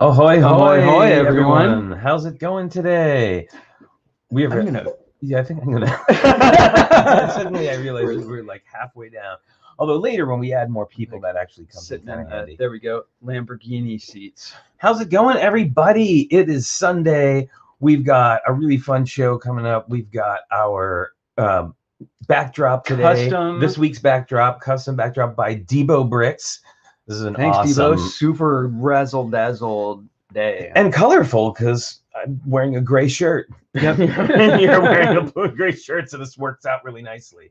Ahoy, Ahoy, ahoy, everyone. everyone. How's it going today? We have. I'm gonna. Yeah, I think I'm gonna. Suddenly, I realized we were like halfway down. Although later, when we add more people, that actually comes in Sitting kind in handy. there we go. Lamborghini seats. How's it going, everybody? It is Sunday. We've got a really fun show coming up. We've got our um, backdrop today. Custom. This week's backdrop, custom backdrop by Debo Bricks. This is an Thanks, awesome Debo. Super razzle dazzled day. and colorful because I'm wearing a gray shirt. Yep. and you're wearing a blue gray shirt, so this works out really nicely.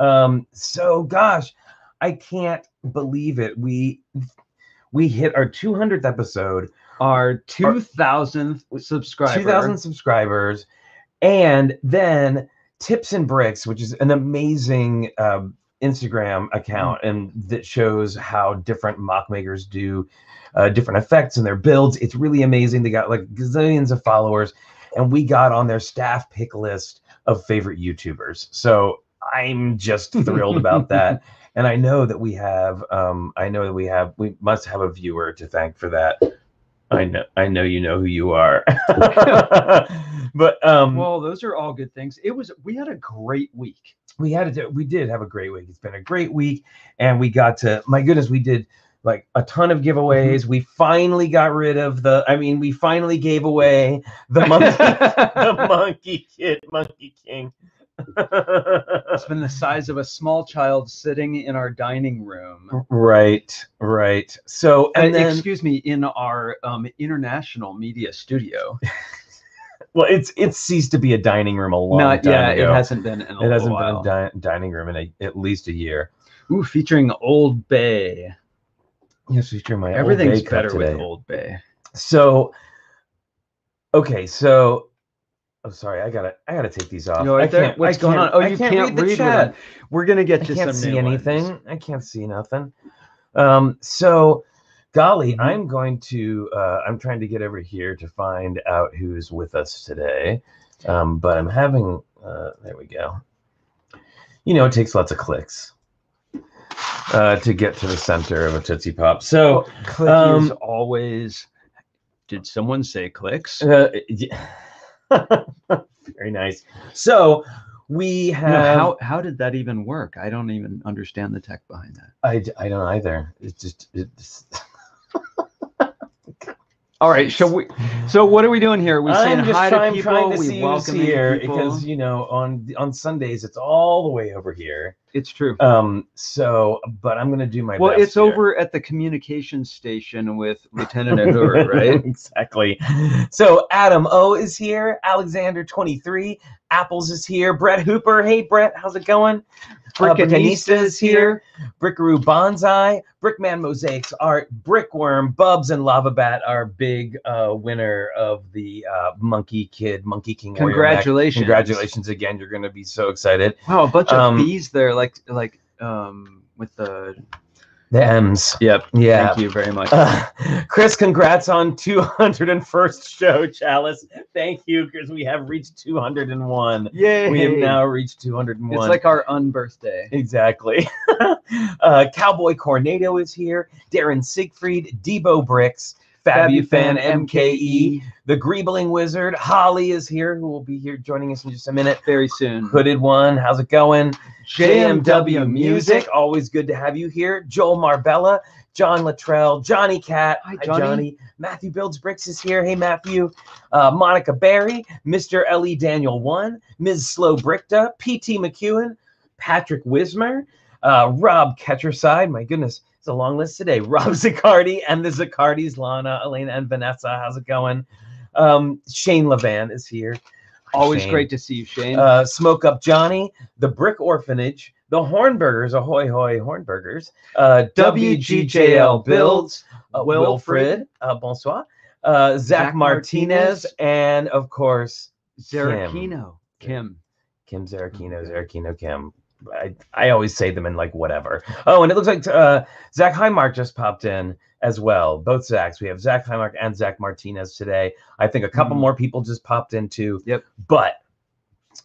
Um, so gosh, I can't believe it. We we hit our 200th episode, Our 2,000th subscriber. 2,000 subscribers, and then Tips and Bricks, which is an amazing um, Instagram account, and that shows how different MOC makers do uh, different effects in their builds. It's really amazing. They got like gazillions of followers, and we got on their staff pick list of favorite YouTubers. So I'm just thrilled about that. And I know that we have, um, I know that we have, we must have a viewer to thank for that. I know, I know you know who you are. but um, Well, those are all good things. It was. We had a great week. We had to we did have a great week. It's been a great week and we got to my goodness we did like a ton of giveaways. We finally got rid of the i mean we finally gave away the monkey the monkey kid monkey king. It's been the size of a small child sitting in our dining room. right right. So and Uh, then excuse me, in our um, international media studio. well it's it's ceased to be a dining room a long Not, time yeah, ago it hasn't been in a it hasn't while. been a di- dining room in a, at least a year Ooh, featuring Old Bay. yes featuring my Old Everything's Bay better with Old Bay. So, okay, so I'm sorry, I gotta, I gotta take these off. You right I there? can't, What's I going can't- on? Oh, you can't, can't read the read chat. We're gonna get I you can't see anything. ones. I can't see nothing. Um, so, golly, Mhm. I'm going to, uh, I'm trying to get over here to find out who's with us today. Um, but I'm having, uh, there we go. You know, it takes lots of clicks. Uh, to get to the center of a Tootsie Pop. So, Click is um, always. Did someone say clicks? Uh, yeah. Very nice. So we No, have. how how did that even work? I don't even understand the tech behind that. i i don't either. It's just it's. All right, shall we? So what are we doing here? We saying just hi trying, to people. trying to we see who's here people. because you know on on Sundays it's all the way over here. It's true. Um. So, but I'm gonna do my Well, best. Well, it's here. over at the communications station with Lieutenant Uhura, right? exactly. So Adam O is here. Alexander 23. Apples is here. Brett Hooper. Hey Brett, how's it going? Uh, is here. Brickaroo Bonsai, Brickman Mosaics Art, Brickworm, Bubs, and Lava Bat are big uh, winner of the uh, Monkey Kid, Monkey King. Congratulations! Congratulations again. You're going to be so excited. Wow, a bunch of Um, bees there, like like um with the. The M's. Yep. Yeah. Thank you very much. Uh, Chris, congrats on 201st show, Chalice. Thank you, because we have reached 201. Yay! We have now reached 201. It's like our unbirthday. Exactly. uh, Cowboy Cornado is here. Darren Siegfried, Debo Bricks, Fabufan MKE, the Greebling Wizard. Holly is here, who will be here joining us in just a minute. very soon. Hooded One, how's it going? JMW Music. always good to have you here. Joel Marbella, John Luttrell, Johnny Cat. Hi, Johnny. Matthew Builds Bricks is here. Hey, Matthew. Uh, Monica Berry, Mr. L.E. Daniel One, Ms. Slow Brickta, P.T. McEwen, Patrick Wismer, uh, Rob Ketcherside. My goodness, it's a long list today. Rob Zaccardi and the Zaccardis, Lana, Elena, and Vanessa. How's it going? Um, Shane Levan is here. Always Shane. great to see you, Shane. Uh, Smoke Up Johnny, the Brick Orphanage, the Hornburgers, ahoy hoy Hornburgers, uh, WGJL Builds, uh, Wilfred, uh, bonsoir, uh, Zach, Zach Martinez, Martinez. and of course Zarachino. Kim. Kim Zarachino, Zarachino Kim. I, I always say them in like whatever. Oh, and it looks like uh, Zach Highmark just popped in as well. Both Zachs. We have Zach Highmark and Zach Martinez today. I think a couple Mhm. more people just popped in too. Yep. But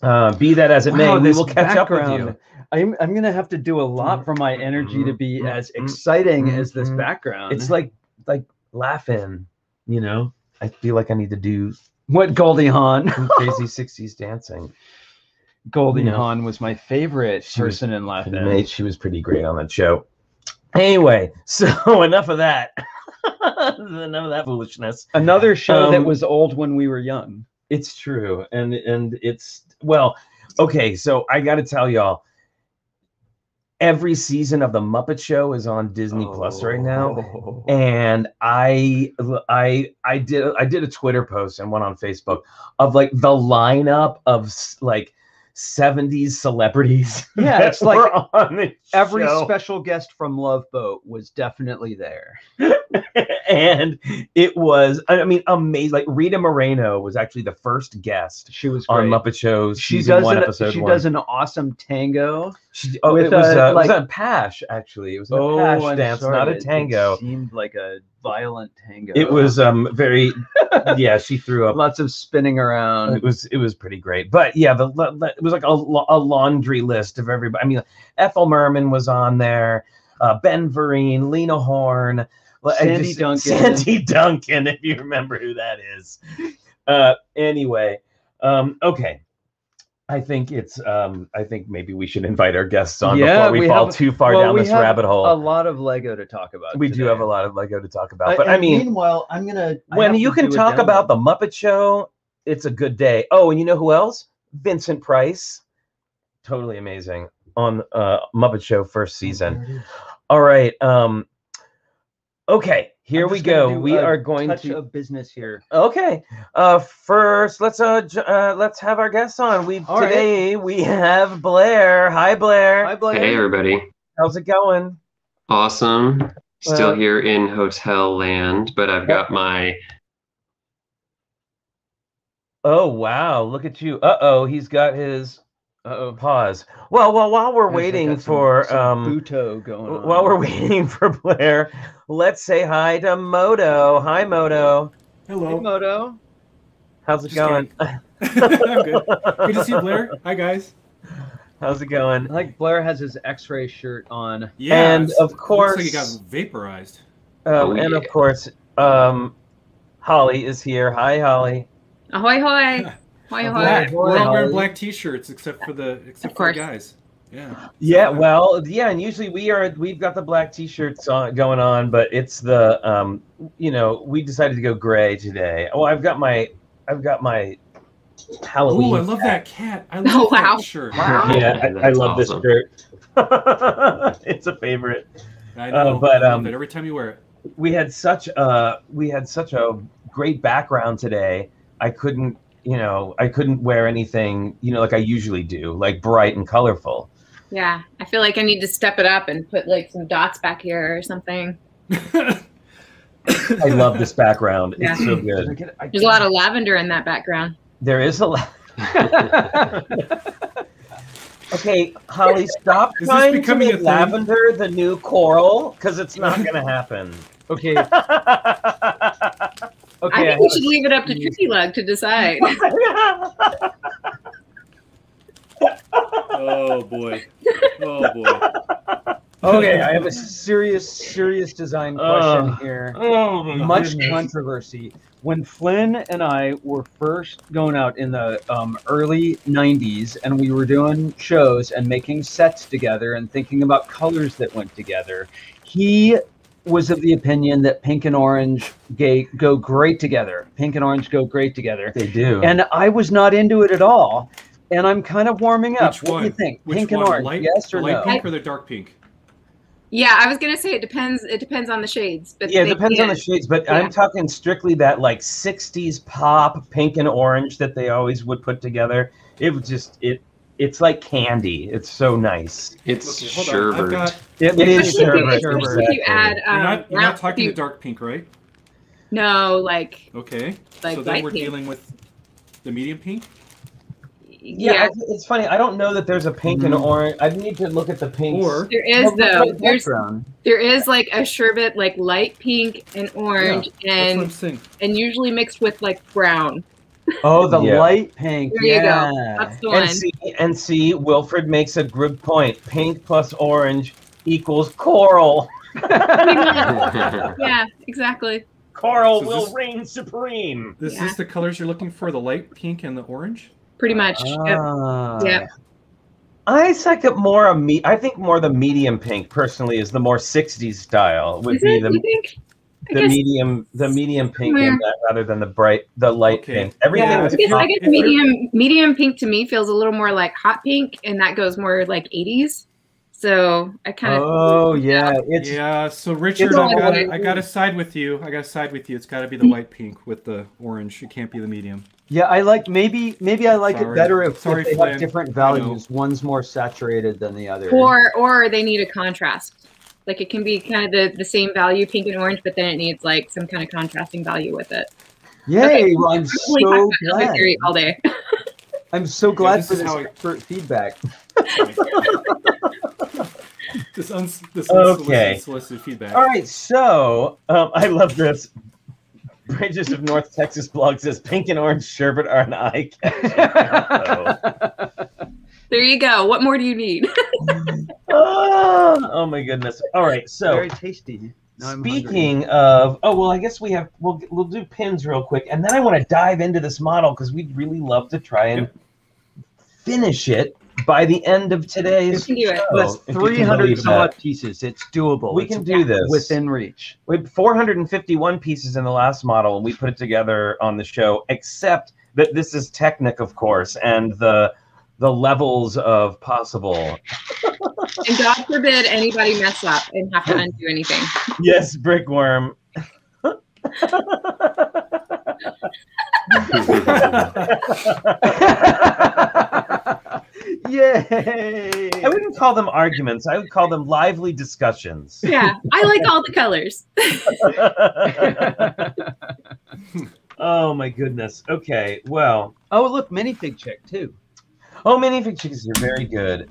uh, be that as it may, we will catch up with you. I'm, I'm gonna have to do a lot for my energy to be Mhm. as exciting as this Mhm. background. It's like like laughing You know, I feel like I need to do What Goldie Hawn? crazy '60s dancing. Goldie know. Hawn was my favorite She was person in Laugh And In. She was pretty great on that show. Anyway, so enough of that. enough of that foolishness. Another show that Um, was old when we were young. It's true, and and it's well, okay. So I got to tell y'all, every season of the Muppet Show is on Disney Plus right now, Oh. and I I I did I did a Twitter post and one on Facebook of like the lineup of like. 70s celebrities. Yeah, it's like Every show. special guest from Love Boat was definitely there. and it was I mean amazing. Like Rita Moreno was actually the first guest She was on great. Muppet Show she season does one, an, episode she one. does an awesome tango. She, oh, it was, a, uh, it was like- a pash actually. It was a Oh, pash I'm dance, sorry, not a tango. It seemed like a violent tango. It was um very yeah. She threw up. lots of spinning around. It was it was pretty great, but yeah, the, the it was like a, a laundry list of everybody. I mean, Ethel Merman was on there, uh, Ben Vereen, Lena Horne, I Sandy Duncan. Sandy Duncan, if you remember who that is. Uh, anyway, um, okay. I think it's um, I think maybe we should invite our guests on Yeah, before we, we fall have- too far well, down this rabbit hole. a lot of Lego to talk about. we do have a lot of Lego to talk about, but I and mean, meanwhile, I'm gonna when you can talk about the. Muppet Show, it's a good day. Oh, and you know who else? Vincent Price, totally amazing on uh, Muppet Show first season. All right, um, okay, here we go. We are going touch to. of business here. Okay, uh, first let's uh, j- uh let's have our guests on. We All right. today we have Blair. Hi, Blair. Hi, Blair. Hey, everybody. How's it going? Awesome. Still Well- here in hotel land, but I've got my. Oh wow, look at you. Uh oh, he's got his Uh-oh. pause. Well, well, while we're waiting for some um Buto going on. While we're waiting for Blair, let's say hi to Moto. Hi, Moto. Hey, Hello. Moto. How's it Just going? I'm good. Good to see you, Blair. Hi, guys. How's it going? I like Blair has his X-ray shirt on. Yeah. And of course- looks like he got vaporized. Um, Oh, and of course, um, Holly is here. Hi, Holly. Ahoy, hoy. Hoy, hoy. Black. boy, We're all wearing black T-shirts except for the except Of for the guys. Yeah. Yeah, well, yeah, and usually we are we've got the black t-shirts on going on, but it's the um, you know, we decided to go gray today. Oh, I've got my I've got my Halloween. Oh, I love that cat. I love Oh, wow. that shirt. Wow. Yeah, I, I love awesome. this shirt. it's a favorite. I Uh, know. but, I love um, it every time you wear it. we had such a we had such a great background today. I couldn't, you know, I couldn't wear anything, you know, like I usually do, like bright and colorful. Yeah, I feel like I need to step it up and put like some dots back here or something. I love this background. Yeah. It's so good. There's a lot of lavender in that background. There is a lot. okay, Holly, stop Is this trying to make a lavender the new coral because it's not going to happen. Okay. I think we should leave it up to Tricky Lug to decide. oh boy. Oh boy. Okay. I have a serious, serious design question Uh, here. oh, my Much goodness. controversy. When Flynn and I were first going out in the um, early 90s and we were doing shows and making sets together and thinking about colors that went together, he was of the opinion that pink and orange gay, go great together. Pink and orange go great together. They do. And I was not into it at all. And I'm kind of warming up. Which what do you one? think? Which pink one? and orange, Light, yes or light no? pink or the dark pink? yeah, I was gonna say it depends. It depends on the shades, but yeah, it they depends on the shades, but Yeah. I'm talking strictly that like 60s pop pink and orange that they always would put together. It was just it it's like candy. It's so nice. It's Okay, hold on. I've sherbet. got. It, it is Especially you- sherbet. if you add exactly. um, You're not, you're not talking if the dark pink, right? No, like Okay. like so then we're pink. dealing with the medium pink. Yeah, Yeah, it's, it's funny. I don't know that there's a pink and Mhm. orange. I need to look at the pinks. Or there is Well, though. what There's background? there is like a sherbet like light pink and orange that's and and usually mixed with like brown. Oh, the Yeah. light pink. There you go. yeah. That's the and one. see, and see, Wilfred makes a good point. Pink plus orange equals coral. yeah, exactly. Coral So will this- reign supreme. This Yeah. is the colors you're looking for: the light pink and the orange. Pretty much. Yep. Ah. Yep. I like it more a me. I think more the medium pink personally is the more '60s style. Would Is be it? the you think? I the medium the medium pink Where? in that rather than the bright the light Okay. pink. Everything Yeah, was I guess, I guess medium medium pink to me feels a little more like hot pink, and that goes more like 80s. So I kind of Oh, oh yeah, it's yeah. So Richard, all I got white. I got to side with you. I got to side with you. It's got to be the mm. light pink with the orange. It can't be the medium. yeah. I like maybe maybe I like Sorry. it better if, Sorry, if they Flynn. have different values. One's more saturated than the other. or or they need a contrast. Like it can be kind of the, the same value, pink and orange, but then it needs like some kind of contrasting value with it. Yay! Well, I'm Probably talk so glad. theory all day. I'm so glad this for is this expert feedback. this uns this Okay. unsolicited solicited feedback. All right, so um, I love this. Bridges of North Texas blog says pink and orange sherbet are an eye catcher. There you go. What more do you need? oh, oh my goodness! All right, so Very tasty. Now hungry. Speaking of, oh well, I guess we have we'll we'll do pins real quick, and then I want to dive into this model because we'd really love to try and finish it by the end of today's You can do it. show, That's if 300 believe some that. odd pieces. It's doable. We It's can do this. within reach. We had 451 pieces in the last model, and we put it together on the show. Except that this is Technic, of course, and the the levels of possible. And God forbid anybody mess up and have to undo anything. Yes, brickworm. Yay! I wouldn't call them arguments. I would call them lively discussions. Yeah, I like all the colors. oh my goodness. Okay. Well. oh, look, minifig chick too. Oh, minifig chicks are very good.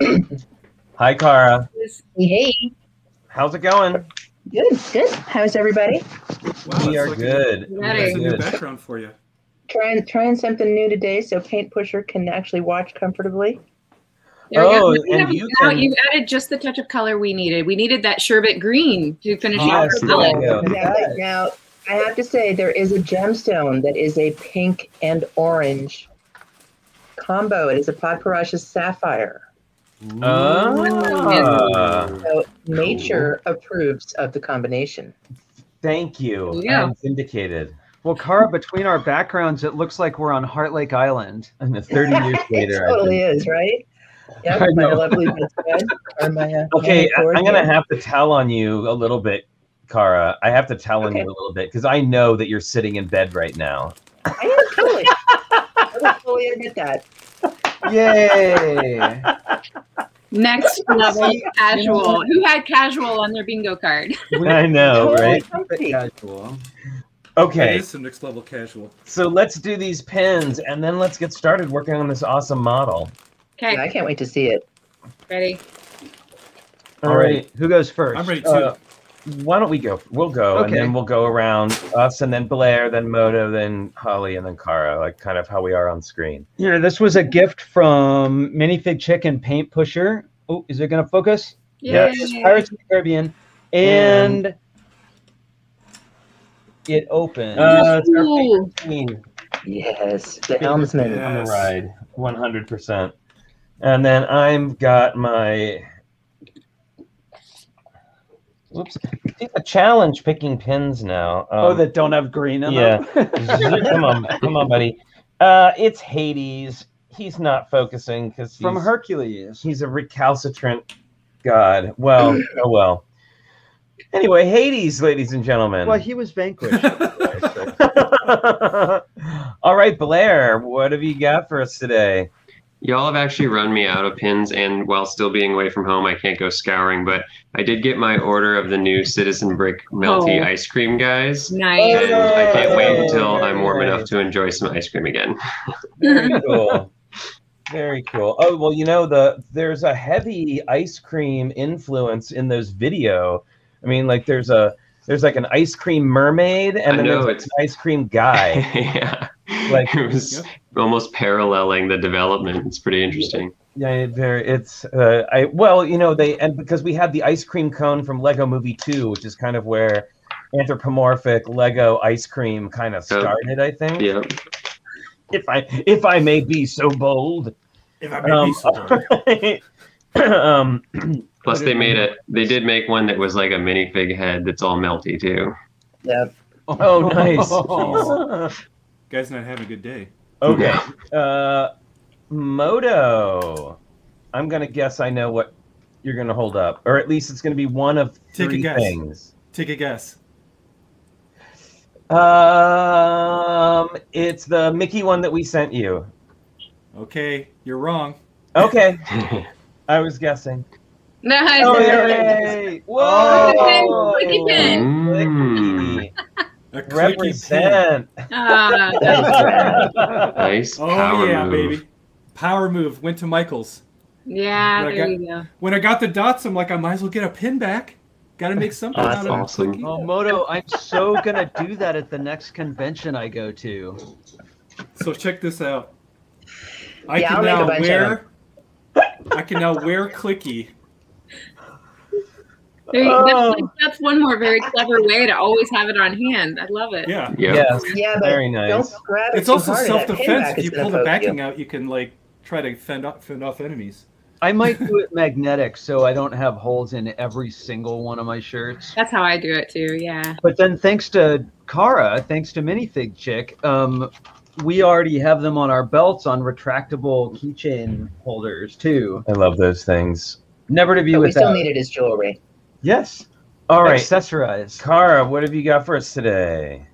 Hi, Cara. Hey, How's it going? good, good. How's everybody? Wow, we are like good. Nice. That's a new background for you. Trying trying something new today so Paint Pusher can actually watch comfortably. There Oh, go. And have- you now can- you added just the touch of color we needed. We needed that sherbet green to finish Yes, off there the we palette. go. Now, now, I have to say there is a gemstone that is a pink and orange combo. It is a Padparadscha sapphire. Ah, So nature approves of the combination. thank you. Yeah. I'm vindicated. Well, Cara, between our backgrounds, it looks like we're on Heart Lake Island. And 30 years later. it totally is, right? Yeah, my lovely best friend. Or my, uh, Okay, my I- cord I'm gonna have to tell on you a little bit, Cara. I have to tell on you a little bit because I know that you're sitting in bed right now. I am totally. I will fully admit that. Yay! Next level casual. Who had casual on their bingo card? I know, Totally right? Casual. Okay, It is some next level casual. so let's do these pins and then let's get started working on this awesome model. Okay, I can't wait to see it. ready. All right. Who goes 1st I'm ready too. Uh, why don't we go? We'll go, and then we'll go around us, and then Blair, then Moto, then Holly, and then Kara, like kind of how we are on screen. Here, this was a gift from Minifig Chicken Paint Pusher. Oh, is it going to focus? Yes. Pirates of the Caribbean. And it opens. Uh, it's our Ooh. queen Yes, the helmsman. Yeah. on the Yes. ride, one hundred percent. And then I've got my. Whoops! It's a challenge picking pins now. oh, Um, that don't have green in yeah. them? come on, come on, buddy. Uh, it's Hades. He's not focusing because From Hercules. He's a recalcitrant god. Well, oh well. Anyway, Hades, ladies and gentlemen. Well, he was vanquished. All right, Blair, what have you got for us today? Y'all have actually run me out of pins, and while still being away from home, I can't go scouring. But I did get my order of the new Citizen Brick Melty Oh. ice cream, guys. Nice. And I can't wait until I'm warm very enough to enjoy some ice cream again. Very cool. Very cool. Oh well, you know the there's a heavy ice cream influence in those video. I mean, like there's a there's like an ice cream mermaid and I then know, there's it's- an ice cream guy. yeah, Like- it was Yep. almost paralleling the development. It's pretty interesting. Yeah, it very. It's uh, I well, you know they and because we had the ice cream cone from Lego Movie Two, which is kind of where anthropomorphic Lego ice cream kind of Oh. started. I think. Yeah. If I if I may be so bold. If I may Um, be so bold. um, Plus, they made it. They did make one that was like a minifig head that's all melty too. Yep. oh, nice. Guy's not having a good day. okay. Uh, Moto. I'm gonna guess I know what you're gonna hold up, or at least it's gonna be one of Take a three guess. things. Take a guess. Um, it's the Mickey one that we sent you. Okay, you're wrong. Okay, I was guessing. Nice. Oh, yay! Whoa! Clicky pin. Mm. A clicky pin. Represent. Ah, Nice Oh power yeah, move. baby. Power move went to Michaels. yeah, Like there I- you go. When I got the dots, I'm like, I might as well get a pin back. Got to make something Oh, out that's of awesome. clicky. Oh, Moto, I'm so gonna do that at the next convention I go to. So check this out. I Yeah, can I'll now wear. I can now wear clicky. There Oh. that's, like, that's one more very clever way to always have it on hand. I love it. Yeah. Yep. Yes. Yeah, but Very nice. don't It's also hard, or that pin self-defense. If you pull the backing you. out, you can like try to fend off fend off enemies. I might do it magnetic so I don't have holes in every single one of my shirts. That's how I do it too. Yeah. But then thanks to Kara, thanks to Minifig Chick, um, we already have them on our belts on retractable keychain holders too. I love those things. Never to be But we still need it as jewelry. Yes. All right, Accessorize. Kara, what have you got for us today?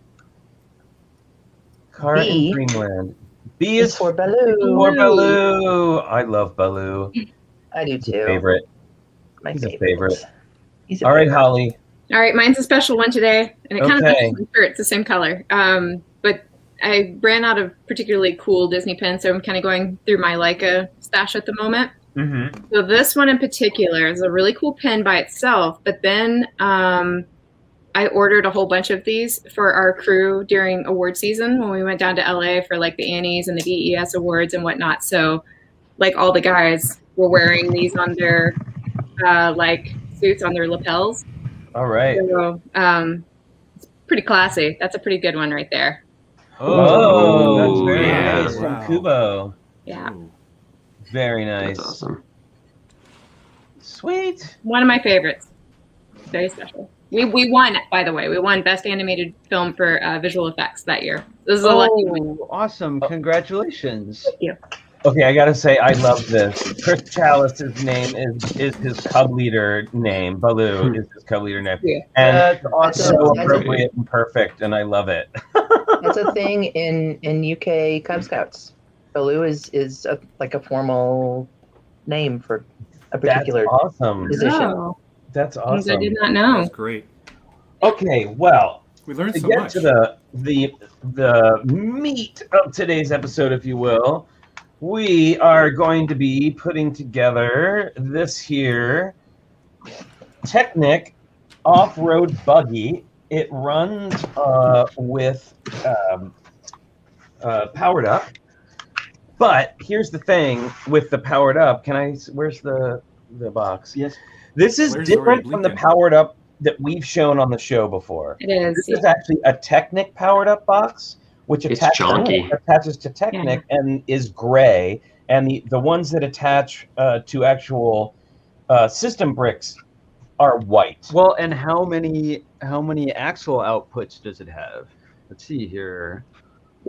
Kara in Greenland. B It's is for Baloo. for Baloo. I love Baloo. I do too. Favorite. My He's a favorite. favorite. He's a All right, favorite. Holly. All right, mine's a special one today, and it kind of matches my shirt. It's the same color. Um, but I ran out of particularly cool Disney pins, so I'm kind of going through my Laika stash at the moment. Mm-hmm. So this one in particular is a really cool pin by itself, but then um, I ordered a whole bunch of these for our crew during award season when we went down to LA for like the Annies and the VES awards and whatnot. So like all the guys were wearing these on their uh, like suits on their lapels. All right. So um, it's pretty classy. That's a pretty good one right there. Oh, that's very yeah. nice from Kubo. Yeah, Ooh. Very nice. That's awesome. Sweet. one of my favorites. Very special. We, we won, by the way. We won Best Animated Film for uh, Visual Effects that year. This is a lucky win. Oh, awesome. Congratulations. Thank you. Okay, I gotta say I love this. Chris Chalice's name is is his cub leader name. Baloo is his cub leader name, Yeah. and That's That's awesome. so That's a- appropriate and perfect, and I love it. That's a thing in in UK Cub Scouts. Baloo is is a, like a formal name for a That's particular. awesome. Position. Oh, That's awesome. I did not know. That's great. Okay, well, We learned to so get much. to the the the meat of today's episode, if you will, we are going to be putting together this here Technic off-road buggy. It runs uh, with um, uh, powered up, but here's the thing with the powered up. Can I? Where's the the box? Yes. This is Where's different already from the powered up that we've shown on the show before. It is. This is actually a Technic powered up box, which attaches, chonky. attaches to Technic and is gray. And the, the ones that attach uh, to actual uh, system bricks are white. Well, and how many how many axle outputs does it have? Let's see here.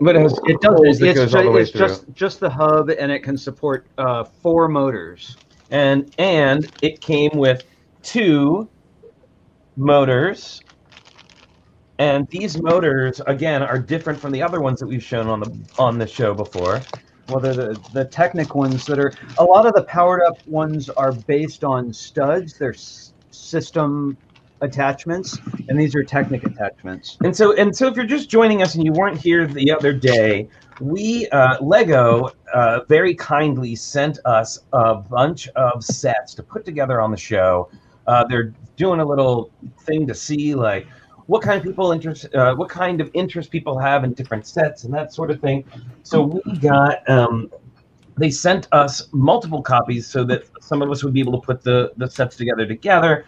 But it, has It does. It's, goes ju- all the way it's through. just just the hub, and it can support uh, four motors. and and it came with two motors. And these motors, again, are different from the other ones that we've shown on the on the show before. Well, they're the the Technic ones that are a lot of the powered up ones are based on studs. They're s- system attachments, and these are Technic attachments. And so, and so, if you're just joining us and you weren't here the other day, we uh, Lego uh, very kindly sent us a bunch of sets to put together on the show. Uh, they're doing a little thing to see like what kind of people interest, uh, what kind of interest people have in different sets and that sort of thing. So we got. Um, they sent us multiple copies so that some of us would be able to put the, the sets together together.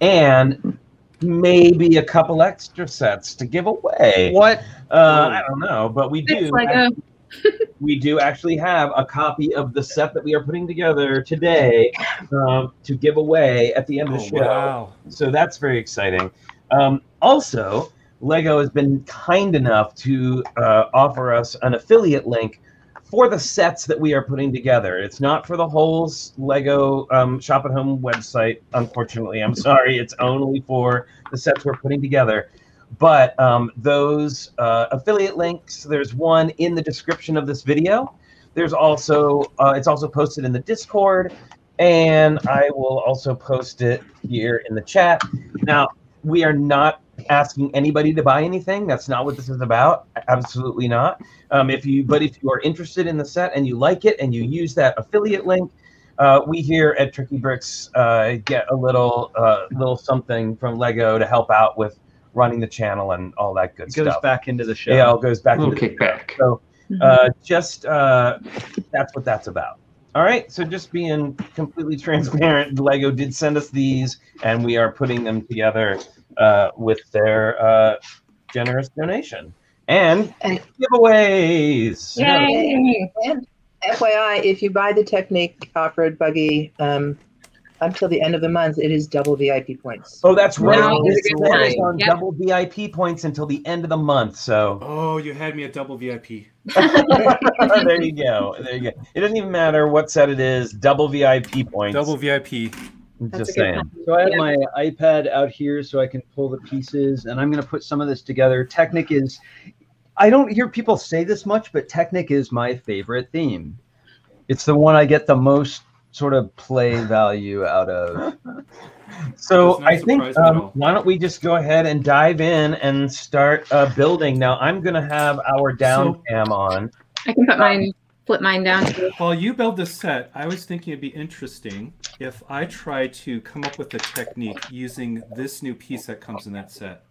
And maybe a couple extra sets to give away. What? Uh, I don't know, but we do. It's like a we do actually have a copy of the set that we are putting together today um, to give away at the end of the Oh, show. wow. So that's very exciting. Um, also, Lego has been kind enough to uh, offer us an affiliate link for the sets that we are putting together. It's not for the whole Lego um, Shop at Home website, unfortunately. I'm sorry. It's only for the sets we're putting together. But um, those uh, affiliate links, there's one in the description of this video. There's also, uh, it's also posted in the Discord, and I will also post it here in the chat. Now, we are not asking anybody to buy anything. That's not what this is about. Absolutely not. Um, if you, but if you are interested in the set and you like it and you use that affiliate link, uh, we here at Tricky Bricks uh, get a little, uh, little something from Lego to help out with running the channel and all that good stuff. It goes stuff. back into the show. It all goes back Little into the kickback. So uh, just uh, that's what that's about. All right. So just being completely transparent, Lego did send us these, and we are putting them together uh, with their uh, generous donation and And- giveaways. Yay. And FYI, if you buy the Technic off-road buggy um, until the end of the month, it is double VIP points. Oh, that's right. Wow, This that's a good is sign. on Yep. double VIP points until the end of the month. So Oh, you had me at double VIP. there you go. There you go. It doesn't even matter what set it is. Double VIP points. Double VIP. That's Just saying. sign. So I have Yeah. my iPad out here so I can pull the pieces, and I'm going to put some of this together. Technic is, I don't hear people say this much, but Technic is my favorite theme. It's the one I get the most sort of play value out of. So I think surprise me at um, why don't we just go ahead and dive in and start uh, building? Now I'm gonna have our down So- cam on. I can put mine, flip mine down. While you build this set, I was thinking it'd be interesting if I try to come up with a technique using this new piece that comes in that set.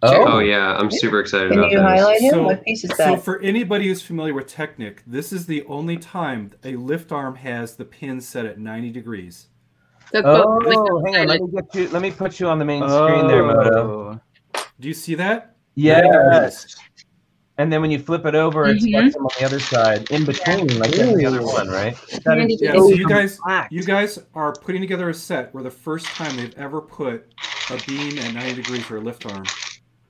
Oh, oh yeah, I'm super excited Can about you this. highlight him? So- what piece is So for anybody who's familiar with Technic, this is the only time a lift arm has the pin set at 90 degrees. So Oh, both, like, hang on. Let me get you. Let me put you on the main screen there, Moto. Oh. Do you see that? Yes. And then when you flip it over, it's got Mhm. some on the other side, in between, like the other one, right? That Handy is Yeah, so so you guys compact. you guys are putting together a set where the first time they've ever put a beam at 90 degrees for a lift arm.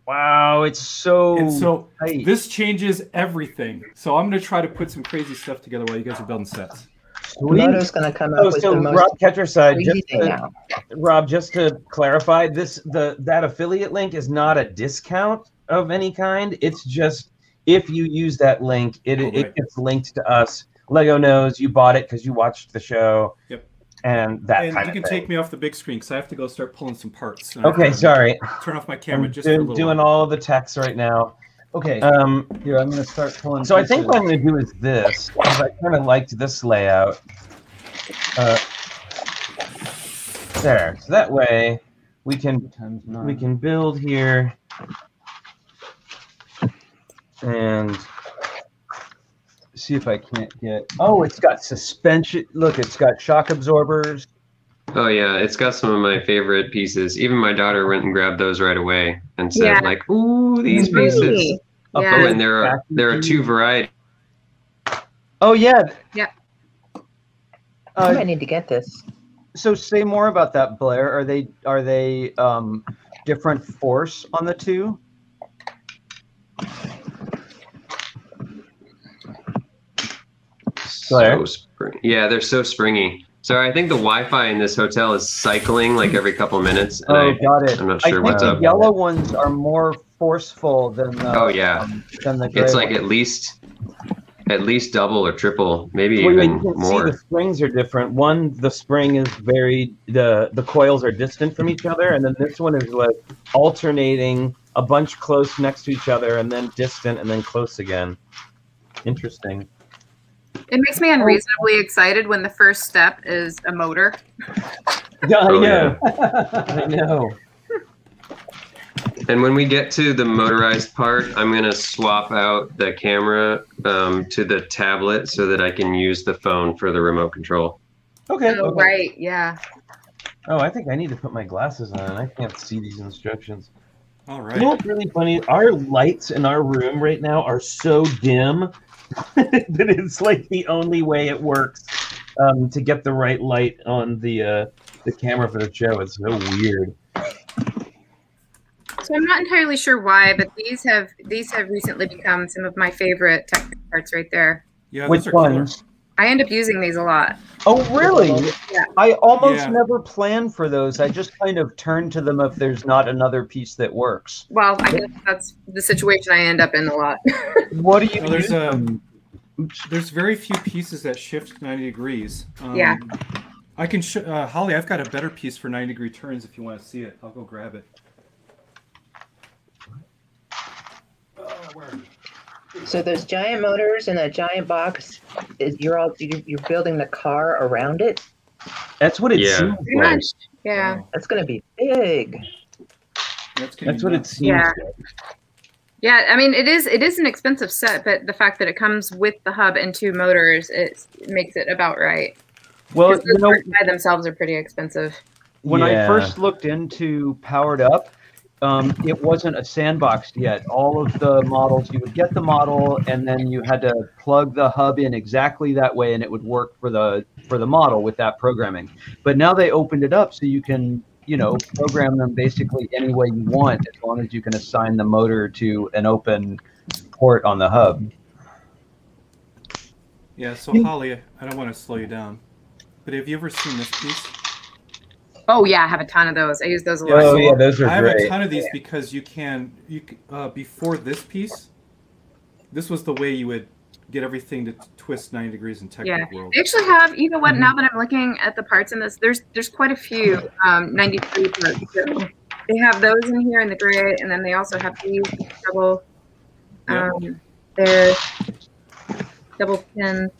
Wow, it's so. And so tight. this changes everything. So I'm going to try to put some crazy stuff together while you guys are building sets. Sweet. Moto's going to come up Oh, with so the most Rob Ketcherside, crazy just thing to, now. Rob, just to clarify, this the that affiliate link is not a discount of any kind. It's just if you use that link, it Oh, it gets linked to us. Lego knows you bought it because you watched the show. Yep. And that and kind you of can thing. take me off the big screen because I have to go start pulling some parts. Okay, sorry. Turn off my camera I'm just for a do- little doing while. all of the text right now. Okay, Um, here I'm going to start pulling. so I think what I'm going to do is this. 'cause I kind of liked this layout. Uh, there. So that way we can we can build here and see if I can't get. Oh, it's got suspension. Look, it's got shock absorbers. Oh yeah, it's got some of my favorite pieces. Even my daughter went and grabbed those right away and said Yeah. like, "Ooh, these pieces." Up Yeah. Oh, and there are there are two varieties. Oh yeah. Yeah. I Uh, might need to get this. so say more about that, Blair. Are they are they um, different force on the two? So spring. Yeah, they're so springy. So I think the Wi-Fi in this hotel is cycling like every couple minutes. And Oh, I, got it. I'm not I sure think what's the up. yellow ones are more forceful than the. Oh, yeah. um, than the gray It's like ones. at least at least double or triple, maybe Well, even you can see more. the springs are different. One, the spring is very the the coils are distant from each other, and then this one is like alternating a bunch close next to each other, and then distant, and then close again. Interesting. It makes me unreasonably excited when the first step is a motor. Yeah, I Oh, know. I know. And when we get to the motorized part, I'm gonna swap out the camera um, to the tablet so that I can use the phone for the remote control. Okay. Oh, okay. right. Yeah. Oh, I think I need to put my glasses on. I can't see these instructions. All right. You know what's really funny? Our lights in our room right now are so dim that it's like the only way it works um, to get the right light on the uh, the camera for the show. It's so weird. So I'm not entirely sure why, but these have these have recently become some of my favorite technical parts right there. Yeah, Which those are ones? I end up using these a lot. Oh, really? Yeah. I almost Yeah. never plan for those. I just kind of turn to them if there's not another piece that works. Well, I guess that's the situation I end up in a lot. What do you Well, there's use a- There's very few pieces that shift 90 degrees. Um, Yeah. I can, sh- uh, Holly. I've got a better piece for 90 degree turns. If you want to see it, I'll go grab it. So those giant motors in that giant box, is you're all you- you're building the car around it. That's what it Yeah. seems Pretty like. much. Yeah. That's going to be big. That's, That's what it seems Yeah. like. Yeah, I mean it is it is an expensive set, but the fact that it comes with the hub and two motors, it, it makes it about right. Well, you know, by themselves are pretty expensive. when I first looked into Powered Up, um, it wasn't a sandboxed yet. All of the models, you would get the model, and then you had to plug the hub in exactly that way, and it would work for the for the model with that programming. But now they opened it up so you can, you know, program them basically any way you want, as long as you can assign the motor to an open port on the hub. Yeah. So Holly, I don't want to slow you down, but have you ever seen this piece? Oh yeah, I have a ton of those. I use those a lot. Oh yeah, those are I have a ton of these because you can you uh, before this piece, this was the way you would get everything to twist 90 degrees in Technic World. They actually have, you know what? Mm-hmm. Now that I'm looking at the parts in this, there's there's quite a few um, 93 parts. So they have those in here in the gray, and then they also have these double. Yep. Um, they're double pin.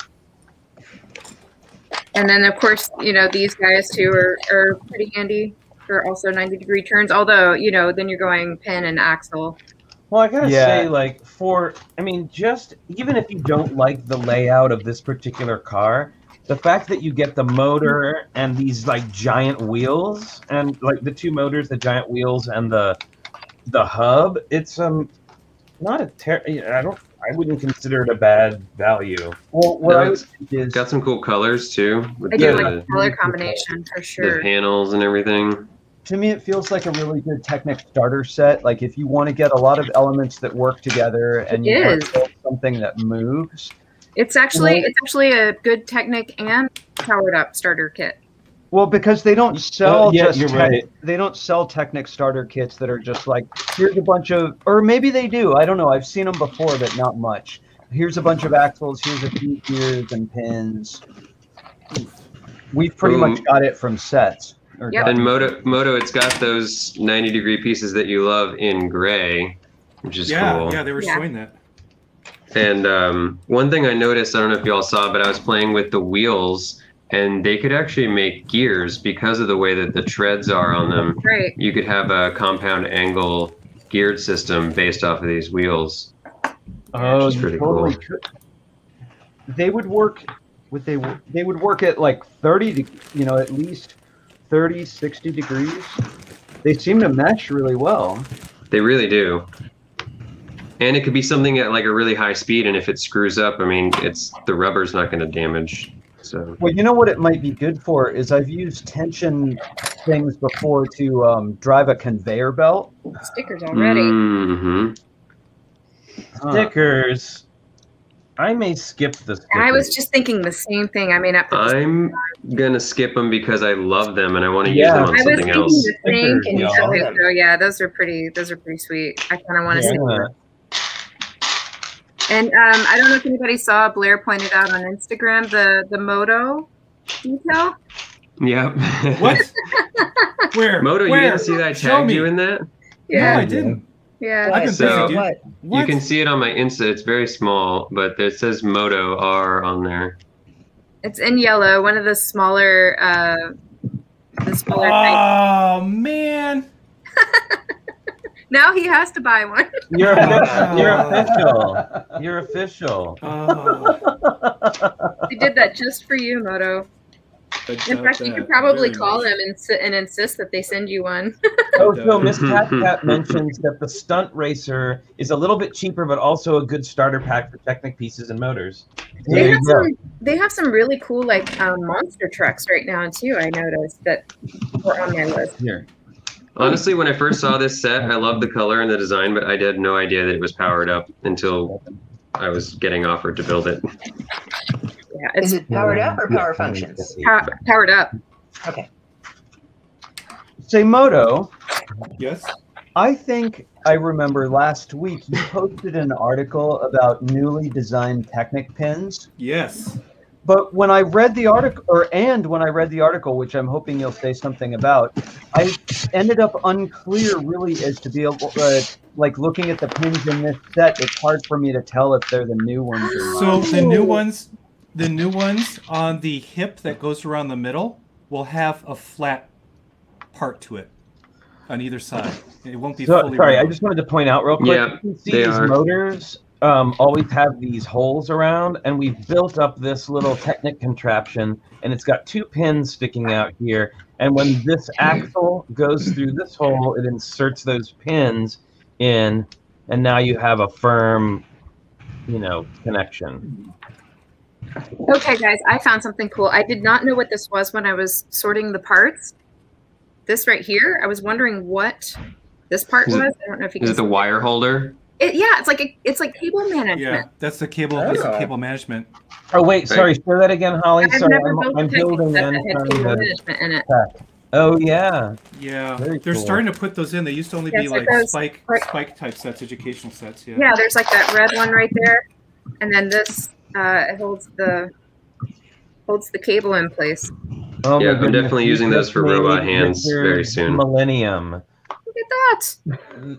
And then of course, you know these guys too are, are pretty handy for also 90 degree turns. Although you know then you're going pin and axle. Well, I gotta Yeah. say, like, for I mean, just even if you don't like the layout of this particular car, the fact that you get the motor and these like giant wheels and like the two motors, the giant wheels and the the hub, it's um not a ter- I don't I wouldn't consider it a bad value. Well, what No, I it's is Got some cool colors too. With I do the, like color combination for sure. the panels and everything. to me it feels like a really good technic starter set like if you want to get a lot of elements that work together and It you want is. to build something that moves It's actually Well- it's actually a good Technic and powered up starter kit. Well because they don't sell Uh, yeah, just you're tech- right. they don't sell technic starter kits that are just like here's a bunch of or maybe they do i don't know i've seen them before but not much here's a bunch of axles here's a few gears and pins we've pretty Ooh. much got it from sets or Yep. And Moto, Moto, it's got those 90 degree pieces that you love in gray, which is yeah, cool. yeah, they were Yeah. showing that. And um, one thing I noticed, I don't know if y'all saw, but I was playing with the wheels, and they could actually make gears because of the way that the treads are on them. Great. You could have a compound angle geared system based off of these wheels. Oh, Which is pretty totally cool. could. They would work. Would they? They would work at like thirty. De- you know, at least 30, 60 degrees. They seem to mesh really well. They really do. And it could be something at like a really high speed, and if it screws up, I mean, it's the rubber's not going to damage. So Well, you know what it might be good for is I've used tension things before to um, drive a conveyor belt. Stickers already. hmm Huh. Stickers. I may skip the stickers. I was just thinking the same thing. I may not put I'm gonna skip them because I love them and I want to Yeah. use them I on was something thinking else. the same. Stickers, thing. yeah. Okay, so yeah, those are pretty. Those are pretty sweet. I kind of want to see. Yeah. Them. And um, I don't know if anybody saw. Blair pointed out on Instagram the the moto detail. Yeah. What? Where? Moto, you didn't see that I Show tagged you in that? No, Yeah, I didn't. yeah. I've been So- what? What? You can see it on my Insta. It's very small, but it says Moto R on there. It's in yellow. One of the smaller, uh, the smaller. type. Oh man! Now he has to buy one. You're, Wow. you're official. You're official. Oh, we did that just for you, Moto. In fact, you could probably call them and, and insist that they send you one. Oh, so Miss Cat Cat mentions that the Stunt Racer is a little bit cheaper, but also a good starter pack for Technic pieces and motors. They There have some. They have some really cool like um, monster trucks right now too. I noticed that were on my list. Here. Honestly, when I first saw this set, I loved the color and the design, but I had no idea that it was powered up until I was getting offered to build it. Yeah, Is it's it powered up or power functions? pow- powered up. Okay. Say Moto, Yes. I think I remember last week you posted an article about newly designed Technic pins. Yes. But when I read the article, or and when I read the article, which I'm hoping you'll say something about, I ended up unclear really as to be able, uh, like looking at the pins in this set. It's hard for me to tell if they're the new ones or not. So the new ones, the new ones on the hip that goes around the middle will have a flat part to it on either side. It won't be So, fully. sorry, I just wanted to point out real quick. Yeah, you can see they these are. motors um, always have these holes around, and we've built up this little Technic contraption, and it's got two pins sticking out here. And when this axle goes through this hole, it inserts those pins in, and now you have a firm, you know, connection. Okay, guys, I found something cool. I did not know what this was when I was sorting the parts. This right here, I was wondering what this part Is was. it- I don't know if you Is can. it the wire holder? It, yeah, it's like a, it's like cable management. Yeah, that's the cable. That's the Oh. cable management. Oh wait, sorry, say that again, Holly. I've sorry, never I'm, built a I'm building set and had cable management in it. check. Oh yeah, Yeah, Very they're cool. starting to put those in. They used to only Yeah, be like like spike right- spike type sets, educational sets. Yeah. Yeah, there's like that red one right there, and then this uh, it holds the holds the cable in place. Oh, my Yeah, I'm definitely using those for robot hands very soon. Millennium. Look at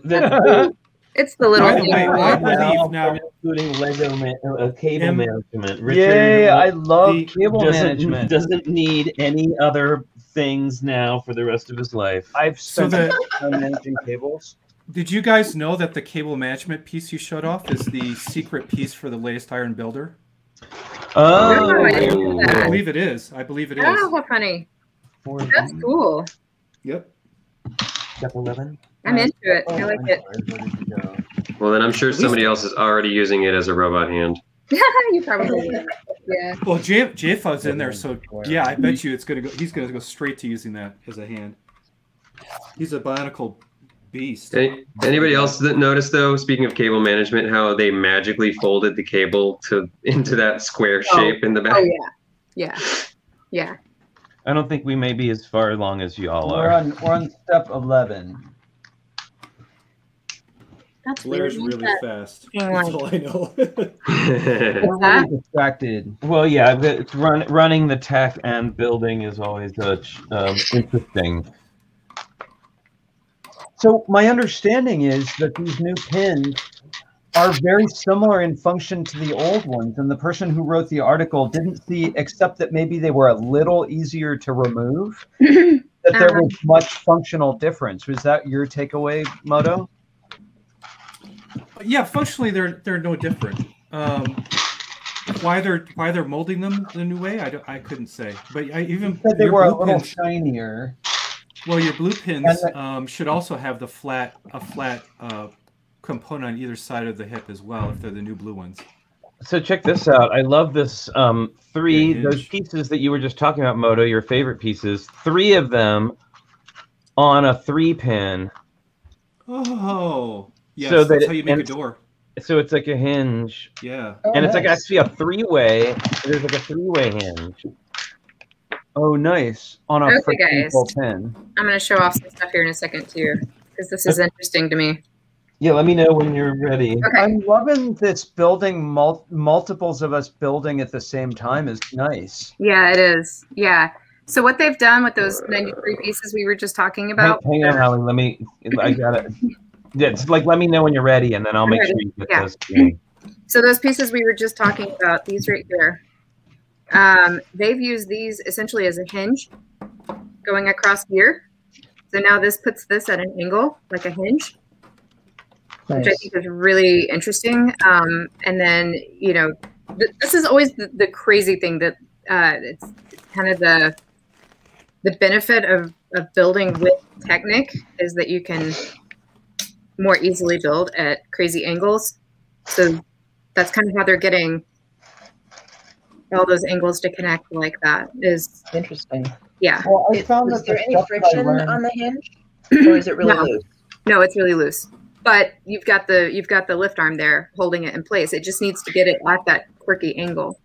that! The- It's the little. By the way, I believe now now- including Lego man, uh, cable Em- management. Yay! I love the- cable doesn't, management. doesn't need any other things now for the rest of his life. I've So spent the time managing cables. did you guys know that the cable management piece you showed off is the secret piece for the latest Iron Builder? Oh, I I believe it is. I believe it is. Oh, how funny! That's cool. Yep. step eleven. I'm into it. I like it. Well, then I'm sure somebody else is already using it as a robot hand. you probably. would. Yeah. Well, J JFUD's in there, so yeah, I bet you it's gonna go. He's gonna go straight to using that as a hand. He's a bionicle beast. Any, anybody else that noticed though? Speaking of cable management, how they magically folded the cable to into that square Oh. shape in the back. Oh yeah. Yeah. Yeah. I don't think we may be as far along as y'all We're are. on we're on step eleven. That's Blair's weird. really fast. Hang That's all I know. Really distracted. Well, yeah, but it's run, running the tech and building is always uh, um, interesting. So my understanding is that these new pins are very similar in function to the old ones, and the person who wrote the article didn't see, except that maybe they were a little easier to remove. That there Uh-huh. was much functional difference. Was that your takeaway, Moto? Yeah, functionally they're they're no different. Um, why they're why they're molding them the new way, I, I couldn't say. But I even Said they your were a blue little pins- shinier. Well, your blue pins And um, should also have the flat a flat uh, component on either side of the hip as well, if they're the new blue ones. So check this out. I love this. Um, three Yeah, those pieces that you were just talking about, Moto. Your favorite pieces. Three of them on a three pin. Oh, yes, So that that's it- how you make a and- door. So it's like a hinge, Yeah. Oh, and it's like actually a three-way. There's like a three-way hinge. Oh, nice. On a Okay, freaking guys. full pin. I'm gonna show off some stuff here in a second too, because this is interesting to me. Yeah, let me know when you're ready. Okay. I'm loving this building mul- multiples of us building at the same time is nice. Yeah, it is. Yeah. So what they've done with those 93 pieces we were just talking Hang, about. hang on, Holly. Let me. I got it. Yeah, it's like let me know when you're ready, and then I'll I'm make ready. sure you get Yeah. those. to. So those pieces we were just talking about, these right here, um, they've used these essentially as a hinge going across here. So now this puts this at an angle, like a hinge, which I think is really interesting. Um, and then, you know, th- this is always the, the crazy thing that uh, it's kind of the the benefit of, of building with Technic is that you can more easily build at crazy angles. So that's kind of how they're getting all those angles to connect like that. Is Interesting. yeah. Well, I Is- found was that there any stuff that I friction on the hinge, or is it really No. loose? No, it's really loose. But you've got the you've got the lift arm there holding it in place. It just needs to get it at that quirky angle.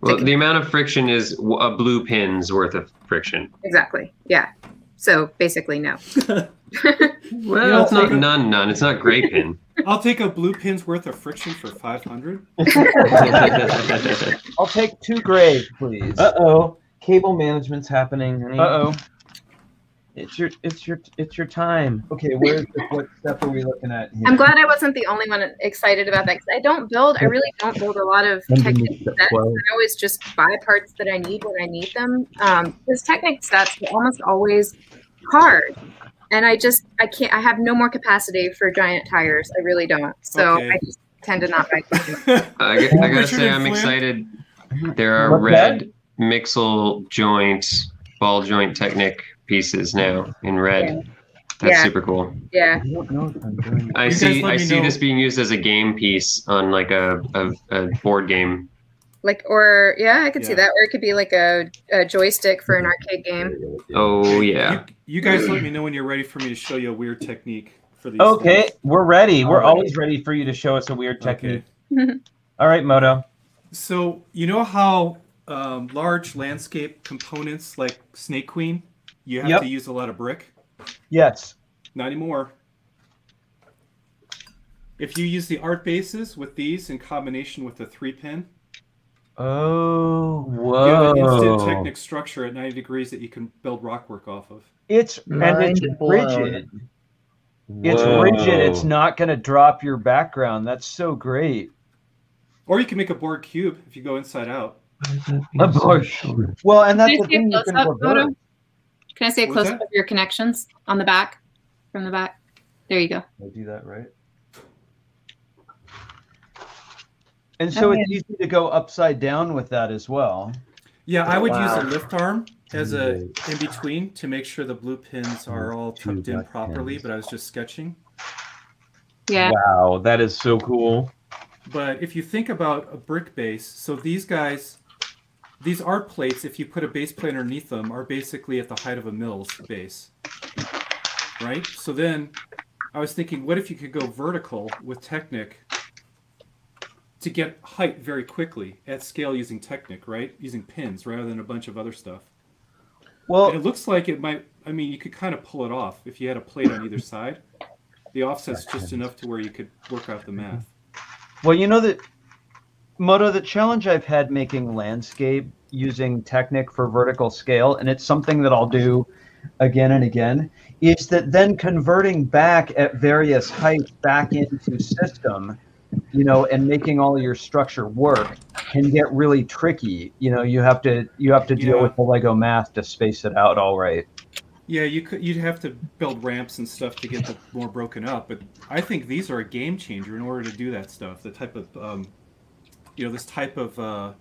Well, the amount of friction is a blue pin's worth of friction. Exactly. Yeah. So basically, no. Well, know, it's not like- none, none. It's not gray pin. I'll take a blue pin's worth of friction for 500. I'll take two gray, please. Uh oh, cable management's happening. honey. Uh oh. It's your, it's your, it's your time. Okay, where's the, what step are we looking at here? I'm glad I wasn't the only one excited about that because I don't build. I really don't build a lot of Technic sets. I always just buy parts that I need when I need them. Um, because Technic sets are almost always hard, and I just I can't. I have no more capacity for giant tires. I really don't. So Okay. I just tend to not buy. I, I, g- I gotta say, I'm Flynn? excited. There are What's red mixel joint, ball joint Technic pieces now in red. That's Yeah. super cool. Yeah. I don't know if I'm doing I You guys see. I see know. this being used as a game piece on like a, a, a board game. Like or yeah, I could see that. Or it could be like a, a joystick for an arcade game. Oh yeah. You, you guys let me know when you're ready for me to show you a weird technique for these. Okay, things. we're ready. We're Alright. always ready for you to show us a weird technique. Okay. All right, Moto. So you know how um, large landscape components like Snake Queen, you have Yep. to use a lot of brick. Yes. Not anymore. If you use the art bases with these in combination with the three pin, Oh, whoa! you have an instant whoa! Technic structure at 90 degrees that you can build rockwork off of. It's and it's blown. rigid. It's rigid. It's not going to drop your background. That's so great. Or you can make a Borg cube if you go inside out. A Borg. Well, and that's Can the I see a thing you close can up photo? Can I see a close up of your connections on the back? From the back. There you go. Did I do that right? And so it's easy to go upside down with that as well. Yeah, I would Wow. use a lift arm as a in between to make sure the blue pins are all tucked in properly, pins. but I was just sketching. Yeah. Wow, that is so cool. But if you think about a brick base, so these guys, these art plates, if you put a base plate underneath them, are basically at the height of a MILS base. Right? So then I was thinking, what if you could go vertical with Technic to get height very quickly at scale using Technic, right? Using pins rather than a bunch of other stuff. Well, And it looks like it might, I mean, you could kind of pull it off if you had a plate on either side. The offset's just enough to where you could work out the math. well, you know that Moto, the challenge I've had making landscape using Technic for vertical scale, and it's something that I'll do again and again, is that then converting back at various heights back into system, you know, and making all your structure work can get really tricky. You know, you have to you have to deal Yeah. with the Lego math to space it out all right. Yeah, you could you'd have to build ramps and stuff to get the more broken up, but I think these are a game changer in order to do that stuff. The type of um, you know, this type of uh,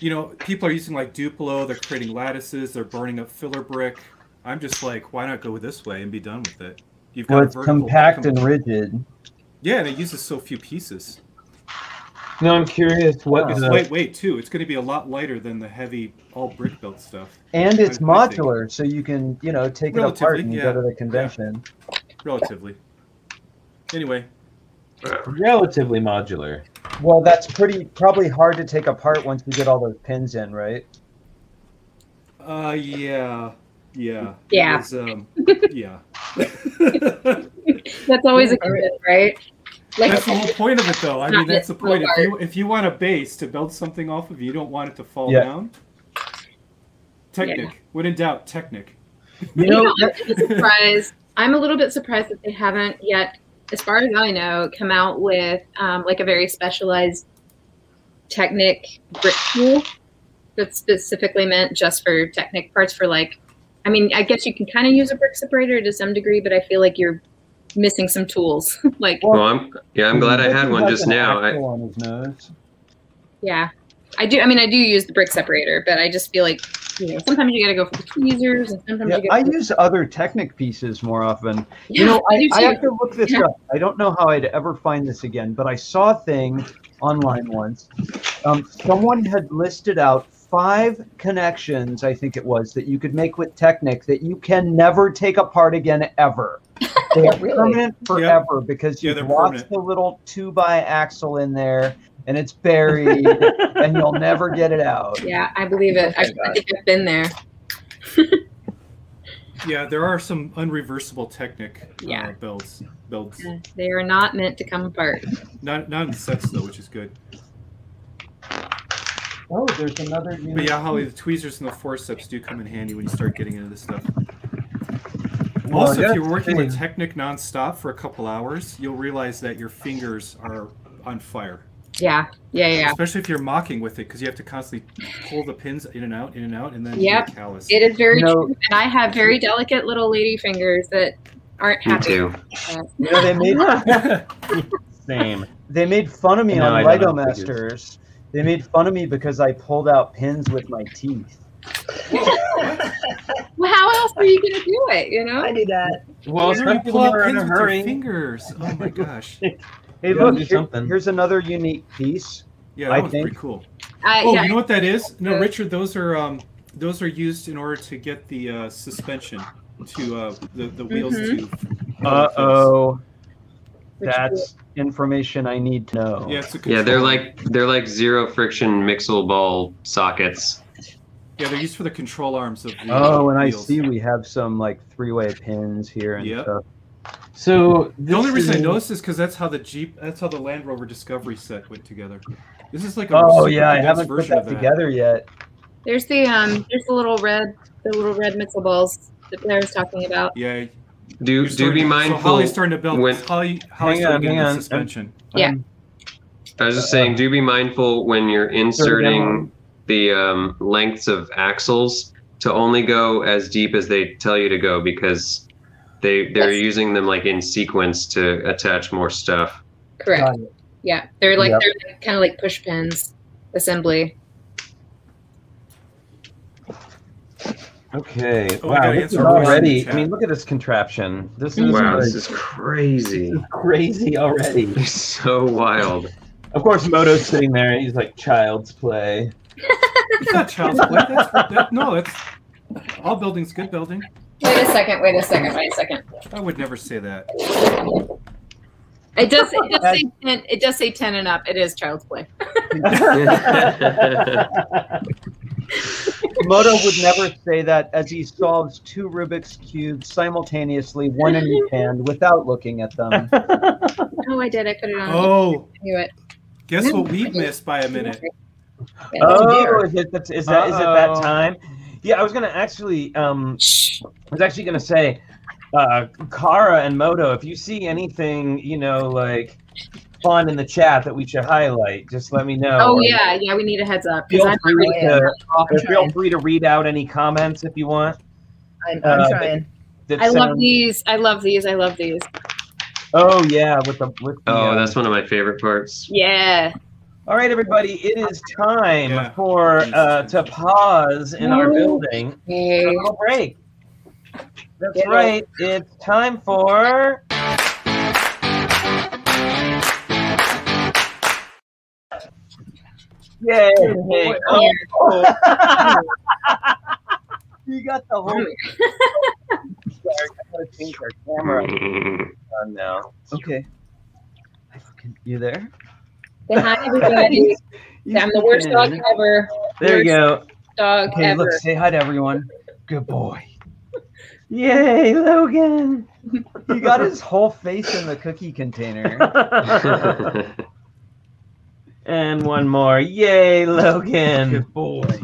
you know, people are using like Duplo, they're creating lattices, they're burning up filler brick. I'm just like, why not go this way and be done with it? You've Well, it's vertical- compact and rigid. Yeah, and it uses so few pieces. No, I'm curious what It's the, lightweight too. It's going to be a lot lighter than the heavy all brick built stuff. And it's I- I modular, so you can, you know, take it apart and yeah. go to the convention. relatively. Anyway, relatively modular. Well, that's pretty probably hard to take apart once you get all those pins in, right? uh, yeah, yeah, Yeah. was, um, yeah. That's always a good, right? Like That's the whole point of it, though. I mean, that's the point. If you if you want a base to build something off of, you don't want it to fall Yeah. down. Technic. When in doubt, Technic. You You know, know, I'm a surprised. I'm a little bit surprised that they haven't yet, as far as I know, come out with um, like a very specialized Technic brick tool that's specifically meant just for Technic parts. For like, I mean, I guess you can kind of use a brick separator to some degree, but I feel like you're missing some tools. like, Well, I'm yeah, I'm glad I had one just now. I, on his nose. yeah, I do. I mean, I do use the brick separator, but I just feel like you know, sometimes you got to go for the tweezers, and sometimes Yeah, you I got. use other Technic pieces more often. Yeah, You know, I, do I too. have to look this Yeah. up. I don't know how I'd ever find this again, but I saw a thing online once. Um, someone had listed out five connections, I think it was, that you could make with Technic that you can never take apart again ever. They are Really? permanent forever because you've they're lost permanent. the little two by axle in there and it's buried and you'll never get it out. Yeah, I believe it. I, I think I've been there. Yeah, there are some unreversible Technic uh, Yeah. builds. Builds. They are not meant to come apart. Not not in sets though, which is good. Oh, there's another. But yeah, Holly, the tweezers and the forceps do come in handy when you start getting into this stuff. Oh, well, Also, if you're working with thing. Technic nonstop for a couple hours, you'll realize that your fingers are on fire. Yeah, yeah, yeah. Especially if you're MOCing with it, because you have to constantly pull the pins in and out, in and out, and then Yep. you get callous. It is very You know- true, and I have very delicate little lady fingers that aren't Me happy. too. You know, they made Same. They made fun of me No, on Lego know figures. Masters. They made fun of me because I pulled out pins with my teeth. Well, how else are you gonna do it? You know? I do that. Well, You especially pull out you're in pins a with your hurry. fingers. Oh my gosh. Hey, You look, here- something. here's another unique piece. Yeah, that I was think- pretty cool. I, Oh, yeah, you know what that is? No, Uh, Richard, those are um, those are used in order to get the uh, suspension to uh, the the wheels Mhm. to. Uh oh, which that's information I need to know. Yeah, it's a Yeah, they're like they're like zero friction mixel ball sockets. yeah, they're used for the control arms of the. Oh, and I see we have some like three-way pins here and Yep. stuff. So The only this reason I noticed is because that's how the Jeep, that's how the Land Rover Discovery set went together. This is like a Oh super yeah, I haven't put that that. together yet. there's the um, there's the little red, the little red mixel balls that Blair was talking about. Yeah. Do you're do starting- be So mindful. Holly's starting to build. when- Holly, Holly's Hang starting on, to get hang into on. suspension. Yeah. I was just saying, do be mindful when you're inserting the um, lengths of axles to only go as deep as they tell you to go because they they're Yes. using them like in sequence to attach more stuff. Correct. Yeah, they're like Yep. they're like, kind of like push pins assembly. Okay. Oh, wow, gotta this is a question in already. I mean, look at this contraption. This is Wow, like, this is crazy. crazy already. It's so wild. Of course, Moto's sitting there. He's like child's play. It's not child's play. That's, that, no, it's all buildings. Good building. Wait a second. Wait a second. Wait a second. I would never say that. It does. It does say ten. It does say ten and up. It is child's play. Moto would never say that as he solves two Rubik's cubes simultaneously, one in each hand, without looking at them. Oh, I did. I put it on. Oh, I knew it. guess what we missed by a minute? Yeah. Oh, is it that's, is it that time? Yeah, I was gonna actually um I was actually gonna say uh Kara and Moto, if you see anything, you know, like fun in the chat that we should highlight, just let me know. Oh yeah, yeah. We need a heads up because Feel I'm free to off or feel free to read out any comments if you want. I'm, I'm Uh, trying. that I love these. I love these. I love these. Oh yeah, with the with the, Oh, uh, that's one of my favorite parts. Yeah. All right, everybody, it is time Yeah. for uh, to pause in our Woo. building for a little break. That's Yeah. right. It's time for. Yay! Hey, oh, oh. You got the whole. Sorry, I gotta change our camera oh, on now. Okay. You there? Say hi, everybody. I'm the worst dog ever. There you go. Dog Okay, ever. look, say hi to everyone. Good boy. Yay, Logan! You got his whole face in the cookie container. And one more. Yay, Logan! Good boy.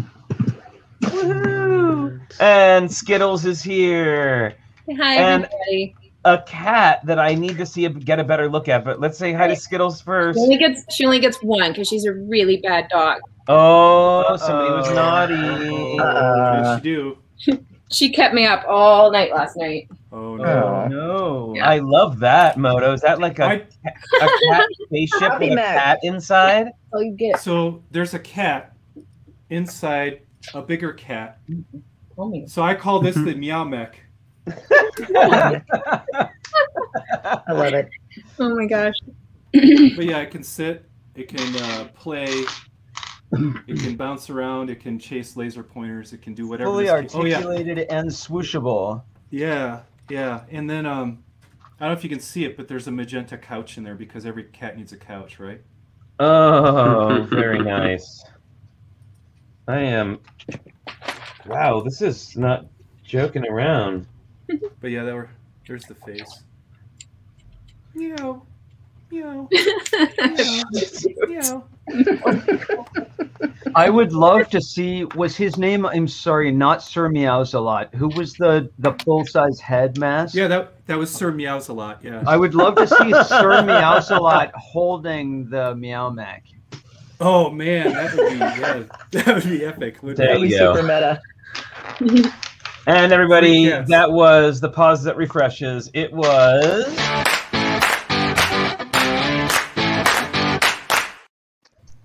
Woohoo! And Skittles is here. Hi, And- everybody. A cat that I need to see a, get a better look at. But let's say hi to Skittles first. She only gets she only gets one because she's a really bad dog. Oh, somebody was Uh-oh. naughty. Uh, yes, you do. She kept me up all night last night. Oh no. Oh no. Yeah. I love that, Moto. Is that like a, I, a cat spaceship with a Mac. cat inside? Oh, you get. so there's a cat inside a bigger cat. Oh my- So I call this Mm-hmm. the meow mech. I love it. Oh my gosh. But yeah, it can sit, it can uh, play, it can bounce around, it can chase laser pointers, it can do whatever. Fully this ca- oh yeah, articulated and swooshable. yeah, yeah. And then um, I don't know if you can see it, but there's a magenta couch in there because every cat needs a couch, right? Oh, very nice. I am. Wow, this is not joking around. But yeah, there were, there's the face. Meow, meow, meow, meow. I would love to see. Was his name? I'm sorry, not Sir Meows a lot. Who was the the full size head mask? Yeah, that that was Sir Meows a lot. Yeah. I would love to see Sir Meows a lot holding the Meow Mech. Oh man, that would be yeah, that would be epic. wouldn't There it? That'd be you go. super meta. And everybody, Yes. that was the pause that refreshes. It was.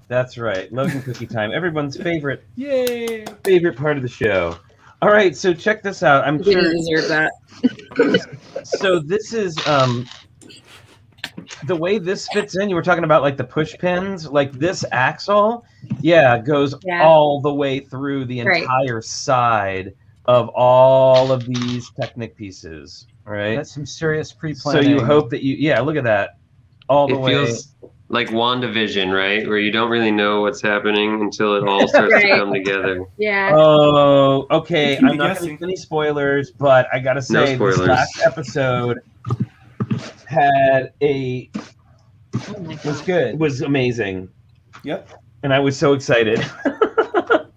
That's right, Logan Cookie Time, everyone's favorite Yay! favorite part of the show. All right, so check this out. I'm Didn't sure. deserve that. So this is um the way this fits in. You were talking about like the push pins, like this axle, yeah, goes Yeah. all the way through the Right. entire side of all of these Technic pieces, right? That's some serious pre-planning. So you hope that you, yeah, look at that, all the It way. feels like WandaVision, right? Where you don't really know what's happening until it all starts to come together. Yeah. Oh, okay. I'm be not going guessing. to any spoilers, but I gotta No say, this last episode had a was good, was amazing, Yep. and I was so excited.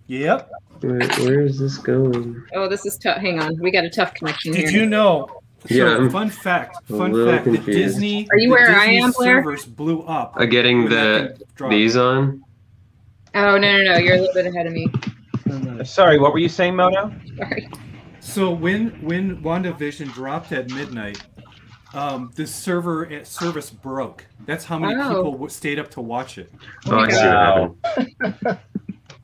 Yep. Where, where is this going? Oh, this is tough. Hang on. We got a tough connection Did here. you know? So, Yeah, I'm fun fact. Fun little fact. The. Disney. Are you the where I Disney am, Blair? Servers blew up. Uh, getting the these on. Oh no no no! You're a little bit ahead of me. Sorry, what were you saying, Moto? Sorry. So when when WandaVision dropped at midnight, um, the server at service broke. That's how many Oh. people w- stayed up to watch it. Oh, I see what Wow. happened.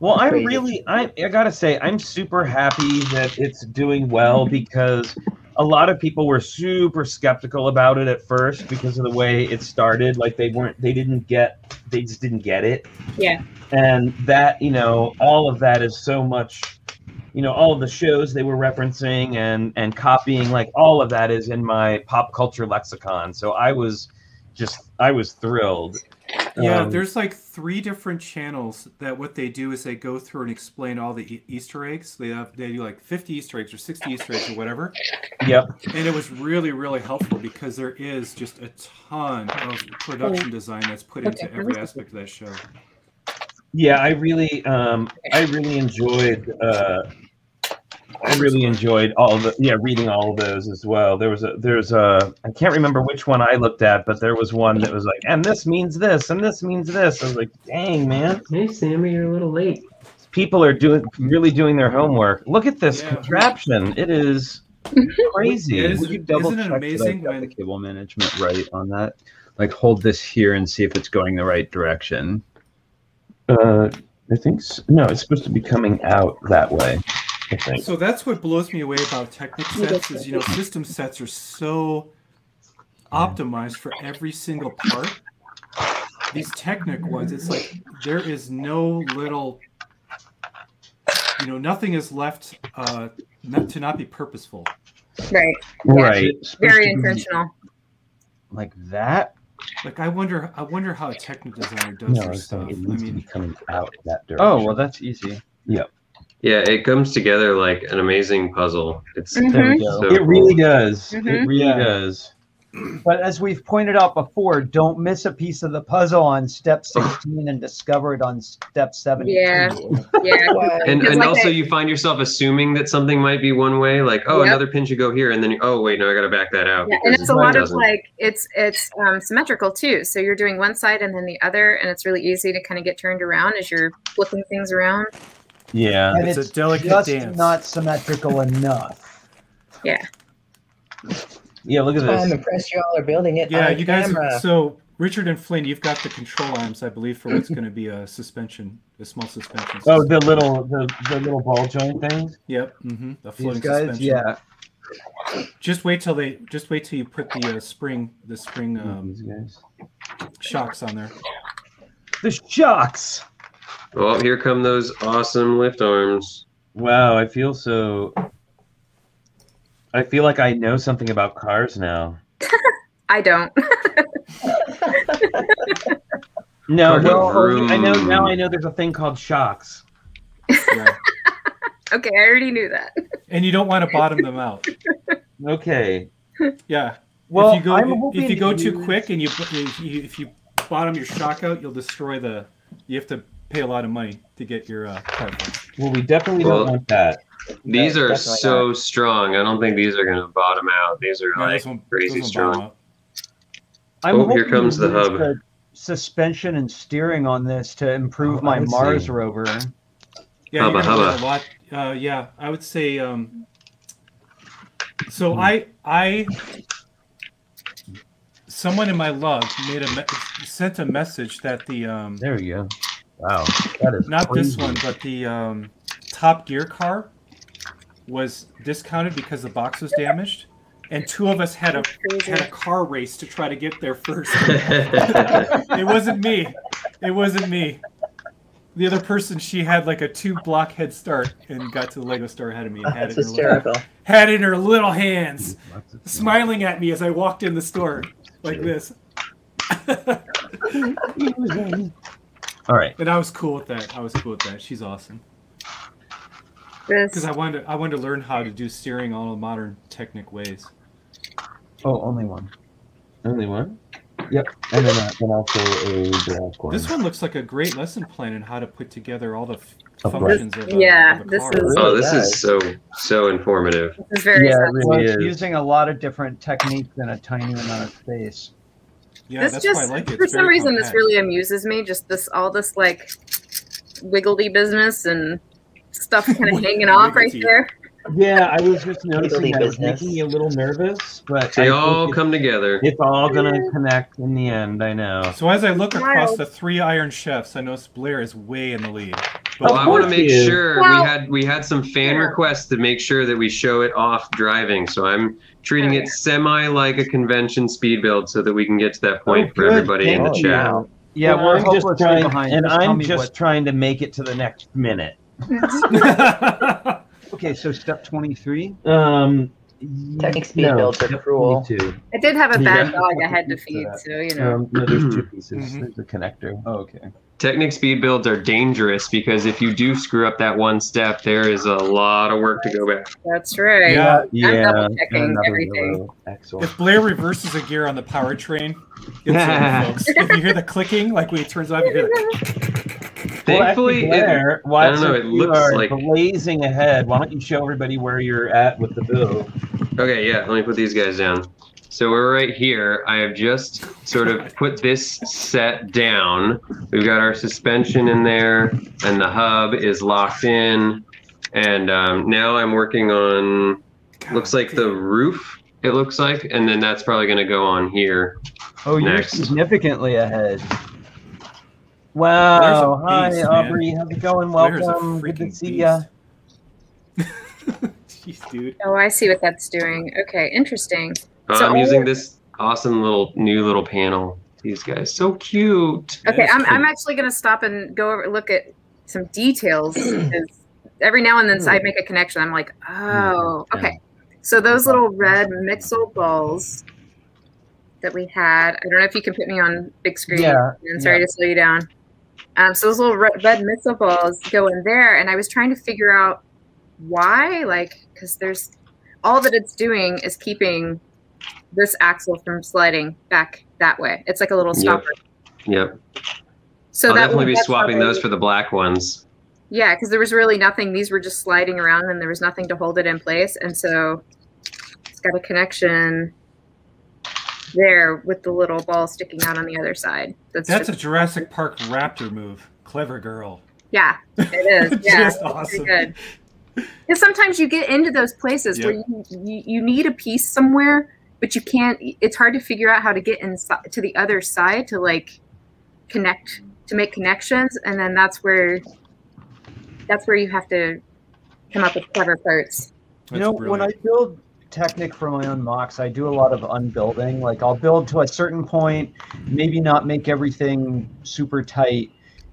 Well, I'm really, I, I gotta say, I'm super happy that it's doing well because a lot of people were super skeptical about it at first because of the way it started. Like they weren't, they didn't get, they just didn't get it. Yeah. And that, you know, all of that is so much, you know, all of the shows they were referencing and and copying, like all of that is in my pop culture lexicon. So I was just, I was thrilled. Yeah, Um, there's like three different channels that what they do is they go through and explain all the e- Easter eggs. They have they do like 50 Easter eggs or 60 Easter eggs or whatever. Yep. And it was really really helpful because there is just a ton of production design that's put into every aspect of that show. Yeah, I really, um, I really enjoyed. Uh, I really enjoyed all the yeah reading all of those as well. There was a there's a I can't remember which one I looked at, but there was one that was like, and this means this, and this means this. I was like, dang man, Hey, Sammy, you're a little late. people are doing really doing their homework. Look at this Yeah. contraption. It is crazy. Yeah, it is- Would you double Isn't it check that amazing I've the cable management right on that? Like hold this here and see if it's going the right direction. Uh, I think s no, it's supposed to be coming out that way. I think. So that's what blows me away about Technic sets is you know system sets are so optimized for every single part. These Technic ones, it's like there is no little, you know, nothing is left uh, not to not be purposeful. Right. Right. Very intentional. Like that? Like I wonder, I wonder how a Technic designer does No, their it's stuff. not. I It needs to be mean, coming out that direction. Oh well, that's easy. Yeah, it comes together like an amazing puzzle. It's There we Mhm. So it really cool. does. It Mhm. really Yeah. does. But as we've pointed out before, don't miss a piece of the puzzle on step 16 and discover it on step 17. Yeah. Yeah. And and like also I- you find yourself assuming that something might be one way, like oh Yep. another pin should go here, and then you, oh wait no I got to back that out. Yeah, and it's a lot of doesn't. like it's it's um, symmetrical too. So you're doing one side and then the other, and it's really easy to kind of get turned around as you're flipping things around. Yeah. And It's it's, a delicate just dance. not symmetrical enough. Yeah. Yeah, look at this. I'm impressed you all are building it yeah, on you guys. camera. So Richard and Flynn, you've got the control arms, I believe, for what's going to be a suspension, a small suspension. Oh, the little the, the little ball joint things. Yep. Mm-hmm. The These guys, suspension. yeah. Just wait till they. Just wait till you put the uh, spring, the spring um, shocks on there. The shocks. Oh, here come those awesome lift arms. Wow, I feel so. I feel like I know something about cars now. I don't. No, Like a well, I know now. I know there's a thing called shocks. Yeah. okay, I already knew that. and you don't want to bottom them out. Okay. Yeah. Well, if you go I'm if you go to too use- quick and you if you if you bottom your shock out, you'll destroy the. You have to pay a lot of money to get your uh, car. Well, we definitely Well, don't want that. These Yeah, are definitely so strong. I don't think these are going to bottom out. These are No, like those won't- crazy those won't bottom strong. I'm Oh, here comes the hub. the suspension and steering on this to improve Oh, my I see. Mars rover. Yeah, Hubba hubba. a lot. Uh, yeah, I would say. Um, so I I someone in my LUG made a me- sent a message that the um, There we go. Wow, that is not this one, but the um, Top Gear car was discounted because the box was damaged, and two of us had a had a car race to try to get there first. it wasn't me. It wasn't me. The other person, she had like a two block head start and got to the Lego store ahead of me and had That's it, in her little, hysterical. had it in her little hands, smiling at me as I walked in the store like this. All right. and I was cool with that. I was cool with that. She's awesome because I wanted to, I wanted to learn how to do steering all the modern Technic ways. Oh, only one. Only one. Yep. And then, uh, then also a black one. This one looks like a great lesson plan in how to put together all the f- Of what? functions of a, Yeah, of a this car. is- oh, this does. is so so informative. is very Yeah, it really is. using a lot of different techniques in a tiny amount of space. Yeah, this that's just why I like it. for It's some very reason this really amuses me. Just this all this like wiggledy business and stuff kind of hanging off right Wiggledy. there. Yeah, I was just noticing that was business. making me a little nervous, but They I all think come together. it's, it's all gonna connect in the end. I know. So as I look across Wild. the three Iron Chefs, I notice Blair is way in the lead. Well, Of I want to make sure Well- we had we had some fan Yeah. requests to make sure that we show it off driving. So I'm treating Oh, it semi like a convention speed build so that we can get to that point Oh, for good. everybody in the chat. you. Yeah, And we're I'm just trying, behind. and Just I'm just what- trying to make it to the next minute. Okay, so step 23. Um, Technic speed builds are step cruel. 22. I did have a Yeah. bad dog I had to feed, so you know. Um, no, there's two pieces. Mhm. There's a connector. Oh, okay. Technic speed builds are dangerous because if you do screw up that one step, there is a lot of work to go back. That's right. Yeah. Yeah, checking everything. Excellent. if Blair reverses a gear on the powertrain, it's folks. If you hear the clicking, like when it turns off, you hear the Thankfully, well, actually, it, Blair, why, I don't know, since it you looks are like- blazing ahead. Why don't you show everybody where you're at with the build? Okay, yeah, let me put these guys down. So we're right here. I have just sort of put this set down. We've got our suspension in there, and the hub is locked in. And um, now I'm working on, looks like the roof, it looks like, and then that's probably going to go on here. Oh, you're Next. significantly ahead. Wow. Blair's Hi, beast, man. Aubrey. How's it going? Welcome. Good to see ya. Jeez, dude. Oh, I see what that's doing. Okay, interesting. Uh, So I'm using this awesome little new little panel. These guys, so cute. Okay, I'm, I'm actually going to stop and go over look at some details because every now and then I make a connection. I'm like, oh, okay. So those little red mixel balls that we had, I don't know if you can put me on big screen. Yeah, I'm sorry to slow you down. Um, so those little red, red mixel balls go in there, and I was trying to figure out why, like, because there's all that it's doing is keeping this axle from sliding back that way. It's like a little stopper. Yep. So I'll that definitely be swapping probably- those for the black ones. Yeah, because there was really nothing. These were just sliding around, and there was nothing to hold it in place, and so it's got a connection there with the little ball sticking out on the other side. That's, That's a Jurassic Park raptor move. Clever girl. yeah, it is. Yeah, Just awesome. good. Because sometimes you get into those places where you, you you need a piece somewhere, but you can't. It's hard to figure out how to get inside to the other side to like connect to make connections, and then that's where that's where you have to come up with clever parts. You That's know, when I build Technic for my own MOCs, I do a lot of unbuilding. Like I'll build to a certain point, maybe not make everything super tight,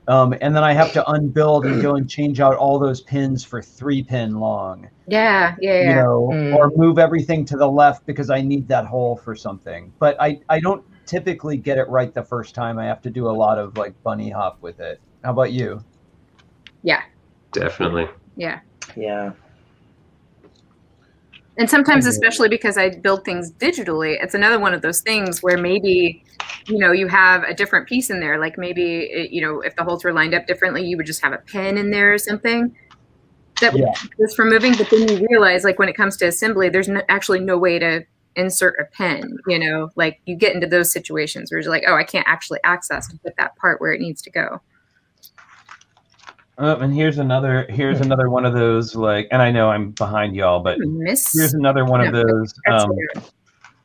um, and then I have to unbuild and go and change out all those pins for three pin long. Yeah, yeah, yeah. You know, Mm. or move everything to the left because I need that hole for something. But I I don't typically get it right the first time. I have to do a lot of like bunny hop with it. How about you? Yeah. Definitely. yeah. Yeah. And sometimes, mm-hmm. especially because I build things digitally, it's another one of those things where maybe, you know, you have a different piece in there. Like maybe, it, you know, if the holes were lined up differently, you would just have a pin in there or something that Yeah. was for moving. But then you realize, like, when it comes to assembly, there's no, actually no way to insert a pin, you know, like you get into those situations where you're like, oh, I can't actually access to put that part where it needs to go. Oh, and here's another here's another one of those like and I know I'm behind y'all, but Miss. here's another one of those um,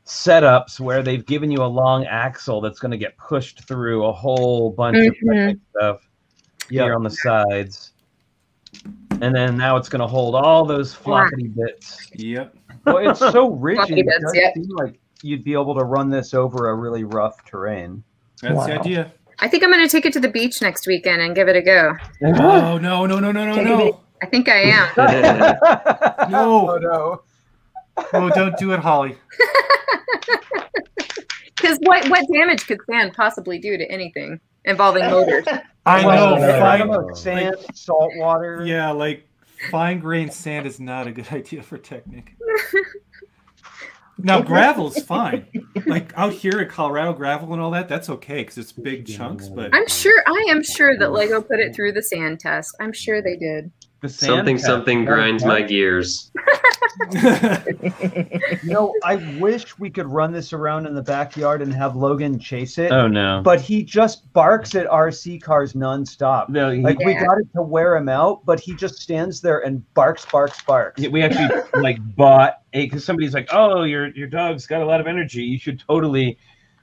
setups where they've given you a long axle that's going to get pushed through a whole bunch of Mhm. Technic stuff here on the sides. And then now it's going to hold all those floppy bits. Yep. Well, it's so rigid. Floppy It does yeah. seem like you'd be able to run this over a really rough terrain. That's the idea. I think I'm going to take it to the beach next weekend and give it a go. Oh no no no no no no I think I am. No. Oh no. no! Don't do it, Holly. Because what what damage could sand possibly do to anything involving motors? I know. no, Fine, Some of sand, salt water. yeah, like fine grained sand is not a good idea for Technic. Now gravel's fine. Like out here in Colorado, gravel and all that, that's okay because it's big chunks. But I'm sure I am sure that Lego put it through the sand test. I'm sure they did. The sand Something test. something grinds my gears. You know, I wish we could run this around in the backyard and have Logan chase it. Oh no. But he just barks at RC cars nonstop. no, he- Like we got it to wear him out, but he just stands there and barks, barks, barks. Yeah, we actually like bought a because somebody's like, oh, your your dog's got a lot of energy. You should totally,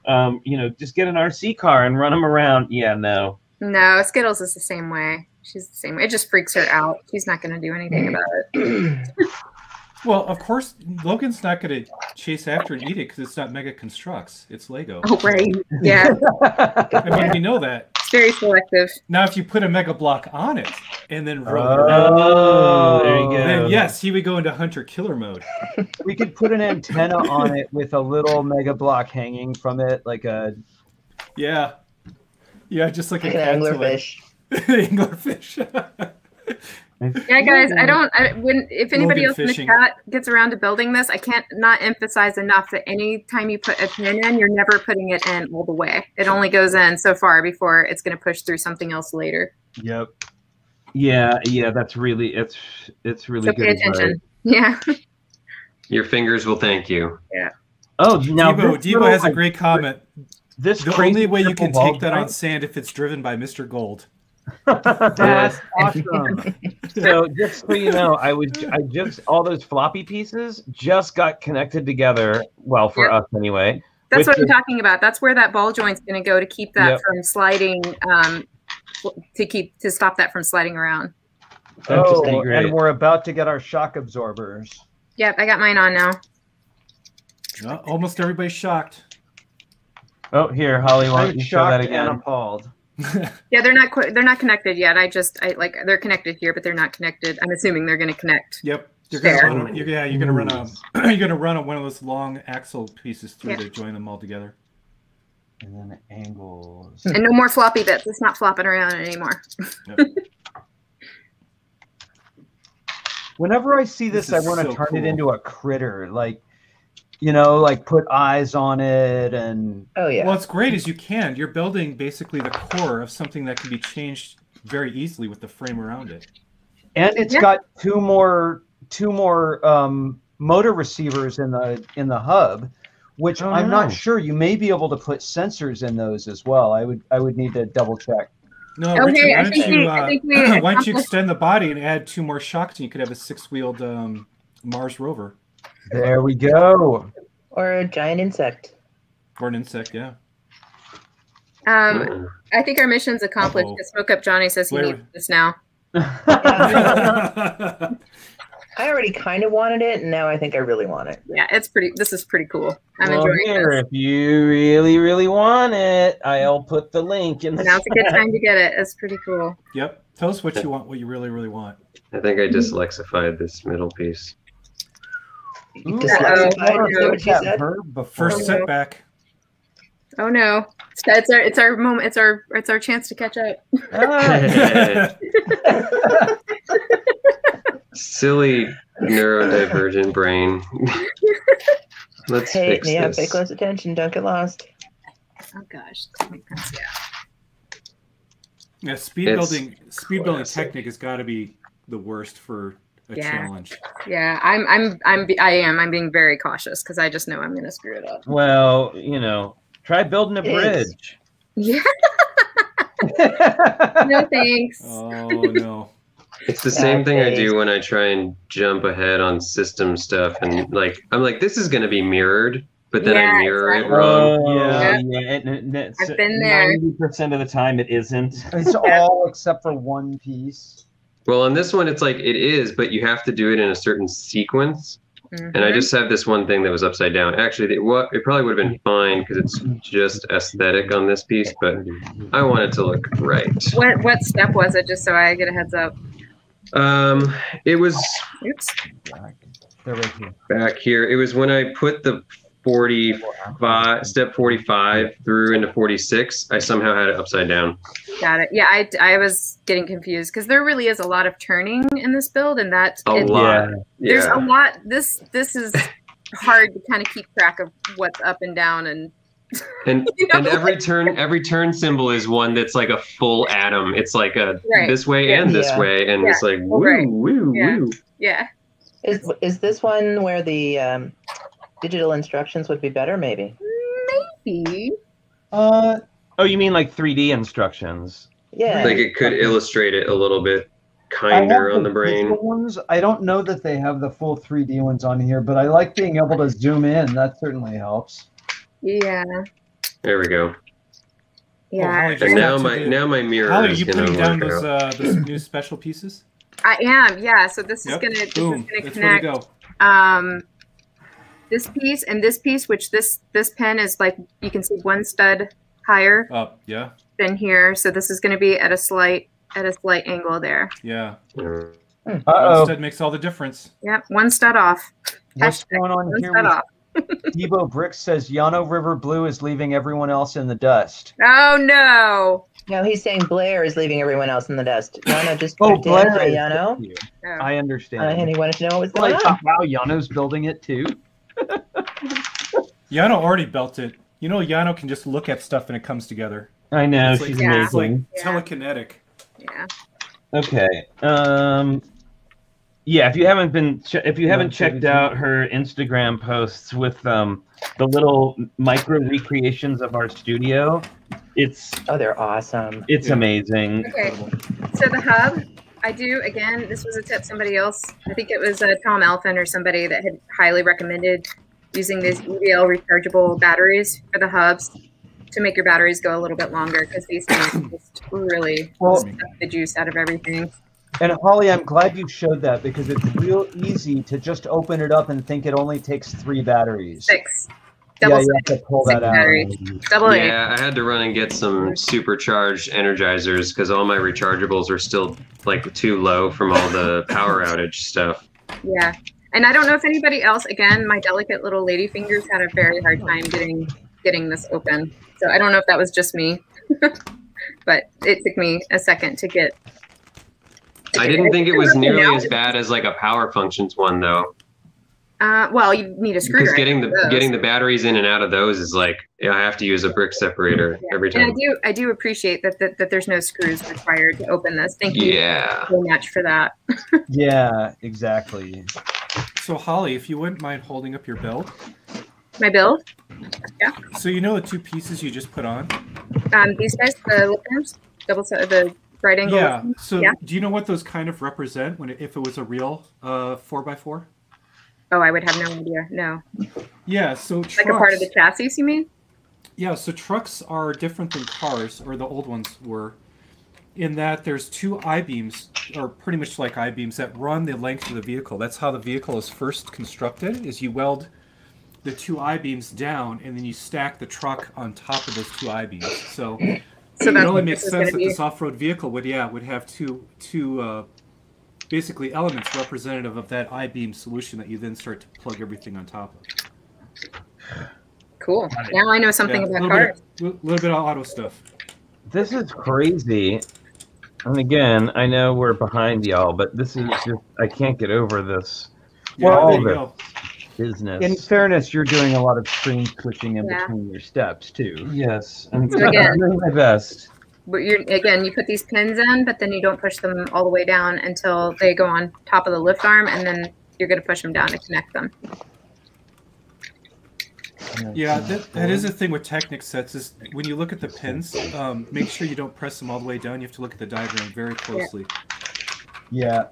um, you know, just get an RC car and run him around. Yeah, no. No, Skittles is the same way. She's the same way. It just freaks her out. She's not going to do anything mm. about it. well, of course, Logan's not going to chase after and eat it because it's not Mega Construx. It's Lego. Oh, right. Yeah, I mean, we know that. it's very selective. Now, if you put a Mega Block on it and then roll Oh. it around, Oh, there you go. then yes, he would go into hunter killer mode. We could put an antenna on it with a little mega block hanging from it, like a Yeah, yeah, just like a An cat to, like- anglerfish. anglerfish. Yeah, guys, I don't. I, when if anybody Logan else in the chat gets around to building this, I can't not emphasize enough that any time you put a pin in, you're never putting it in all the way. It only goes in so far before it's going to push through something else later. yep. Yeah, yeah, that's really it's it's really So good. pay advice. attention. Yeah. Your fingers will thank you. Yeah. Oh, now Debo, this Debo has a great comment. This The only way you can take that on sand if it's driven by Mr. Gold. That's awesome. so just so you know, I was I just all those floppy pieces just got connected together. Well, for Yep. us anyway. That's Which what I'm talking about. That's where that ball joint's going to go to keep that Yep. from sliding, um, to keep to stop that from sliding around. Oh, and we're about to get our shock absorbers. Yep, I got mine on now. No, almost everybody's shocked. Oh, here, Holly, why don't I'm you show that shocked and again? appalled. Yeah, they're not qu- they're not connected yet. I just I like they're connected here, but they're not connected. I'm assuming they're going to connect. Yep. You're gonna Fair. run a, you're, yeah, you're gonna run a you're gonna run a, one of those long axle pieces through Yeah. to join them all together. And then the angles. And no more floppy bits. It's not flopping around anymore. Whenever I see this, This I want to so turn it into a critter, like you know, like put eyes on it and Oh yeah. Well, what's great is you can. You're building basically the core of something that can be changed very easily with the frame around it. and it's Yeah. got two more two more um, motor receivers in the in the hub, which Oh, I'm no. not sure. You may be able to put sensors in those as well. I would I would need to double check. No, Okay, Richard, why don't you we- uh, we why don't you extend the body and add two more shocks and you could have a six wheeled um, Mars rover. There we go. Or a giant insect. Or an insect, yeah. Um. I think our mission's accomplished. Uh-oh. because Smoke Up Johnny says he needs this now. I already kind of wanted it, and now I think I really want it. Yeah, it's pretty. This is pretty cool. I'm well, enjoying here, this. if you really, really want it, I'll put the link in the Now's a good time to get it. It's pretty cool. yep. Tell us what you want, what you really, really want. I think I dyslexified this middle piece. You Ooh. dyslexified, Uh-oh. is that what you said? First Oh, setback. Oh no, it's, it's our it's our moment. It's our it's our chance to catch up. Ah, Silly neurodivergent brain. Let's Hey, fix yeah, this. pay close attention. Don't get lost. Oh gosh, yeah. Yeah, speed It's building speed building Technic has got to be the worst for a Yeah. challenge. Yeah, I'm I'm I'm I am I'm being very cautious because I just know I'm gonna screw it up. well, you know, try building a It is. bridge. Yeah, no thanks. Oh no. It's the same thing I do when I try and jump ahead on system stuff, and like I'm like, this is going to be mirrored, but then Yeah, I mirror exactly. it wrong. Oh, Yeah. yeah. and- and I've been there. 90% of the time it isn't. It's all except for one piece. Well, on this one, it's like it is, but you have to do it in a certain sequence. And I Mhm. just have this one thing that was upside down. Actually, it, wa- it probably would have been fine because it's just aesthetic on this piece, but I want it to look right. What what step was it? Just so I get a heads up. Um, it was Oops. They're right here. back here. It was when I put the 45 step 45 through into 46. I somehow had it upside down. Got it. Yeah, I, I was getting confused because there really is a lot of turning in this build, and that A it- lot. there's a lot. This this is hard to kind of keep track of what's up and down, and And you know, and every turn every turn symbol is one that's like a full atom. It's like a Right. this way Yeah. and this Yeah. way, and it's like woo Right. woo Yeah. woo. yeah, Is is this one where the um, digital instructions would be better? Maybe. maybe. Uh, Oh, you mean like 3D instructions? Yeah. Like it could illustrate it a little bit kinder on the digital brain. Ones. I don't know that they have the full 3D ones on here, but I like being able to zoom in. That certainly helps. Yeah, There we go. Oh, yeah. Holly, And now my the- now my mirror Holly, is you gonna putting down work those out. uh, those new special pieces? I am. Yeah. So this Yep. is gonna this Boom. is That's gonna where to connect. go. um this piece and this piece which this this pen is like you can see one stud higher Up. Yeah. than here so this is going to be at a slight at a slight angle there Yeah. One Uh-oh. One stud makes all the difference. yep one stud off What's Hashtag going on one here? stud off Debo Brick says Yano River Blue is leaving everyone else in the dust. oh no No, he's saying Blair is leaving everyone else in the dust. Yano just Oh, checked in. Blair. Hi, is Yano. with you. Oh. I Uh, understand. and he wanted to know what was going like, on. wow, Yano's building it too. Yano already built it. You know, Yano can just look at stuff and it comes together. I know, It's like- she's Yeah. It's like amazing. Yeah. telekinetic. yeah Okay. Um yeah, if you haven't been che- if you haven't checked out her Instagram posts with um the little micro recreations of our studio, it's Oh, they're awesome. it's Yeah. amazing. okay so the hub i do again this was a tip somebody else i think it was uh, Tom Alphin or somebody that had highly recommended using these EBL rechargeable batteries for the hubs to make your batteries go a little bit longer because these things just really Well- suck the juice out of everything And Holly, I'm glad you showed that because it's real easy to just open it up and think it only takes three batteries. six double you have to pull that out. double A. Yeah, I had to run and get some supercharged energizers because all my rechargeables are still like too low from all the power outage stuff. Yeah. And I don't know if anybody else, again, my delicate little lady fingers had a very hard time getting getting this open. So I don't know if that was just me. but it took me a second to get to I get didn't think it was nearly as bad as like a power functions one though. Uh, well, you need a screwdriver. Because getting the getting the batteries in and out of those is like yeah, I have to use a brick separator Yeah. every And I time. do I do appreciate that, that that there's no screws required to open this. Thank you Yeah. so much for that. Yeah, exactly. So, Holly, if you wouldn't mind holding up your belt. My build, Yeah. So, you know the two pieces you just put on? um, these guys, the lip lamps, double set the right angle. Yeah. So, Yeah. do you know what those kind of represent when it, if it was a real uh, 4x4? Oh, I would have no idea. No. Yeah, so trucks, Like a part of the chassis, you mean? yeah, so trucks are different than cars, or the old ones were, in that there's two I beams, or pretty much like I beams that run the length of the vehicle. That's how the vehicle is first constructed. Is you weld the two I beams down, and then you stack the truck on top of those two I beams. So So it only makes sense that be. this off-road vehicle would yeah would have two two uh, basically elements representative of that I-beam solution that you then start to plug everything on top of. Cool. Now I know something Yeah, about little cars. bit, of, little bit of auto stuff. This is crazy. And again, I know we're behind y'all, but this is just I can't get over this Yeah, Well, there all you the- go. business. In fairness, you're doing a lot of screen switching in Yeah. between your steps too. yes, I'm So again- doing my best. But you're again, you put these pins in, but then you don't push them all the way down until they go on top of the lift arm, and then you're going to push them down to connect them. Yeah, that, that is a thing with Technic sets is when you look at the pins, um, make sure you don't press them all the way down. You have to look at the diagram very closely. Yeah.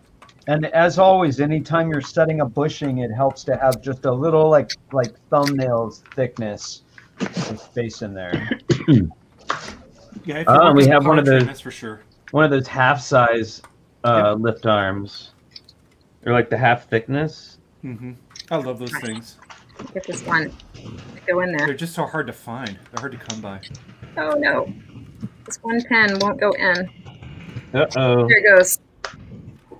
And as always, anytime you're setting a bushing, it helps to have just a little like like thumbnails thickness of space in there. Yeah, if you Oh, we have one of those- That's for sure. One of those half size uh, lift arms. They're like the half thickness. Mm-hmm. I love those things. Get this one. Go in there. They're just so hard to find. They're hard to come by. Oh no. This one pen won't go in. Uh oh. Here it goes.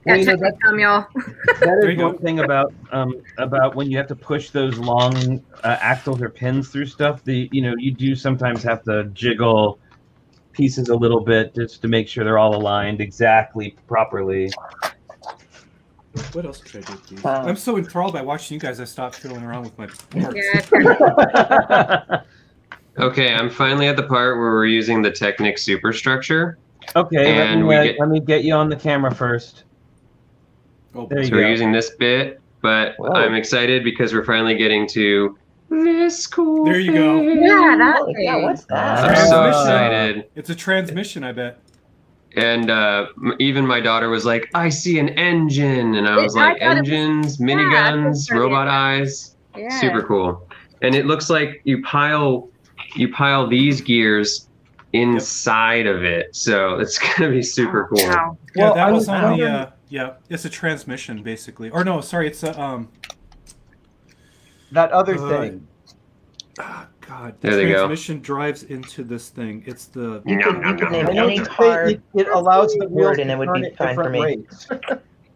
Well, Got you know, y'all. That There is you one thing about um about when you have to push those long uh, axles or pins through stuff. The you know you do sometimes have to jiggle pieces a little bit just to make sure they're all aligned exactly properly. What else should I do? Please? I'm so enthralled by watching you guys. I stopped fiddling around with my parts. Yeah, Okay, I'm finally at the part where we're using the Technic superstructure. okay, let And me, we uh, get- let me get you on the camera first. Oh, There you So go. we're using this bit, but Whoa. I'm excited because we're finally getting to this cool. There you go. thing. yeah, that Holy cow, thing. what's I'm so excited. It's a transmission, I bet. And uh, m- even my daughter was like, I see an engine. And I was I like, thought it was- engines, yeah, I miniguns, was trying to- robot eyes. Yeah. Super cool. And it looks like you pile you pile these gears inside of it. So it's gonna be super cool. Wow. Yeah, Well, that was was on the. wondering- Uh, yeah, it's a transmission basically. Or no, sorry, it's a um. That other Uh, thing. Ah, God, the There they go. transmission drives into this thing. It's the. You could, you could name any car. it, it allows the wheels word and it would be fine for me. rates.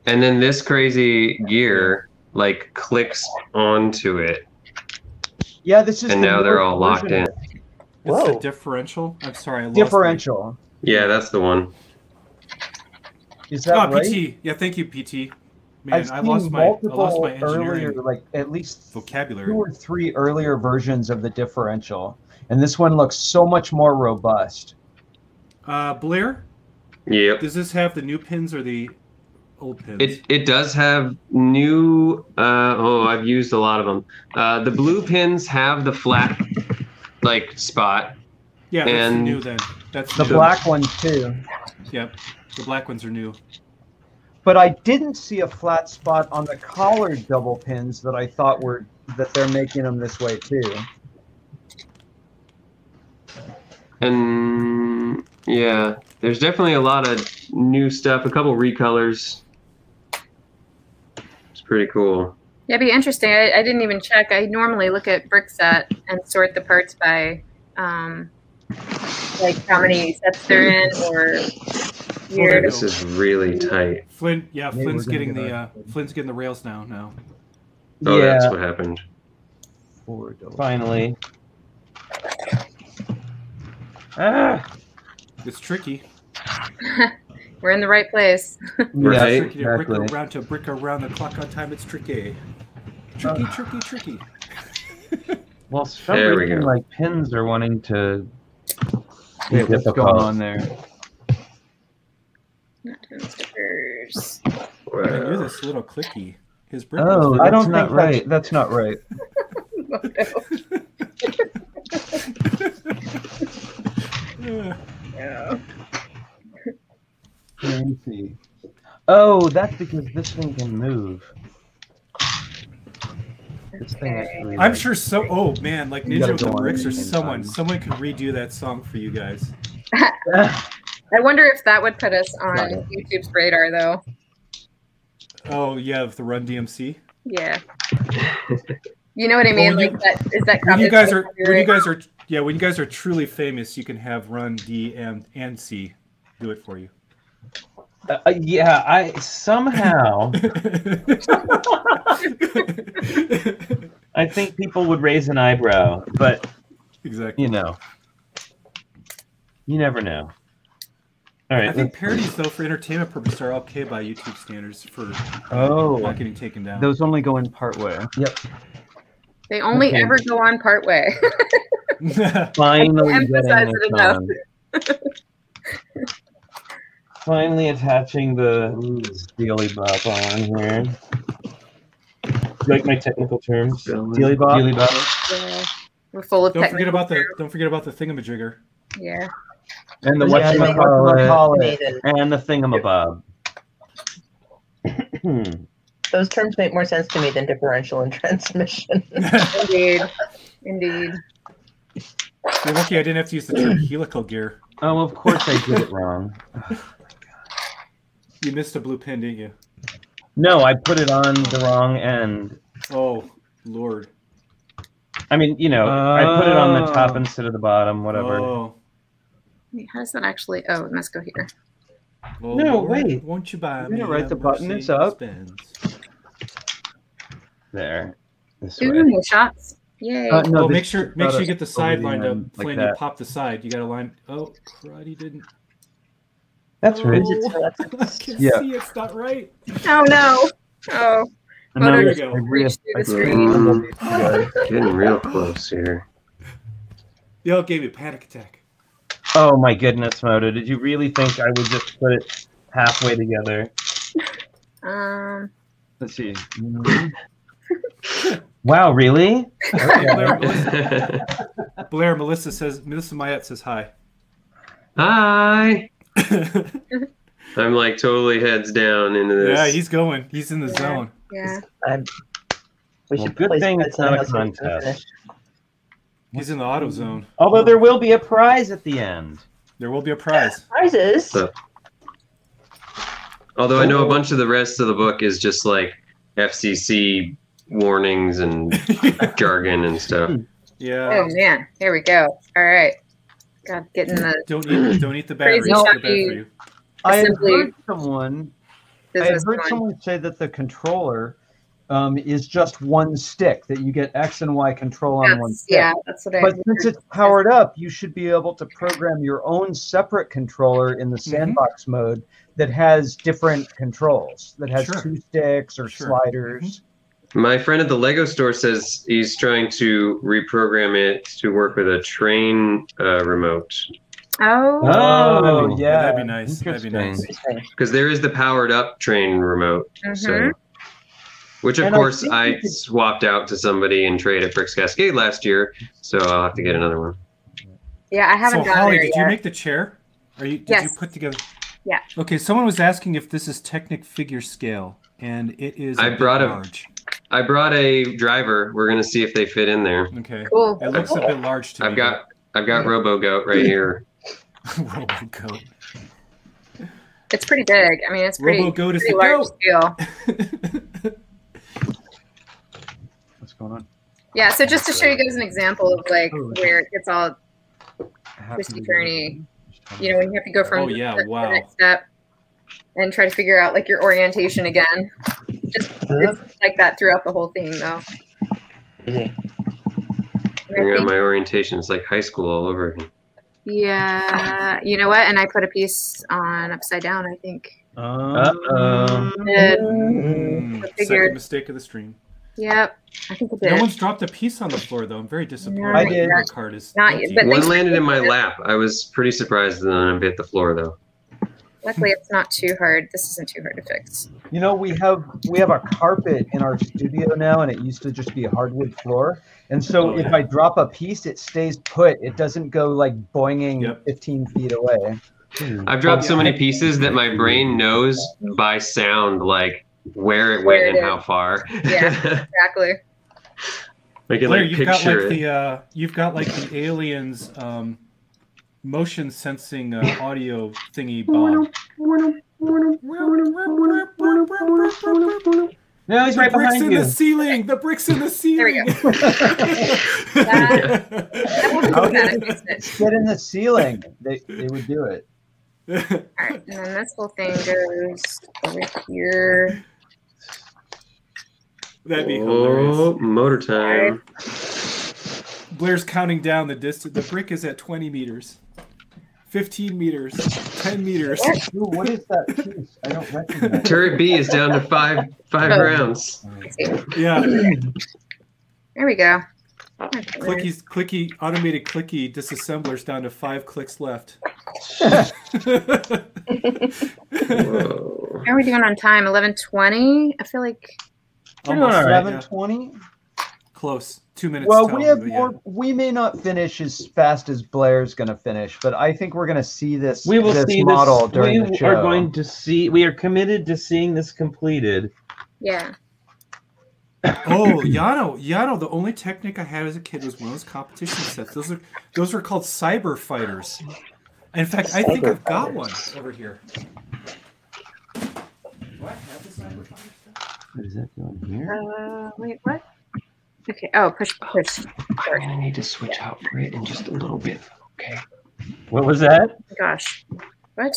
And then this crazy gear like clicks onto it. Yeah, this is And the now they're all locked in. of it. It's Whoa. the differential. I'm sorry, I lost Differential. Yeah, that's the one. Is My... that Oh, right? PT. Yeah, thank you, PT. Man, I've I seen lost my I multiple lost my earlier, like at least vocabulary. two or three earlier versions of the differential, and this one looks so much more robust. Uh, Blair, Yep. does this have the new pins or the old pins? It it does have new. Uh, oh, I've used a lot of them. Uh, the blue pins have the flat like spot. yeah, that's and- new then. That's The new. black ones too, Yep, the black ones are new. But I didn't see a flat spot on the collared double pins that I thought were that they're making them this way too. And yeah, there's definitely a lot of new stuff. A couple recolors. It's pretty cool. Yeah, it'd be interesting. I, I didn't even check. I normally look at Brickset and sort the parts by um, like how many sets they're in or year. This is really tight. Flynn, yeah, Maybe Flynn's getting get the our- uh, Flynn's getting the rails now. Now, Oh, yeah, that's what happened. Four finally. Ah, it's tricky. We're in the right place. Right. It's tricky to brick around to brick around the clock on time. It's tricky. Tricky, tricky, tricky. well, some There we reason, like pins are wanting to. be Wait, what's going on there? Not doing stickers. Man, you're this little clicky. His brick. Oh, I don't That's not think right. That's, that's not right. Yeah. Yeah. Let me see. Oh, that's because this thing can move. This thing actually. I'm like- sure so. Oh man, like Ninja gotta with the bricks or someone. time. Someone could redo that song for you guys. I wonder if that would put us on Got. YouTube's radar, though. Oh yeah, with the Run DMC. Yeah. You know what I mean? Well, when you- that is that When you guys are when you copyright? guys are yeah when you guys are truly famous, you can have Run D and and C do it for you. Uh, uh, yeah, I somehow I think people would raise an eyebrow, but exactly. you know, you never know. All I think parodies though for entertainment purposes are okay by YouTube standards for Oh, not getting taken down. those only go in part way. Yep. They only Okay. ever go on part way. finally emphasize it enough. Finally attaching the dealy bop on here. You like my technical terms? Dealy Bob? Dealy bop. yeah. We're full of don't forget about the terms. don't forget about the thingamajigger. Yeah. And the Yeah, they- whatchamacallit. Nathan, And the thingamabob. those terms make more sense to me than differential and transmission. Indeed. Indeed. You're lucky I didn't have to use the term helical gear. oh, of course I did it wrong. You missed a blue pin, didn't you? No, I put it on the wrong end. Oh Lord. I mean, you know, I put it on the top Oh. instead of the bottom, whatever. Oh, Wait, How does that actually? Oh, it must go here. oh, No, Lord, wait. Won't you buy You're me gonna write the button is up? Mercedes-Benz? There. This Ooh, way. more shots. Yay. Uh, no, oh, make sure make sure you get the side lined up. end, like Flynn, you pop the side. You got to line. Oh, crud, he didn't. That's right. Oh, I can Yeah. see it's not right. oh no. Oh. And Photo then There you go. I re- reached through the screen. Getting real close here. Yo, it gave me a panic attack. Oh my goodness, Moto. Did you really think I would just put it halfway together? Um. Let's see. Wow, really? Blair, Melissa, Blair, Melissa says, Melissa Mayette says hi. Hi. I'm like totally heads down into this. yeah, he's going. He's in the Yeah. zone. Yeah. I'm, we Well, should good thing it's not a how contest. Finished. He's in the auto zone. Although there will be a prize at the end. There will be a prize. Prizes. So- Although I know a oh. bunch of the rest of the book is just like FCC warnings and jargon and stuff. yeah. Oh man. Here we go. All right. God, getting the Don't eat. Don't eat the batteries. Crazy They're bad for you. I had heard someone. I heard someone say that the controller um, is just one stick. That you get X and Y control on one stick. yeah, that's what I. But since it's powered up, you should be able to program your own separate controller in the Mm-hmm. sandbox mode that has different controls, that has Sure. two sticks or Sure. Mm-hmm. sliders. My friend at the Lego store says he's trying to reprogram it to work with a train uh, remote Oh. Oh, yeah. That'd be nice. That'd be nice. Interesting. Interesting. because there is the powered up train remote. So, Mhm. Which of And course think I, could- swapped out to somebody in trade at Bricks Cascade last year. So I'll have to get another one. Yeah, I haven't so gone Holly, did yet. you make the chair? Are you? Did you put together? Yeah. Okay. Someone was asking if this is Technic figure scale, and it is. I brought a- large. I brought a driver. We're gonna see if they fit in there. Okay. Cool. It looks a bit large to I've me. got I've got Robo Goat right here. Robo Goat. It's pretty big. I mean, it's pretty, Robo Goat is pretty the large goat. scale. What's going on? Yeah. So just to show you guys an example of like Oh. where it gets all I have twisty turny. You know, when you have to go from Oh, yeah, the, the next step and try to figure out like your orientation again. Just it's like that throughout the whole thing, though. Easy. And Figuring out my orientation. It's like high school all over again. yeah, you know what? And I put a piece on upside down. I think. Um, Uh-oh. Mm, I second mistake of the stream. Yep, I think it did. No one's dropped a piece on the floor though. I'm very disappointed. I did. Your card is Not yet, but- One landed in my it. lap. I was pretty surprised when I hit the floor though. Luckily, it's not too hard. This isn't too hard to fix. You know, we have we have a carpet in our studio now, and it used to just be a hardwood floor. And so, Oh, if. I drop a piece, it stays put. It doesn't go like boinging Yep. 15 feet away. I've dropped oh, so many pieces that my brain knows by sound like where it Where went it and is. how far. Yeah. Exactly. I can Blair, like you've got picture like it. the uh, you've got like the aliens um, motion sensing uh, audio thingy bomb. No, he's The right bricks behind in you. the ceiling. The bricks in the ceiling. we go. That will be that. Get in the ceiling. They, they would do it. All right, and then this whole thing goes over here. That'd be oh, hilarious. oh, motor time. Blair's counting down the distance. The brick is at 20 meters, 15 meters, 10 meters. Ooh, what is that piece? I don't recognize. Turret B is down to five five Oh. rounds. Yeah, There we go. clicky's clicky automated clicky disassemblers down to five clicks left. How are we doing on time? Eleven twenty. I feel like We're doing Almost, seven yeah. Close. Two minutes. Well, we have but yeah. We may not finish as fast as Blair's going to finish, but I think we're going to see this. We will this see model this. during we the show. We are going to see. We are committed to seeing this completed. yeah. Oh, Yano, Yano. The only Technic I had as a kid was one of those competition sets. Those are those were called Cyber Fighters. In fact, I think I've got Fighters. one over here. What? Have the Cyber Fighters? What is that doing here? Uh, wait, what? Okay. Oh, push, push. Sorry. I need to switch out for it in just a little bit. Okay. What was that? Gosh. What?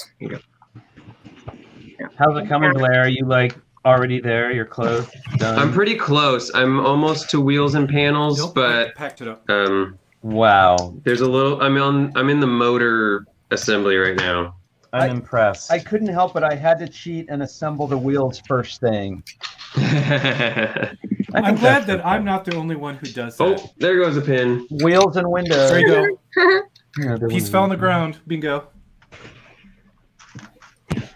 How's it coming, Blair? Are you like already there? You're close. Done. I'm pretty close. I'm almost to wheels and panels, Nope, I but packed it up. um, Wow, there's a little. I'm on. I'm in the motor assembly right now. I'm I- impressed. I couldn't help it. I had to cheat and assemble the wheels first thing. I think I'm glad that. I'm not the only one who does oh, that. oh, there goes a pin. Wheels and windows. There you go. Yeah, Piece fell on the ground. Bingo.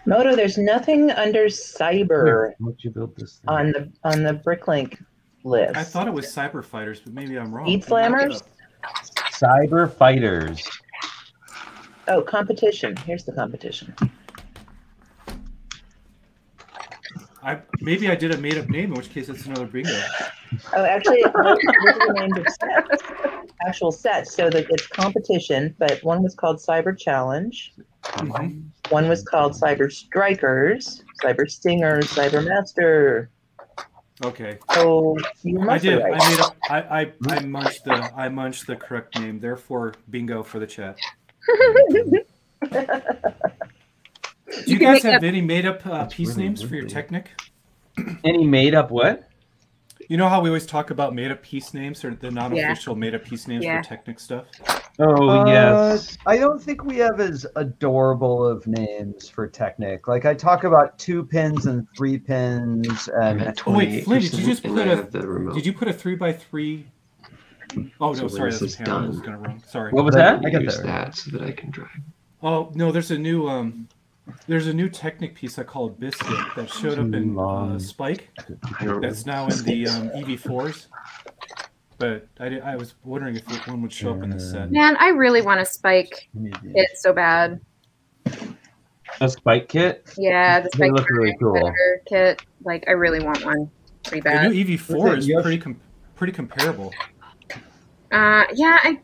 Moto, there's nothing under cyber Why'd you build this? on the on the Bricklink list. I thought it was Cyber Fighters, but maybe I'm wrong. Eat Slammers? Cyber Fighters. Oh, competition. Here's the competition. I maybe I did a made up name, in which case it's another bingo. Oh, actually, are the names. Actual sets. So that it's competition, but one was called Cyber Challenge. Mhm. One was called Cyber Strikers, Cyber Stingers, Cyber Master. Okay. So you I did. have I right. made up. I, I I munched the I munched the correct name. Therefore, bingo for the chat. Do you can guys have up- any made up uh, piece really names for your. Technic? Any made up what? You know how we always talk about made up piece names or the non official made up piece names Yeah. for Technic stuff? Oh Uh, yes. I don't think we have as adorable of names for Technic. Like I talk about two pins and three pins, and at Oh, wait, Flynn, did you just put I a- have the remote. Did you put a three by three? Oh So no, sorry, this that's is. I was done- gonna wrong. Sorry. What was that? I get use there. that so that I can drive. Oh no, there's a new um, there's a new Technic piece I call Biscuit that showed up in uh, Spike. That's now in the um, EV4s. But I, did, I was wondering if one would show up in the set. Man, I really want to spike it so bad. A spike kit. Yeah, the They spike look really cool. kit. Like, I really want one pretty bad. The new EV4 is Yoshi? pretty com- pretty comparable. Uh, yeah, I,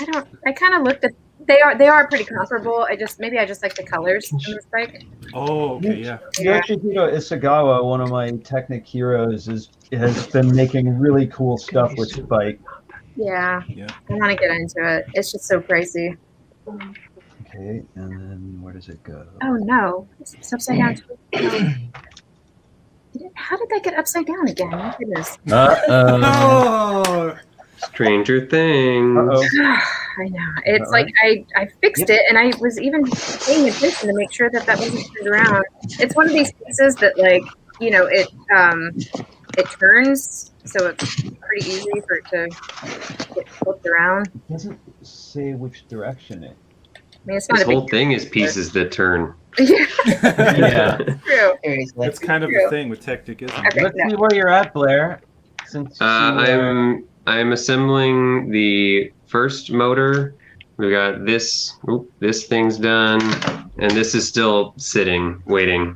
I don't. I kind of looked at. They are they are pretty comparable. I just maybe I just like the colors in the spike. Oh, okay, yeah. Yeah. Yoshihito Isogawa, one of my Technic heroes, is has been making really cool stuff with Spike. Yeah, Yeah. I want to get into it. It's just so pricey. Okay, and then where does it go? Oh no, it's upside down. No. Did it- How did that get upside down again? My goodness. Uh oh. Stranger Things. Uh-oh. I know. It's like I, I fixed it and I was even paying attention to make sure that that wasn't turned around. It's one of these pieces that like, you know, it um it turns so it's pretty easy for it to get flipped around. It doesn't say which direction it. I mean it's not This whole thing is pieces that turn. yeah, Yeah. true. Seriously. that's kind of the True. thing with Technic, isn't it? Okay. Let's no. see where you're at, Blair. Since Uh, I'm I'm assembling the first motor. We've got this. Oop, this thing's done, and this is still sitting, waiting.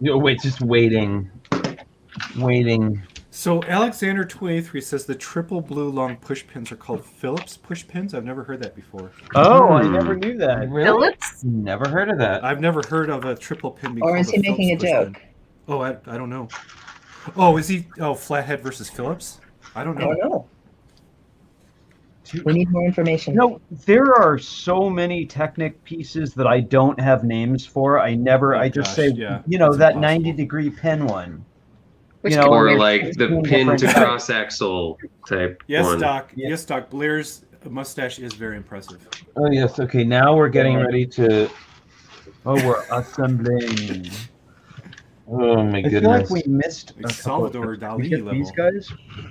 you- wait, just waiting, waiting. So Alexander twenty three says the triple blue long push pins are called Phillips push pins. I've never heard that before. Oh, I Hmm. never knew that. Really? Phillips? Never heard of that. I've never heard of a triple pin. being Or is he making a Phillips push joke? pin. Oh, I, I don't know. Oh, is he? Oh, Flathead versus Phillips. I don't I know. don't know. We need more information. No, there are so many Technic pieces that I don't have names for. I never, Oh, I just gosh, say, yeah, you know, it's that impossible. 90 degree pin one. Which You know, or like the pin to cross axle type Yes, one. Doc. Yeah. Yes, Doc. Blair's mustache is very impressive. Oh yes. Okay. Now we're getting ready to. Oh, we're assembling. Oh my I feel goodness. like we missed Like Salvador Dali get These guys?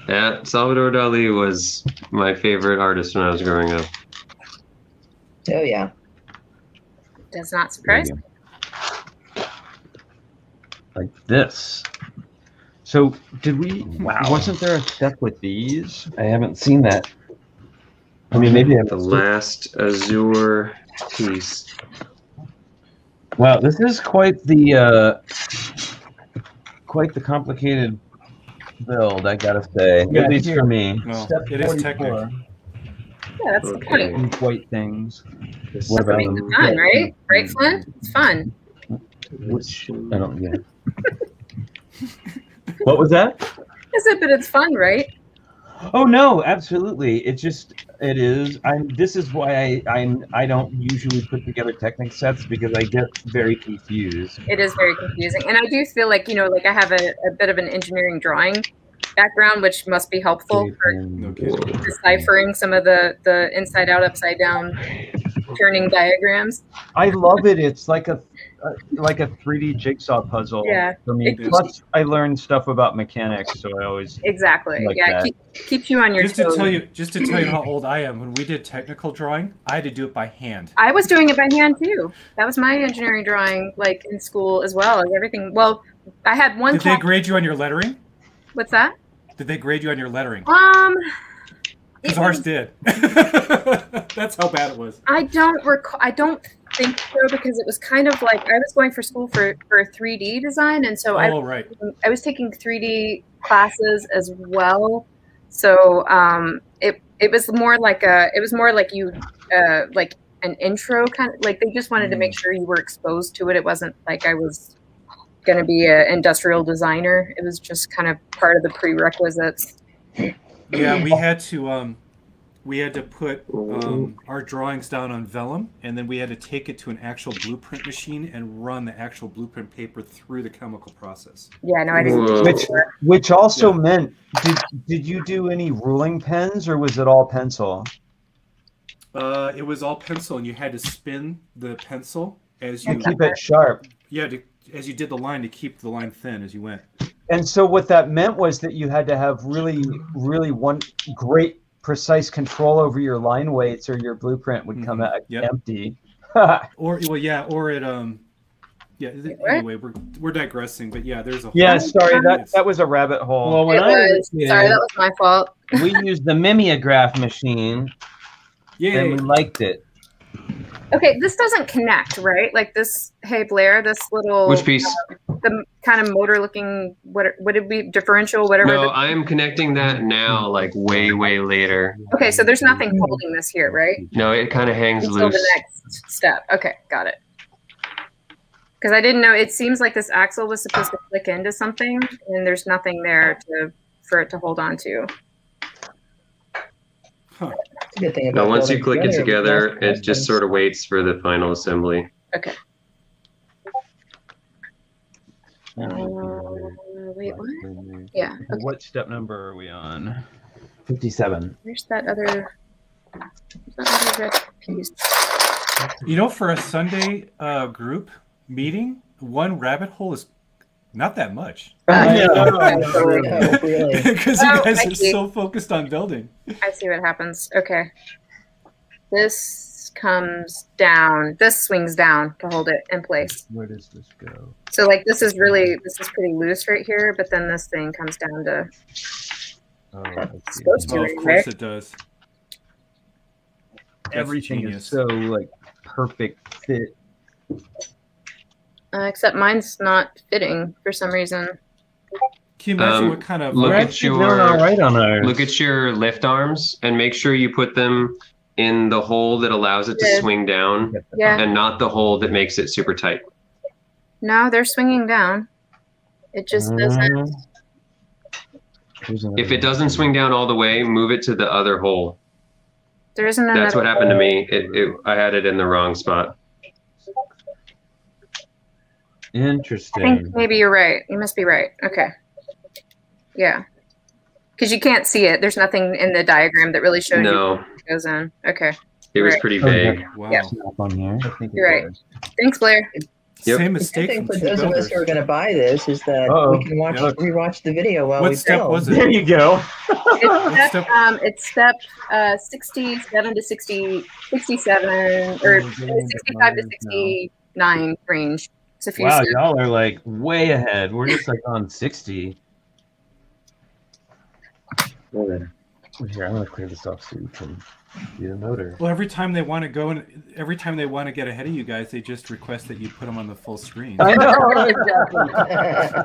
Yeah, Salvador Dali was my favorite artist when I was growing up. Oh yeah. Does not surprise me. like this. So, did we? Wow. Wasn't there a step with these? I haven't seen that. I mean, maybe I The last Azure piece. Wow, this is quite the uh, quite the complicated build. I gotta say, Yeah, at least here. for me. No, Step it is technical. Yeah, that's the Okay. point. These white things. What about It's them? fun, right? Right, Flynn? It's fun. Which I don't. Yeah. what was that? I said, but it's fun, right? Oh no, absolutely. It just it is. I'm. This is why I I'm I don't usually put together Technic sets because I get very confused. It is very confusing. And I do feel like, you know, like I have a, a bit of an engineering drawing background, which must be helpful for No deciphering some of the, the inside out, upside down turning diagrams. I love it. It's like a, a like a 3D jigsaw puzzle Yeah. for me. It- Plus, I learned stuff about mechanics, so I always Exactly. Like yeah, that. keep, keeps you on your Just to tell you, just to tell you how old I am, when we did technical drawing, I had to do it by hand. I was doing it by hand too. That was my engineering drawing, like in school as well as everything. Well, I had one. Did they grade you on your lettering? What's that? Did they grade you on your lettering? Um, it Because ours was- did. That's how bad it was. I don't recall. I don't think so because it was kind of like I was going for school for for 3D design, and so I Oh, right. I was taking 3D classes as well. So um, it it was more like a it was more like you uh, like an intro kind of like they just wanted to make sure you were exposed to it. It wasn't like I was going to be an industrial designer. It was just kind of part of the prerequisites. Yeah, we had to um, we had to put um, our drawings down on vellum, and then we had to take it to an actual blueprint machine and run the actual blueprint paper through the chemical process. Yeah, no, I didn't. Which, which also Yeah. meant, did, did you do any ruling pens or was it all pencil? Uh, it was all pencil, and you had to spin the pencil as you To keep it sharp. yeah to, as you did the line to keep the line thin as you went. And so what that meant was that you had to have really, really one great precise control over your line weights or your blueprint would come Mhm. out Yep. empty. Or well, yeah, or it um, yeah. th- Anyway, we're we're digressing, but yeah, there's a yeah, sorry, that, that was a rabbit hole. Well, when It I was. was a kid, Sorry, that was my fault. we used the mimeograph machine yeah. and we liked it. Okay, this doesn't connect, right? Like this. Hey Blair, this little Which piece? The kind of motor looking what would it be differential whatever. No, the- I am connecting that now, like way, way later. okay, so there's nothing holding this here, right? No, it kind of hangs Until loose. the next step. Okay, got it. Because I didn't know. It seems like this axle was supposed to click into something, and there's nothing there to for it to hold on to. It's a good thing No, about once you click it together, together, it just sort of waits for the final assembly. Okay. Uh, wait, what? Yeah. Okay. What step number are we on? Fifty-seven. Where's that other? Where's that other red piece? You know, for a Sunday uh, group meeting, one rabbit hole is not that much I know. Because you Oh, guys I are so focused on building. I see what happens. Okay. This comes down. This swings down to hold it in place. Where does this go? So like this is really this is pretty loose right here, but then this thing comes down to Oh, I see. supposed to Oh, of there. course it does. Everything genius. is so like perfect fit. Uh, except mine's not fitting for some reason. Can you imagine Um, what kind of look at your- doing all right on ours. Look at your lift arms and make sure you put them in the hole that allows it to Yeah. swing down Yeah. and not the hole that makes it super tight. No, they're swinging down. It just doesn't. Here's another If it doesn't swing down all the way, move it to the other hole. There isn't another. That's what happened to me. It, it, I had it in the wrong spot. Interesting. I think maybe you're right. You must be right. Okay. Yeah. Because you can't see it. There's nothing in the diagram that really shows you No, what goes in. Okay. it was Right. pretty Okay. vague. wow. Yeah. On here. I think it You're right. was. Thanks, Blair. Yep. Same mistake I think for two those of us who are going to buy this is that Uh-oh. we can watch Look. rewatch the video while What we step film. was it? There you go. It's step, step- um, it's step uh, 67 to 60, 67, or Oh, doing 65 to the 69 range. It's a few Wow, steps. y'all are like way ahead. We're just like on 60. Here, I'm gonna clear this off so you can see the motor. Well, every time they want to go and every time they want to get ahead of you guys, they just request that you put them on the full screen. I know, exactly.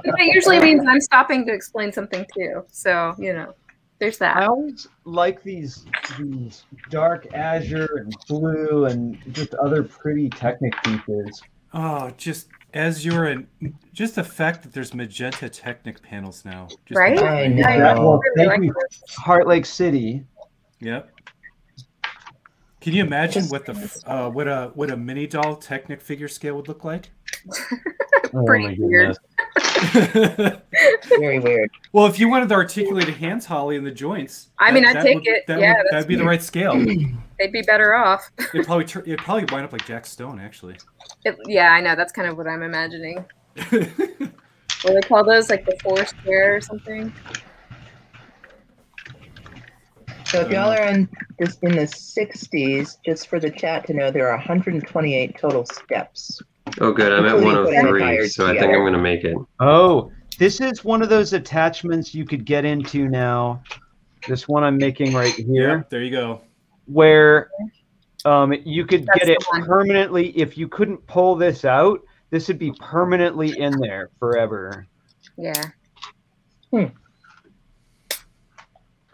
It usually means I'm stopping to explain something too. So, you know, there's that. I always like these these dark azure and blue and just other pretty Technic pieces. Oh, just as you're in, just the fact that there's magenta Technic panels now. Just Right? I know. I Yeah, well, really like you. Heart Lake City. Yep. Can you imagine what the uh, what a what a mini doll Technic figure scale would look like? Oh Pretty my weird. Very weird. well, if you wanted to articulate the articulated hands, Holly, and the joints, I mean, I'd take would- it. That Yeah, would, that'd be the right scale. They'd be better off. It'd probably tur- it'd probably wind up like Jack Stone, actually. It, yeah, I know. That's kind of what I'm imagining. What do they call those? Like the four square or something? So if y'all are in this in the 60s, just for the chat to know, there are 128 total steps. Oh, good. I'm at Including putting the 103, so I think. I'm going to make it. Oh, this is one of those attachments you could get into now. This one I'm making right here, yeah, there you go. where um, you could That's get it one. permanently. If you couldn't pull this out, this would be permanently in there forever. Yeah. Hmm.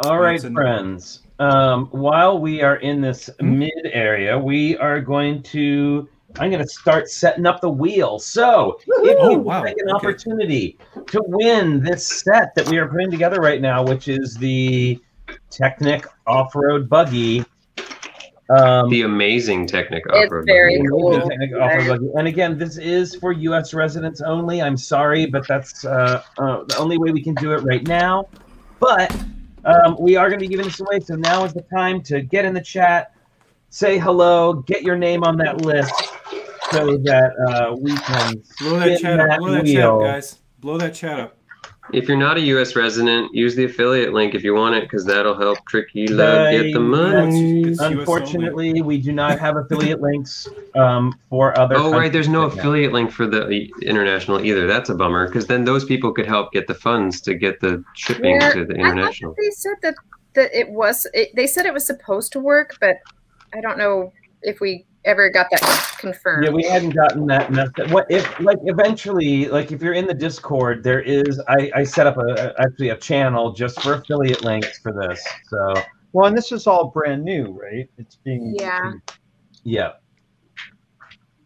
All right, That's friends. Um, while we are in this Hmm? mid area, we are going to. I'm going to start setting up the wheel. So, if Oh, you wow, take an okay. opportunity to win this set that we are putting together right now, which is the Technic off-road buggy. Um, The amazing Technic off-road. very cool. Off-road buggy. And again, this is for U.S. residents only. I'm sorry, but that's uh, uh, the only way we can do it right now. But um, we are going to be giving this away, so now is the time to get in the chat, say hello, get your name on that list, so that uh, we can Blow that spin chat up. that Blow that chat up, guys. Blow that chat up. If you're not a U.S. resident, use the affiliate link if you want it, because that'll help Tricky Love get the money. It's US Unfortunately, we do not have affiliate links um, for other. Oh, right. There's no countries right now. affiliate link for the international either. That's a bummer, because then those people could help get the funds to get the shipping Yeah, to the I thought international. they said that that it was. It, they said it was supposed to work, but I don't know if we ever got that confirmed. Yeah, we hadn't gotten that message. What if, like, eventually, like, if you're in the Discord, there is. I, I set up a, a actually a channel just for affiliate links for this. So Well, and this is all brand new, right? It's being Yeah. yeah,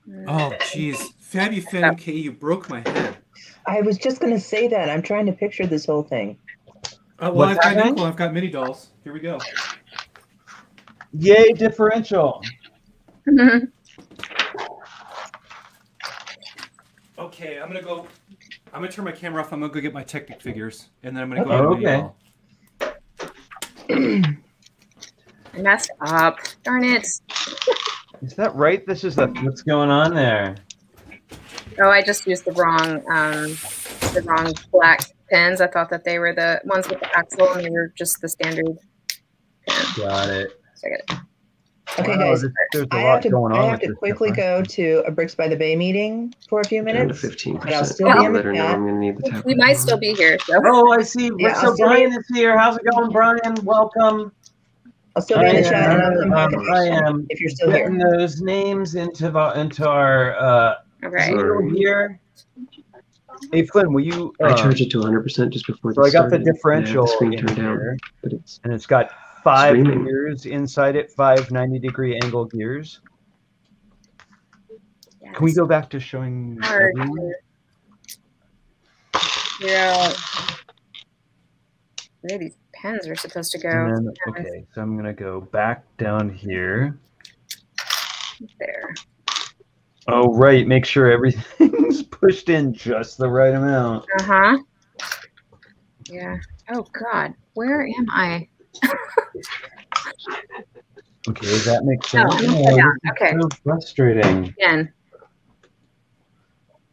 Mm. Oh, jeez. Fabby Fan K, you broke my head. I was just going to say that. I'm trying to picture this whole thing. Uh, well, I've got happening? I've got mini dolls. Here we go. Yay, differential. Okay, I'm gonna go. I'm gonna turn my camera off. I'm gonna go get my Technic figures, and then I'm gonna go. Okay. get a Okay. I messed up. Darn it. Is that right? This is the what's going on there? Oh, I just used the wrong um the wrong black pens. I thought that they were the ones with the axle and they were just the standard. Got it. So I got it. Okay, Wow, guys. there's, there's a I lot have to, going on. I have to quickly go to a Bricks by the Bay meeting for a few minutes. 15%. But I'll still be I'll in let the her know chat. I'm gonna need the tab. We might still be here. So Oh, I see. Yeah, so Brian is here. How's it going, Brian? Welcome. I'll still be in the I chat and I'll come am, back um, I am if you're still here. those names into the into our uh, okay. Sorry. Here. Hey Flynn, will you? I uh, charge it to 100% just before. so I got the started, and I have differential the screen turned down, but it's and it's got five Streaming. gears inside it, five 90 degree angle gears. Can we go back to showing Hard everyone? to where these pens are supposed to go. Then, okay, so I'm gonna go back down here. There. Oh right, make sure everything's pushed in just the right amount. Uh huh. Yeah. Oh God, where am I? Okay, that makes Oh, sense. Down. Okay. So frustrating. Again.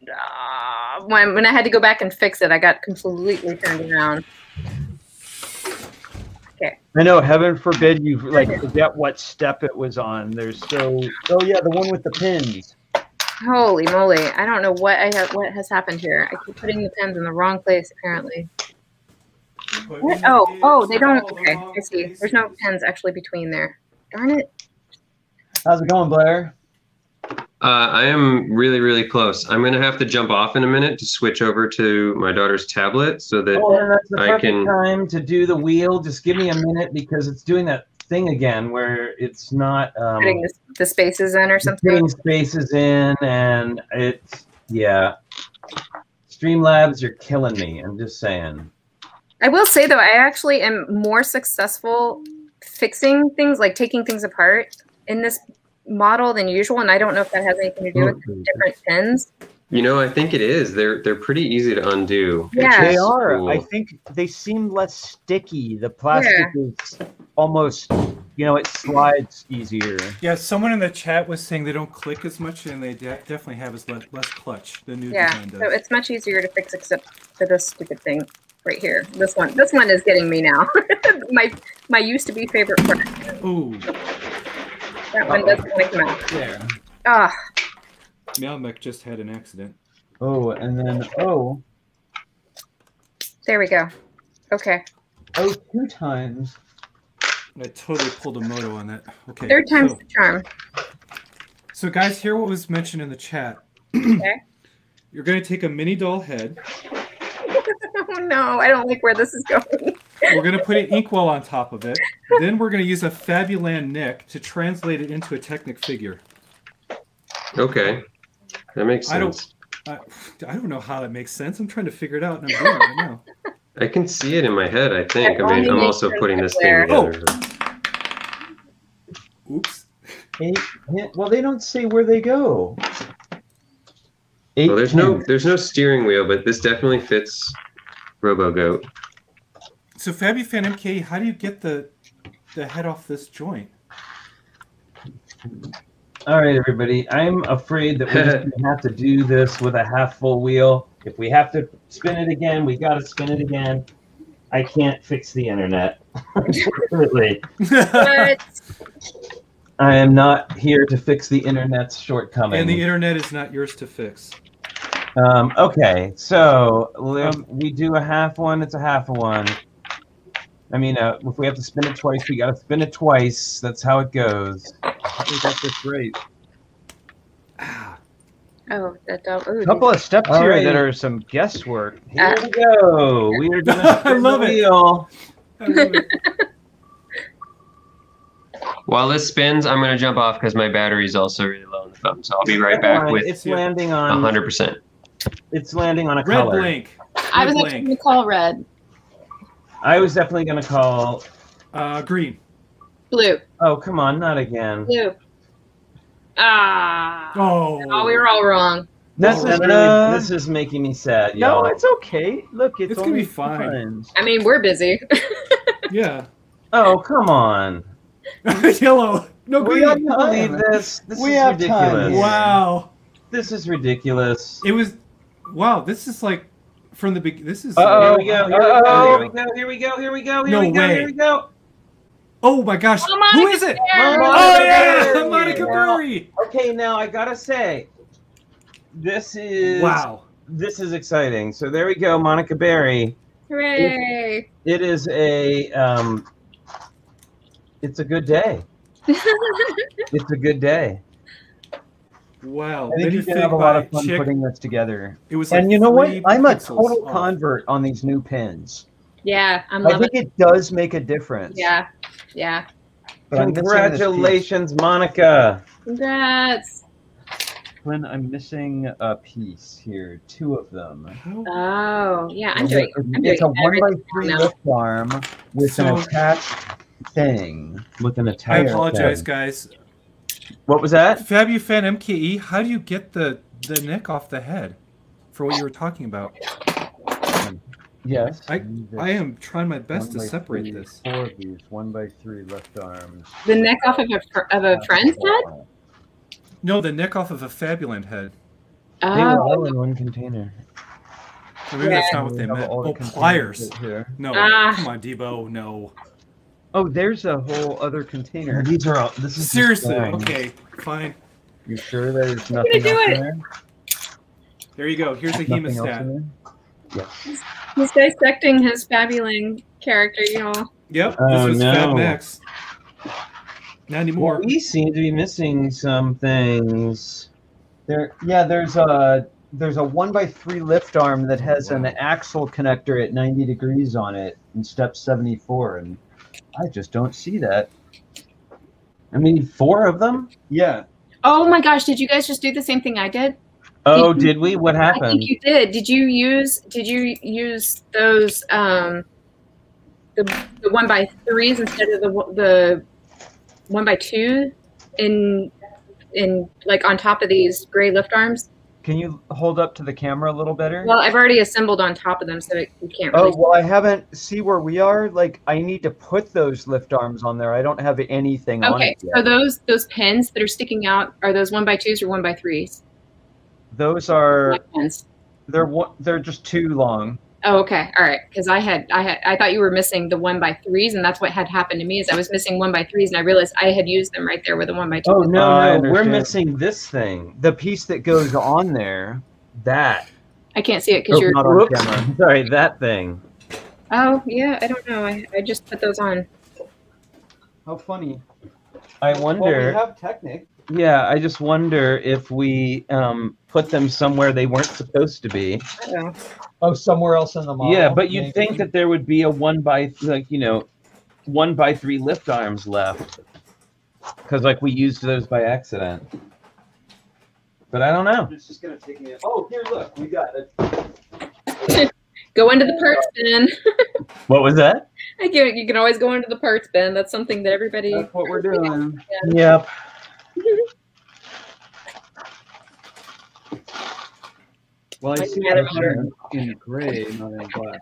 Uh, when when I had to go back and fix it, I got completely turned around. Okay. I know, heaven forbid you like forget what step it was on. There's so oh yeah, the one with the pins. Holy moly! I don't know what I have. What has happened here? I keep putting the pens in the wrong place. Apparently. What? Oh, oh, they don't. Okay, I see. There's no pens actually between there. Darn it! How's it going, Blair? Uh, I am really, really close. I'm gonna have to jump off in a minute to switch over to my daughter's tablet so that Oh, and that's the I can- time to do the wheel. Just give me a minute because it's doing that thing again where it's not um, Putting the, the spaces in or something. putting spaces in, and it's yeah. Streamlabs, you're killing me. I'm just saying. I will say though, I actually am more successful fixing things, like taking things apart in this model than usual, and I don't know if that has anything to do with the different pins. you know, I think it is. They're they're pretty easy to undo. Yeah. They are. cool. I think they seem less sticky. The plastic is almost, you know, it slides easier. Yeah, someone in the chat was saying they don't click as much, and they de- definitely have as less, less clutch. The new Yeah, design does. so it's much easier to fix except for this stupid thing right here. This one, this one is getting me now. my my used to be favorite part. Ooh, That one doesn't want to come out. There. Ah, Meow Mech just had an accident. Oh, and then oh, there we go. Okay, oh, two times. I totally pulled a moto on that. Okay. third time's so- the charm. So, guys, hear what was mentioned in the chat. Okay. You're going to take a mini doll head. Oh no, I don't like where this is going. We're going to put an inkwell on top of it. Then we're going to use a Fabuland Nick to translate it into a Technic figure. Okay, that makes sense. I don't- sense. I, I don't know how that makes sense. I'm trying to figure it out, and I'm doing it right now. I can see it in my head. I think. It I mean, I'm also sense putting this there. thing Oh. together. Oops. Eight. Well, they don't say where they go. Eight. Well, there's no there's no steering wheel, but this definitely fits RoboGoat. So, FabuFan MK, how do you get the the head off this joint? All right, everybody. I'm afraid that we're just gonna have to do this with a half full wheel. If we have to spin it again, we got to spin it again. I can't fix the internet. Unfortunately, But I am not here to fix the internet's shortcomings. and the internet is not yours to fix. Um, okay, so we do a half one. It's a half a one. I mean, uh, if we have to spin it twice, we got to spin it twice. That's how it goes. We got this right. Ah, oh, that dog. Ooh, A couple of steps here right. that are some guesswork. Here we go. We are gonna spin love the it. wheel. I love it. While this spins, I'm gonna jump off because my battery's also really low on the phone. So I'll be right back Fine, with It's landing on. 100. percent It's landing on a Red color. blank. I was Red actually going to call red, I was definitely gonna call. Uh, green. blue, Oh come on, not again. blue. Ah. Oh. Oh, we were all wrong. This Oh, is no. this is making me sad, No, y'all. it's okay. Look, it's, It's gonna be fine. times. I mean, we're busy. Yeah. Oh come on. Yellow. No We green. don't believe this. This We is have time ridiculous. here. Wow. This is ridiculous. It was. Wow. This is like from the beginning. This is. Here Uh-oh. we go. Here we. Here we go. Here we go. Here we go. Here No we go. way. Here we go. Oh my gosh. Oh, Monica Who is it? Berry. Monica Oh yeah, Berry. Monica Now- Berry. Okay, now I gotta say, this is Wow. This is exciting. So there we go, Monica Berry. Hooray. It is a um, it's a good day. It's a good day. Wow. I think you you can think have a lot of fun chick- putting this together. It was And you know what? I'm a total off. convert on these new pins. Yeah, I'm I think it does make a difference. Yeah, yeah. But I'm missing this piece. Congratulations, Monica. Congrats. When I'm missing a piece here, two of them. Oh, yeah. I'm doing. it- I'm it's doing a one by three now. lift arm with So- an attached thing. With an I attack. apologize, guys. What was that? FabuFan MKE, how do you get the the neck off the head for what you were talking about? Yes. I- I am trying my best to separate three, this. Four of these, one by three lift arms. The neck off of a of a friend's head. No, the neck off of a Fabuland head. They were all Oh, in one container. Or maybe that's not what they meant. the Oh, pliers. Here. No, Ah. come on, Debo. No. Oh, there's a whole other container. These are all. This is Seriously. destroying. Okay, fine. You sure there's nothing I'm gonna nothing do else it. there? There you go. Here's a Nothing hemostat. in there? he's dissecting his Fabuland character, y'all. Yep, oh, this Oh, was no. Fab Max. Not anymore. Well, we seem to be missing some things. There, yeah, there's a there's a one by three lift arm that has an axle connector at 90 degrees on it in step 74, and I just don't see that. I mean, four of them. Yeah, Oh my gosh! Did you guys just do the same thing I did? Oh, Did did we? What happened? I think you did. Did you use? Did you use those? Um, the the one by threes instead of the the one by two in in like on top of these gray lift arms. Can you hold up to the camera a little better? Well, I've already assembled on top of them, so it, you can't Oh really. well, I haven't see where we are. Like, I need to put those lift arms on there. I don't have anything on Okay, so those those pins that are sticking out are those one by twos or one by threes? Those are they're one, they're just too long. Oh, okay, all right. Because I had I had I thought you were missing the one by threes, and that's what had happened to me is I was missing one by threes, and I realized I had used them right there with the one by two. Oh no, oh, no, we're missing this thing. The piece that goes on there. That. I can't see it because Oh, you're. not on Whoops. camera. Sorry, that thing. Oh yeah, I don't know. I, I just put those on. How funny. I wonder. Well, wonder. we have Technic. Yeah, I just wonder if we um, put them somewhere they weren't supposed to be. Oh. Oh, somewhere else in the model. yeah, but you'd maybe. think that there would be a one by like you know, one by three lift arms left, because like we used those by accident. But I don't know. It's just gonna take me. A... Oh, here, look, we got it. Go into the parts bin. What was that? I get you can always go into the parts bin. That's something that everybody. That's what we're doing. Yep. Well, I see matter it in gray, not in black.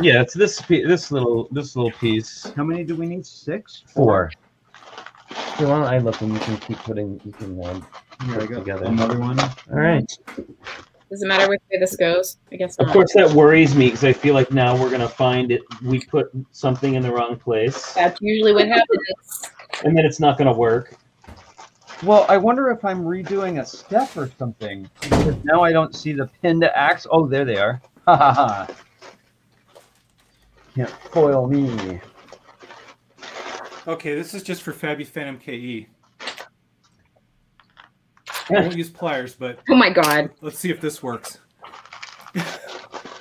Yeah, it's this this little this little piece. How many do we need? Six. Four. So why don't I look and you can keep putting you can um, Here I go. together. Another one. All right. Does it matter which way this goes? I guess Of not. course, that worries me because I feel like now we're gonna find it. We put something in the wrong place, That's usually what happens. And then it's not gonna work. Well, I wonder if I'm redoing a step or something. Because now I don't see the pin to axe. Oh, there they are. Ha ha ha. Can't foil me. Okay, this is just for FabuFan MKE. I eh. won't use pliers, but Oh my god. let's see if this works.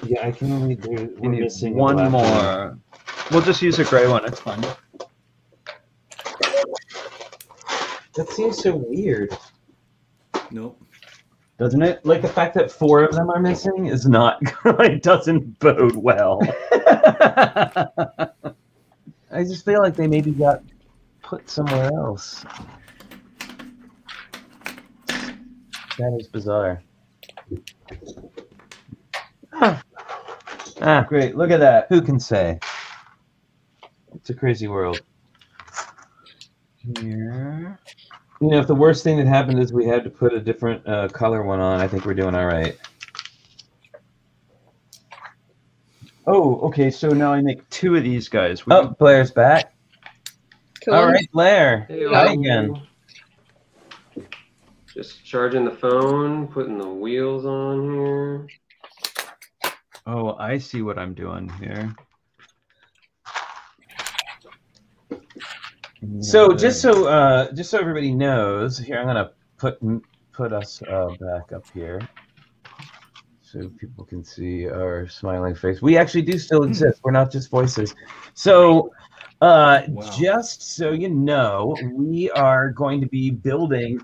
Yeah, I can only do. We We're missing one more. We'll just use a gray one. It's fine. That seems so weird. Nope. Doesn't it? Like the fact that four of them are missing is not. It doesn't bode well. I just feel like they maybe got put somewhere else. That is bizarre. Huh. Ah, Great. Look at that. who can say? It's a crazy world. Here. You know, if the worst thing that happened is we had to put a different uh, color one on, I think we're doing all right. Oh, okay. So now I make two of these guys. We Oh, Blair's back. Cool. All right, Blair. Hey, Hi again. Just charging the phone, putting the wheels on here. Oh, I see what I'm doing here. So just so uh, just so everybody knows, here I'm gonna put put us uh, back up here so people can see our smiling face. We actually do still exist. We're not just voices. So, uh, Wow. just so you know, we are going to be building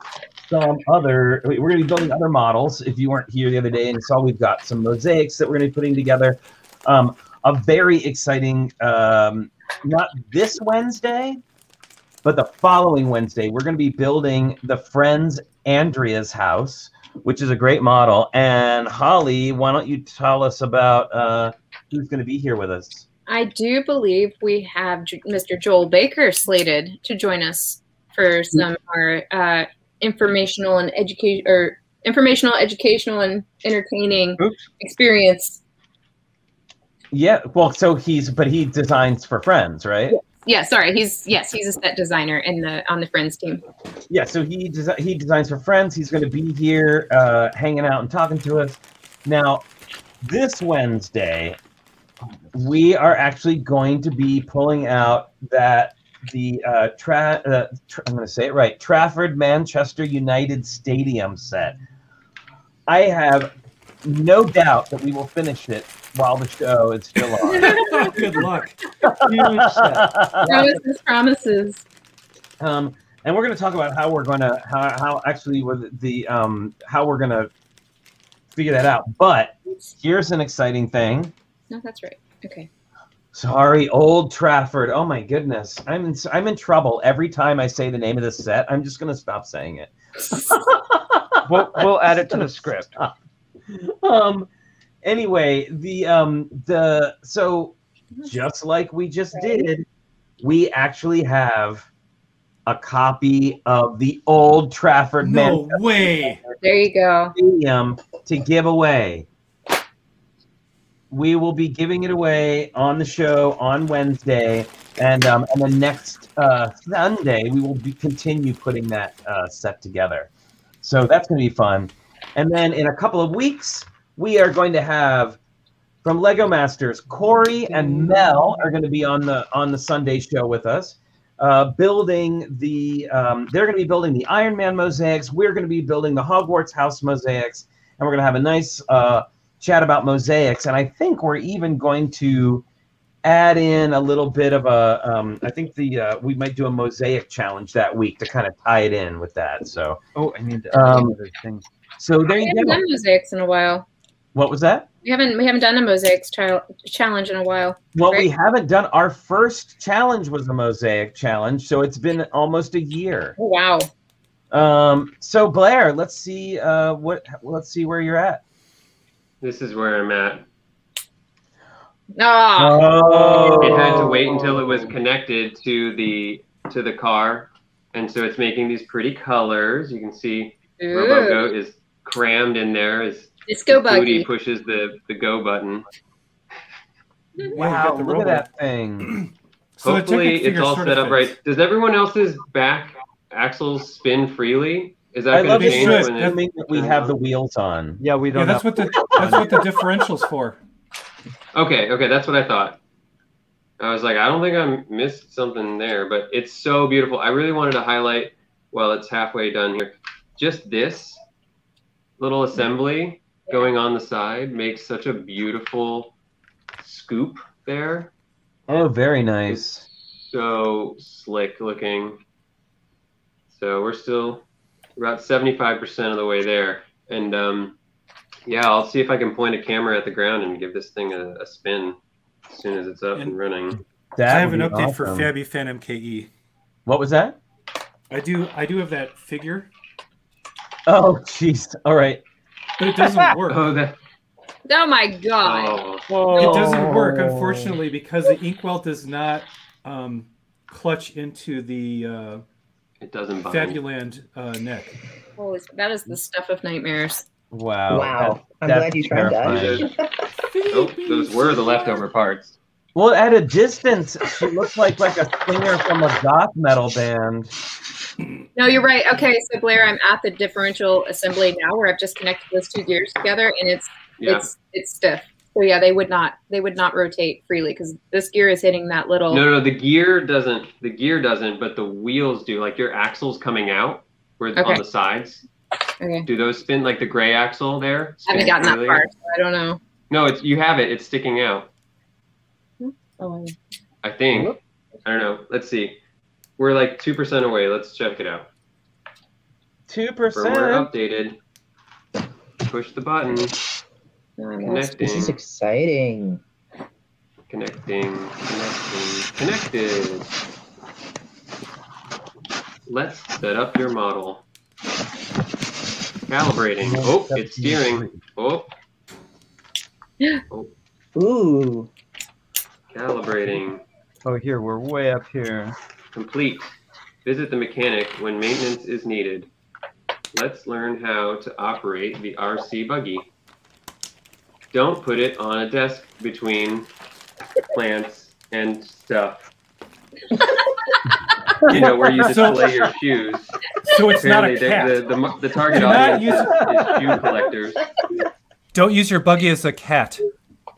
some other. We're going to be building other models. If you weren't here the other day and saw, we've got some mosaics that we're going to be putting together. Um, a very exciting. Um, not this Wednesday, but the following Wednesday, we're going to be building the Friends Andrea's house, which is a great model. And Holly, why don't you tell us about uh, who's going to be here with us? I do believe we have J- Mr. Joel Baker slated to join us for some our uh, informational and education or informational, educational, and entertaining Oops. experience. Yeah, well, so he's, but he designs for Friends, right? Yeah, sorry, he's yes, he's a set designer in the on the Friends team. Yeah, so he desi- he designs for Friends. He's going to be here, uh, hanging out and talking to us. Now, this Wednesday, we are actually going to be pulling out that the uh, tra- uh, tr- I'm going to say it right, Trafford Manchester United Stadium set. I have no doubt that we will finish it while the show is still on. Good luck. Huge set. Promises, promises. um, and we're going to talk about how we're going to how, how actually with the um, how we're going to figure that out. But here's an exciting thing. No, that's right. Okay. Sorry, Old Trafford. Oh my goodness, I'm in, I'm in trouble every time I say the name of this set. I'm just going to stop saying it. We'll, we'll add it to the script. um anyway the um the so just like we just did we actually have a copy of the old trafford No way. There you go. Stadium to give away. We will be giving it away on the show on wednesday and um and then next uh sunday we will be continue putting that uh set together. So that's going to be fun. And then in a couple of weeks, we are going to have from Lego Masters, Corey and Mel are going to be on the on the Sunday show with us, uh, building the. Um, they're going to be building the Iron Man mosaics. We're going to be building the Hogwarts house mosaics, and we're going to have a nice uh, chat about mosaics. And I think we're even going to add in a little bit of a. Um, I think the uh, we might do a mosaic challenge that week to kind of tie it in with that. So Oh, I need to Um, another thing. so there We you haven't done mosaics in a while. What was that? We haven't we haven't done a mosaics chi- challenge in a while. Well, Right. we haven't done our first challenge was a mosaic challenge, so it's been almost a year. Oh, wow. Um, so Blair, let's see uh, what let's see where you're at. This is where I'm at. Ah, Oh, It had to wait until it was connected to the to the car, and so it's making these pretty colors. You can see ooh, RoboGoat is crammed in there as disco Booty buggy. pushes the the go button. Yeah, you Wow, got the look at that thing. So Hopefully, ticket it's all set up fits. right. Does everyone else's back axles spin freely? Is that going to change should. when it, Assuming that we have the wheels on. Yeah, we don't that's have what the that's what the differential's for. Okay, okay, that's what I thought. I was like, I don't think I missed something there, but it's so beautiful. I really wanted to highlight, well, it's halfway done here. Just this little assembly going on the side makes such a beautiful scoop there. Oh, very nice. So slick looking. So we're still about 75% of the way there. And um, yeah, I'll see if I can point a camera at the ground and give this thing a, a spin as soon as it's up and, And- running. That I have an be update for awesome. Fabby Fan MKE. What was that? I do I do have that figure, Oh, jeez. All right. But it doesn't work. Oh, that. Oh my god. Oh, It doesn't work, Oh. unfortunately, because the inkwell does not um, clutch into the uh, it doesn't bind. Fabuland uh, neck. Holy, that is the stuff of nightmares. Wow. Wow. That- I'm glad you tried that. Oh, those were the leftover parts. Well, at a distance, she looks like like a singer from a goth metal band. No, you're right. Okay, so Blair, I'm at the differential assembly now where I've just connected those two gears together and it's Yeah. it's it's stiff. So yeah, they would not they would not rotate freely because this gear is hitting that little No, no, the gear doesn't. The gear doesn't, but the wheels do. Like your axles coming out, where Okay. on the sides. Okay. Do those spin like the gray axle there? I haven't spin gotten that far, so I don't know. No, it's you have it. It's sticking out. Oh, I think. I don't know. Let's see. We're like two percent away. Let's check it out. 2%? Firmware percent. updated. Push the button. no, I'm. This is Connecting. exciting. Connecting. Connecting. Connected. Let's set up your model. Calibrating. Oh, it's steering. Oh. Oh, Ooh. Calibrating. Oh, here we're way up here. Complete. Visit the mechanic when maintenance is needed. Let's learn how to operate the RC buggy. Don't put it on a desk between plants and stuff. You know, where you So- display your shoes. So it's not a cat. the, the, the, the target audience is, is shoe collectors. Don't use your buggy as a cat.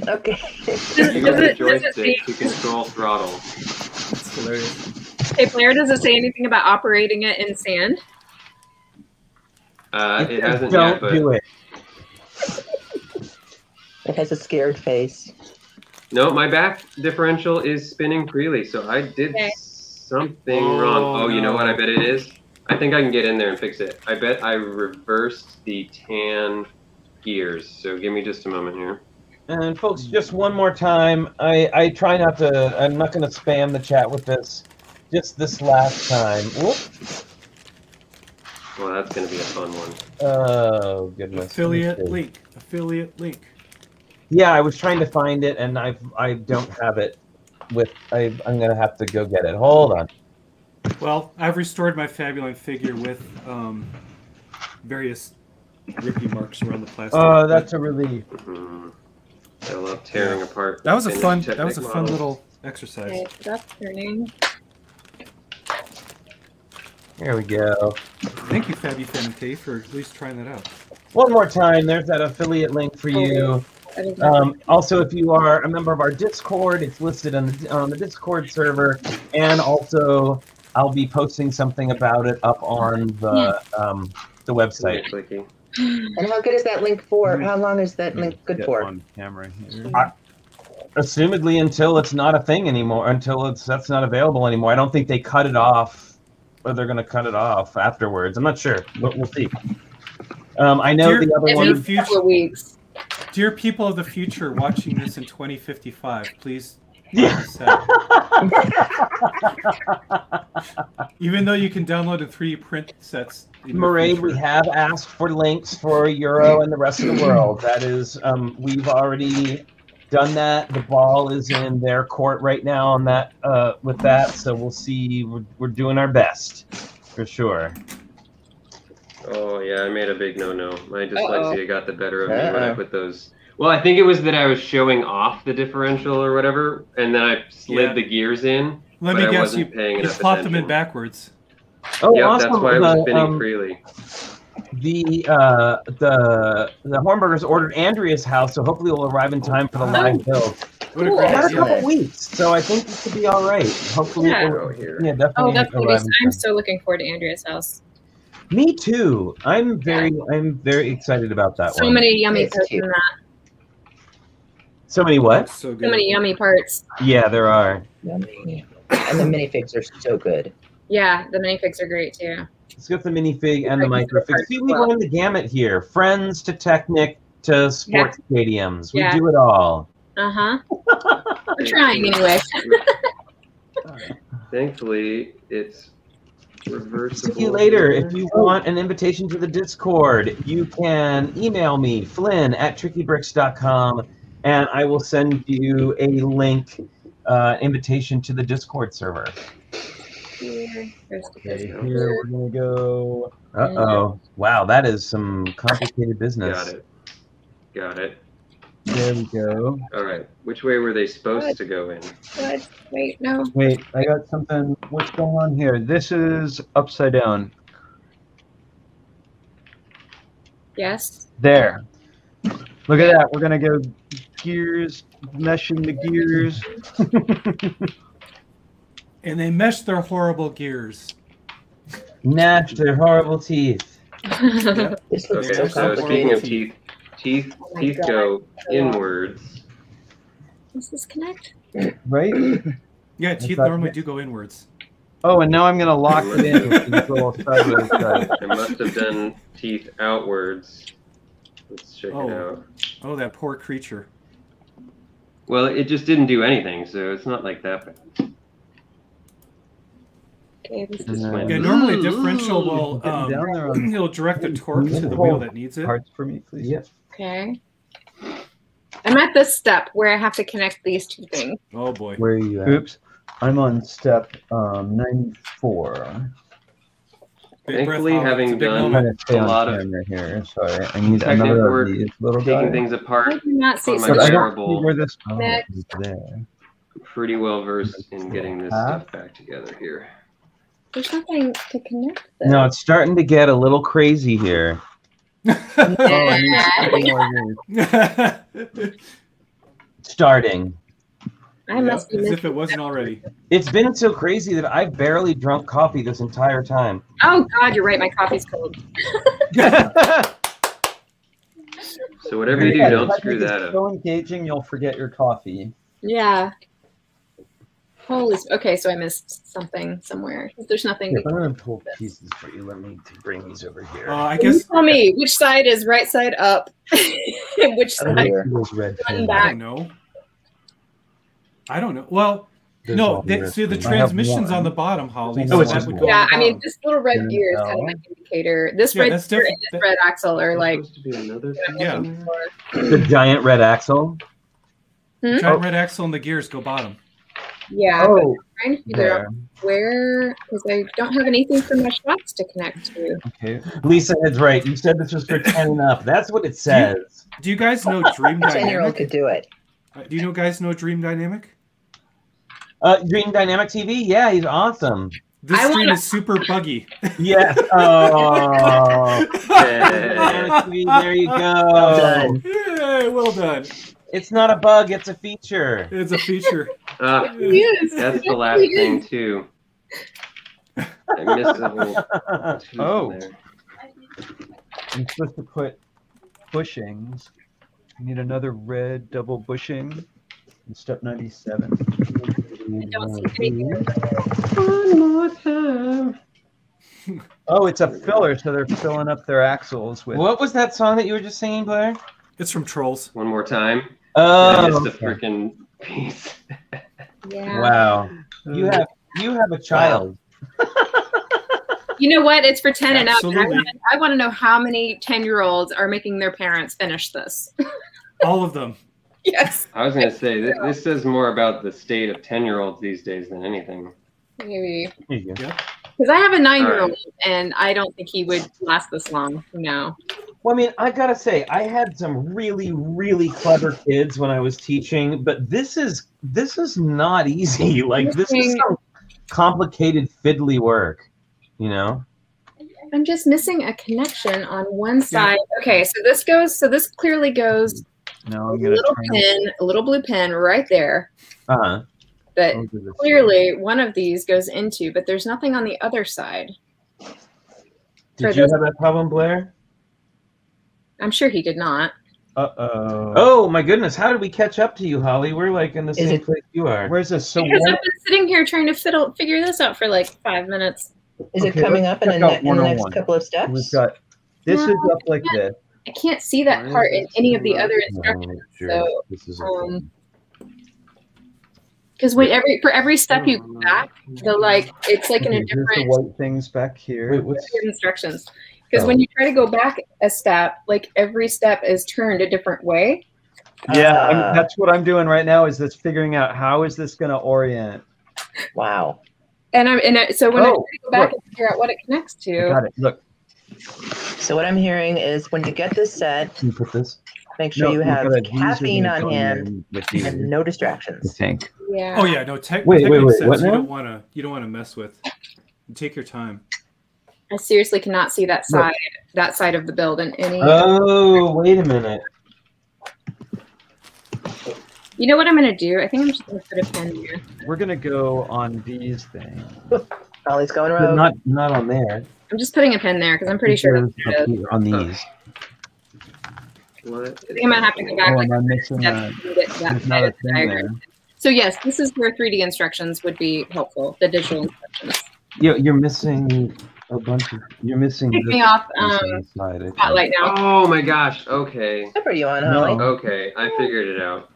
Okay. Does, Use does the it, joystick say, to control throttle. It's hilarious. hey Blair, does it say anything about operating it in sand? Uh, it hasn't Don't yet, but do it. It has a scared face. No, my back differential is spinning freely, so I did Okay. something Oh, wrong. Oh, you know what? I bet it is. I think I can get in there and fix it. I bet I reversed the tan gears. So give me just a moment here. And folks, just one more time. I I try not to. I'm not going to spam the chat with this. Just this last time. Whoop. Well, that's going to be a fun one. Oh goodness. Affiliate Let me see. link. Affiliate link. Yeah, I was trying to find it, and I I don't have it. With I I'm gonna have to go get it. Hold on. Well, I've restored my Fabuland figure with um, various rippy marks around the plastic. Oh, that's a relief. Mhm. I love tearing apart. that was a fun. That was a fun little exercise. Okay, that's turning. There we go. Thank you, Fabi Fanate, for at least trying that out. One more time. There's that affiliate link for you. Um, also, if you are a member of our Discord, it's listed on the, on the Discord server, and also I'll be posting something about it up on the um, the website. Clicky. And how good is that link for? How long is that link good Get for? on camera here. Assumedly, until it's not a thing anymore, until it's that's not available anymore. I don't think they cut it off, or they're going to cut it off afterwards. I'm not sure, but we'll see. Um, I know Dear- the other Every Dear one. future- couple of weeks. Dear people of the future watching this in 2055, please. Yeah. Even though you can download and 3D print sets. in the Maraid, we have asked for links for Euro and the rest of the world. That is, um, we've already done that. The ball is in their court right now on that uh, with that. So we'll see. We're, we're doing our best for sure. Oh yeah, I made a big no-no. My dyslexia got the better of me when I put those. Well, I think it was that I was showing off the differential or whatever, and then I slid Yeah. the gears in. Let but me I guess, wasn't you, paying you enough plopped them in backwards. Oh, yep, awesome! that's why it was spinning um, freely. the uh, the the Hornburgers ordered Andrea's house, so hopefully it will arrive in time for the live build. What a Cool. great About a idea. couple weeks, so I think it should be all right. Hopefully, Yeah. it will, Go here. yeah, definitely. Oh, that's gonna be. arrive in I'm time. so looking forward to Andrea's house. Me too. I'm very, I'm very excited about that one. So one. many yummy It's in that. So many what? So good. So many yummy parts. Yeah, there are. Yummy. And the minifigs are so good. Yeah, the minifigs are great too. Let's get the minifig and the microfig. See, we well. run the gamut here. Friends to Technic to sports stadiums. We Yeah. do it all. Uh huh. We're trying anyway. Thankfully, it's reversible. See you later. If you want an invitation to the Discord, you can email me, Flynn at trickybricks.com, and I will send you a link, uh, invitation to the Discord server. Here, Okay, here we're gonna go. Uh oh. Wow, that is some complicated business. Got it. Got it. There we go. All right. Which way were they supposed to go in? Good. Wait, no. Wait, I got something. What's going on here? This is upside down. Yes. There. Look at that. We're gonna go gears, meshing the gears. And they mesh their horrible gears. Gnash their horrible teeth. This looks Okay, so so speaking of teeth, teeth Oh teeth God. go inwards. Does this connect? Right? Yeah, teeth thought- normally do go inwards. Oh, and now I'm gonna lock it in with these little sideways guys. I must have done teeth outwards. Let's check Oh. it out. Oh, that poor creature. Well, it just didn't do anything, so it's not like that bad. Okay, this And is Yeah, normally a differential will Getting um, down there on it'll direct the torque to the wheel that needs it. parts for me, please. Yep. okay. I'm at this step where I have to connect these two things. Oh boy. Where are you at? Oops. I'm on step um, 94. Big breath, Thankfully, Holly. A having big done I'm moment. trying to stay A lot of camera here. Sorry, I need another work, of these little taking guys. things I apart. do not see my so But I much. don't wearable. see where this is there. Pretty well versed in getting this Huh? stuff back together here. There's nothing to connect this. No, it's starting to get a little crazy here. Oh, I need something Yeah. more of these. Starting. I must be as if it wasn't already. It's been so crazy that I've barely drunk coffee this entire time. Oh God, you're right. My coffee's cold. So whatever you do, Yeah, don't screw that up. So engaging, you'll forget your coffee. Yeah. Holy. s- Okay, so I missed something somewhere. There's nothing. If I'm gonna pull pieces for you, let me bring these over here. Uh, I Can guess tell me which side is right side up, and which side? dear. Those red Front back. I don't know. I don't know. Well, There's no. They, red see, the pins. I have transmission's on the bottom, Holly. Oh, so it's that just would one. go on Yeah, the I mean, this little red gear is kind of know. like indicator. This Yeah, red that's gear and different. this red axle are like. supposed to be another Yeah. The giant red axle. Hmm? giant red axle and the gears go bottom. Yeah, but Oh, I'm trying to figure out there. where because I don't have anything for my shots to connect to. Okay. Lisa is right. You said this was for 10 and up. That's what it says. Do you guys know Dream Ten year old Dynamic? could do it. Uh, Do you know guys know Dream Dynamic? Uh, Dream Dynamic TV? Yeah, he's awesome. This I stream wanna- is super buggy. Yes. Oh. Yeah. There you Well go. done. Yay, well done. It's not a bug, it's a feature. It's a feature. Ah, Yes, that's the last it is. thing too. I missed a whole Oh. there. I'm supposed to put bushings. I need another red double bushing in step 97. I don't see anything. Oh, it's a filler, so they're filling up their axles with. What was that song that you were just singing, Blair? It's from Trolls. One more time. Oh, I Oh, missed a freaking piece. Yeah. wow. You uh, have you have a child. You know what? It's for 10 and up. and I wanna- I want to know how many 10 year olds are making their parents finish this. All of them. yes. I was gonna say this, this says more about the state of ten-year-olds these days than anything. Maybe. There. Because I have a nine year old Alright. and I don't think he would last this long. No. Well, I mean, I gotta say, I had some really, really clever kids when I was teaching, but this is this is not easy. Like this is some complicated fiddly work, you know. I'm just missing a connection on one side. Okay, so this goes, so this clearly goes No, a I'm gonna little turn pin, a little blue pen right there Uh huh. that over this. clearly one of these goes into, but there's nothing on the other side. For Did you have that problem, Blair? I'm sure he did not. Uh oh. Oh my goodness! How did we catch up to you, Holly? We're like in the same it- place you are. Where's this? So Because what? I've been sitting here trying to fiddle, figure this out for like five minutes. Is Okay, it coming up in, the check ne- out in the next couple of steps? We've got. This is up like this. I can't see that Why part in any of the not- other No, instructions. sure. So, This is um, because when every for every step you go back, the like it's like in a Okay, the different white things back here. Wait, what's instructions. Because Oh. when you try to go back a step, like every step is turned a different way. Yeah, Ah. I'm, that's what I'm doing right now. Is this figuring out how is this going to orient? Wow. And I'm and I, so when I Oh, try to go back and figure out what it connects I to, got it. Look, So what I'm hearing is when you get this set, Can you put this? make sure no, you we've have got a- these are caffeine on hand there with these. and no distractions. tank. yeah. Oh yeah, no. Tech, Wait, tech wait, wait, sense. what you now? don't want to. You don't want to mess with. Take your time. I seriously cannot see that side, that side of the build in any. Oh, wait a minute. you know what I'm gonna do? I think I'm just gonna put a pen here. We're going to go on these things. Ollie's going But rogue. not not on there. I'm just putting a pin there because I'm pretty sure that's what Up here on these. What? I think I might have to go back Oh, like, am missing a, and get to that there's side not a of thing there? So yes, this is where 3D instructions would be helpful. The digital instructions. You, you're missing a bunch of. You're missing. Kick this me off um, the side, I think. spotlight now. Oh my gosh. Okay. What are you on, No. Okay. I figured it out.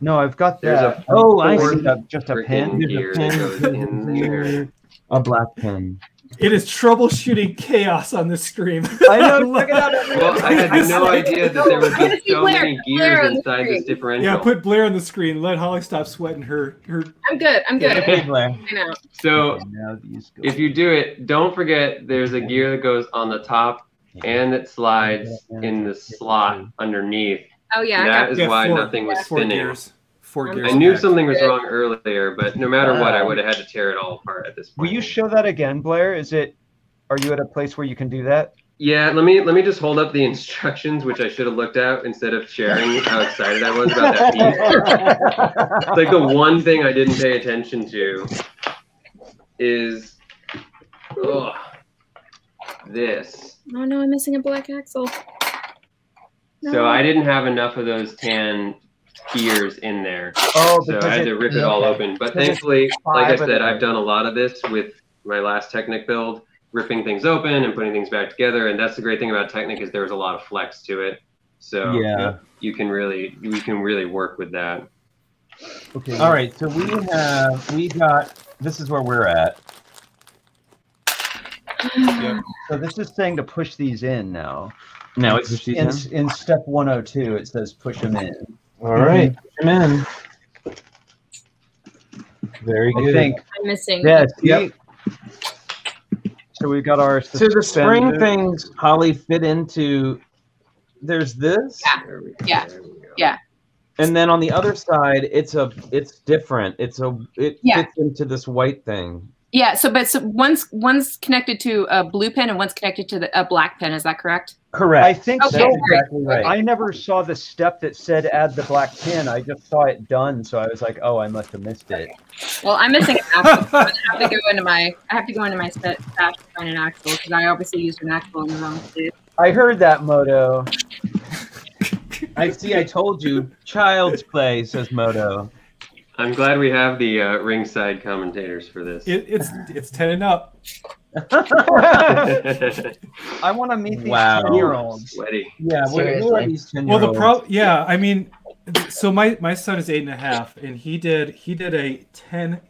No, I've got There's that. a Oh, I see. Just a- just a pin. There's a pin goes in there. A black pin. It is troubleshooting chaos on this stream. I know. Check it out. Well, I had no idea that there would be so Blair. many gears on the inside this differential. yeah, put Blair on the screen. Let Holly stop sweating her her. I'm good. I'm good. Hey, Blair. I know. so Now these go. if you do it, don't forget there's a gear that goes on the top and that slides in the slot underneath. Oh yeah, I that got is Yeah, why four- nothing was spinning. gears. Four I gears. I knew back. something was wrong earlier, but no matter what, I uh, would have had to tear it all apart at this point. Will you show that again, Blair? Is it? Are you at a place where you can do that? Yeah, let me let me just hold up the instructions, which I should have looked at instead of sharing how excited I was about that piece. It's like the one thing I didn't pay attention to is ugh, this. Oh no, I'm missing a black axle. So I didn't have enough of those tan gears in there. Oh, So I had to rip it all okay. open. But thankfully, like I said. I've done a lot of this with my last Technic build, ripping things open and putting things back together. And that's the great thing about Technic is there's a lot of flex to it. So Yeah. you can really we can really work with that. Okay. All right, so we have we got this is where we're at. So this is saying to push these in now. Now it's just In, in step 102, it says push them in. All right, mm-hmm. come in. Very I good. think. I'm missing. Yes. Yep. So we've got our. So the spring things, Holly, fit into. There's this, Yeah. There we go. Yeah. There we go. Yeah. and then on the other side, it's a, it's different. It's a, it Yeah. fits into this white thing. Yeah. So, but so one's one's connected to a blue pin and one's connected to the, a black pin. Is that correct? Correct. I think Okay. so. Exactly right. I never saw the step that said add the black pin. I just saw it done, so I was like, oh, I must have missed it. Well, I'm missing an axle. I have to go into my I have to go into my sta- stash to find an axle because I obviously used an axle in the wrong place. I heard that, Moto. I see. I told you, child's play, says Moto. I'm glad we have the uh, ringside commentators for this. It, it's it's ten and up. I want to meet these Wow. 10 year olds. Yeah, what, who are Seriously. these 10 Well, the pro yeah, I mean, so my my son is eight and a half, and he did he did a ten.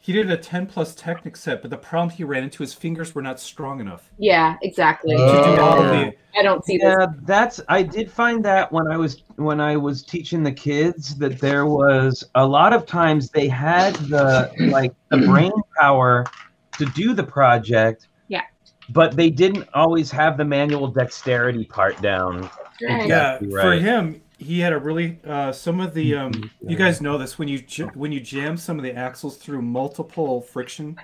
He did a ten plus Technic set, but the problem he ran into his fingers were not strong enough Yeah, exactly. to do Oh. the. I don't see this. Yeah, that's. I did find that when I was when I was teaching the kids that there was a lot of times they had the like the brain power to do the project. Yeah. But they didn't always have the manual dexterity part down. Right. Yeah, Exactly for him, he had a really uh, some of the um, you guys know this when you when you jam some of the axles through multiple friction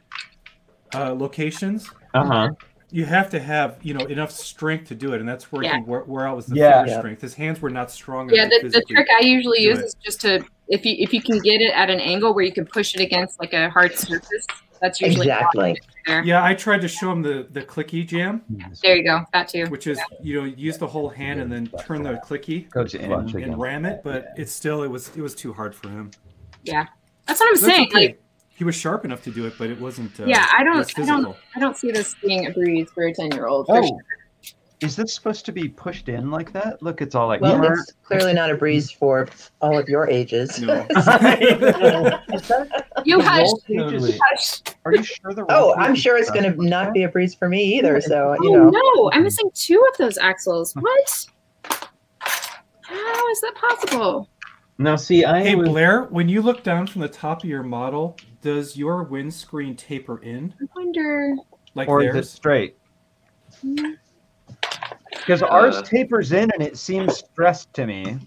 uh, locations, Uh huh. you have to have you know enough strength to do it, and that's where Yeah. he where, where out was the Yeah. Yeah. strength. His hands were not strong Yeah, enough. the, the trick I usually use it. is just to if you if you can get it at an angle where you can push it against like a hard surface. That's usually Exactly. Yeah, I tried to show him the the clicky jam, there. You go, that too. which is you know use the whole hand and then turn the clicky Goes in. Watch and ram it, but it's still it was it was too hard for him. Yeah, that's what I'm That's saying. okay. Like, he was sharp enough to do it, but it wasn't. Uh, Yeah, I don't- I don't- I don't see this being a breeze for a ten year old. Oh, is this supposed to be pushed in like that? Look, it's all like. Well, "Brr." it's clearly not a breeze for all of your ages. No. You hush, roll cage is- hush. Are you sure the? roll Oh, I'm sure it's going to not be a breeze for me either. So, you Oh know. no, I'm missing two of those axles. What? How is that possible? Now, see, I Hey was. Blair, when you look down from the top of your model, does your windscreen taper in I wonder. like Or is it theirs? straight? Hmm. Because ours Uh, tapers in and it seems stressed to me.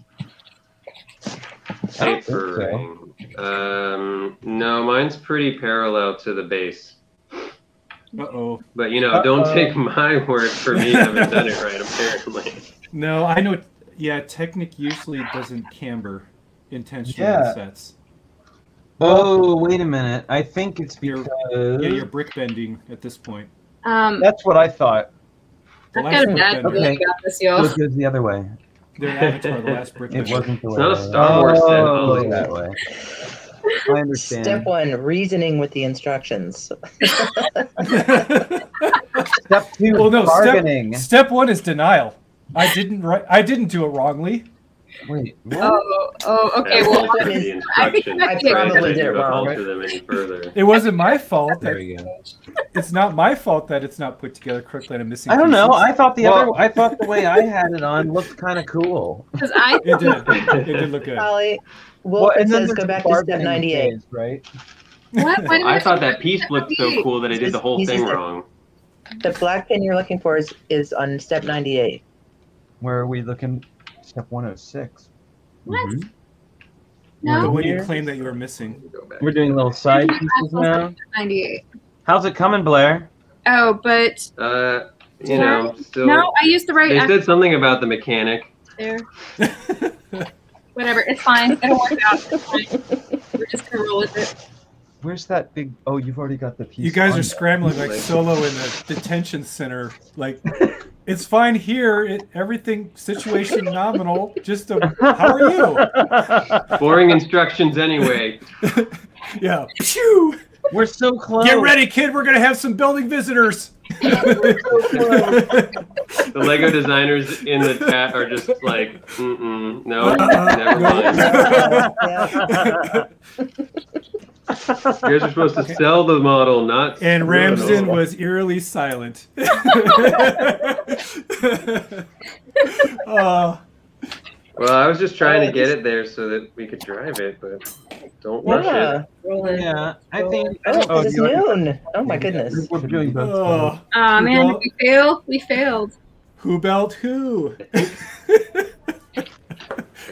I so. Tapering. Um, no, mine's pretty parallel to the base. Uh oh. But you know, don't take my word for me. I haven't done it right, apparently. No, I know. Yeah, Technic usually doesn't camber intentionally Yeah. in sets. Oh, wait a minute. I think it's You're- because Yeah, you're brick bending at this point. Um, That's what I thought. The I've last got a bad feeling Okay. about this, y'all. it goes the other way. They're Avatar, the last brick It wasn't the way. not a Star Wars set. Oh, Oh. that way. I understand. Step one, reasoning with the instructions. Step two, Well, no, bargaining. Step one is denial. I didn't write. I didn't do it wrongly. Wait, what? Oh, oh, okay. Well, look at I think instructions. I probably to did it wrong. alter them any further. It wasn't my fault. there That, we go. it's not my fault that it's not put together correctly and I'm missing. I don't know. I thought the Well- other. I thought the way I had it on looked kind of cool. because I It did. It did look good. Holly, Well, Wilfred and then says go back to step 98. phase, right? what? Why I thought that piece looked so cool that I did the whole thing just a- wrong. The black pin you're looking for is, is on step 98. Where are we looking? Step 106. What? Mhm. The No, one you Here. claim that you were missing. We're doing little side pieces now. ninety-eight. How's it coming, Blair? Oh, but Uh, you Did know, still. no, I used the right They actor said something about the mechanic. there. Whatever, it's fine. It'll work out. It's fine. We're just gonna roll with it. Where's that big? Oh, you've already got the piece. You guys are scrambling like Solo in the detention center. Like, it's fine here. It, everything situation nominal. Just a, how are you? Boring instructions anyway. Yeah. Phew. We're so close. Get ready, kid. We're gonna have some building visitors. The Lego designers in the chat are just like, mm-mm, no, Uh-uh. never mind. You guys are supposed to sell the model, not. and Ramsden was eerily silent. uh, Well, I was just trying to get it there so that we could drive it, but don't rush Yeah. it. Rolling. Yeah, I think. Oh, Oh, it's you already- noon. Oh my goodness. We're doing both. oh, Oh man, Well- we failed. We failed. who belt who? I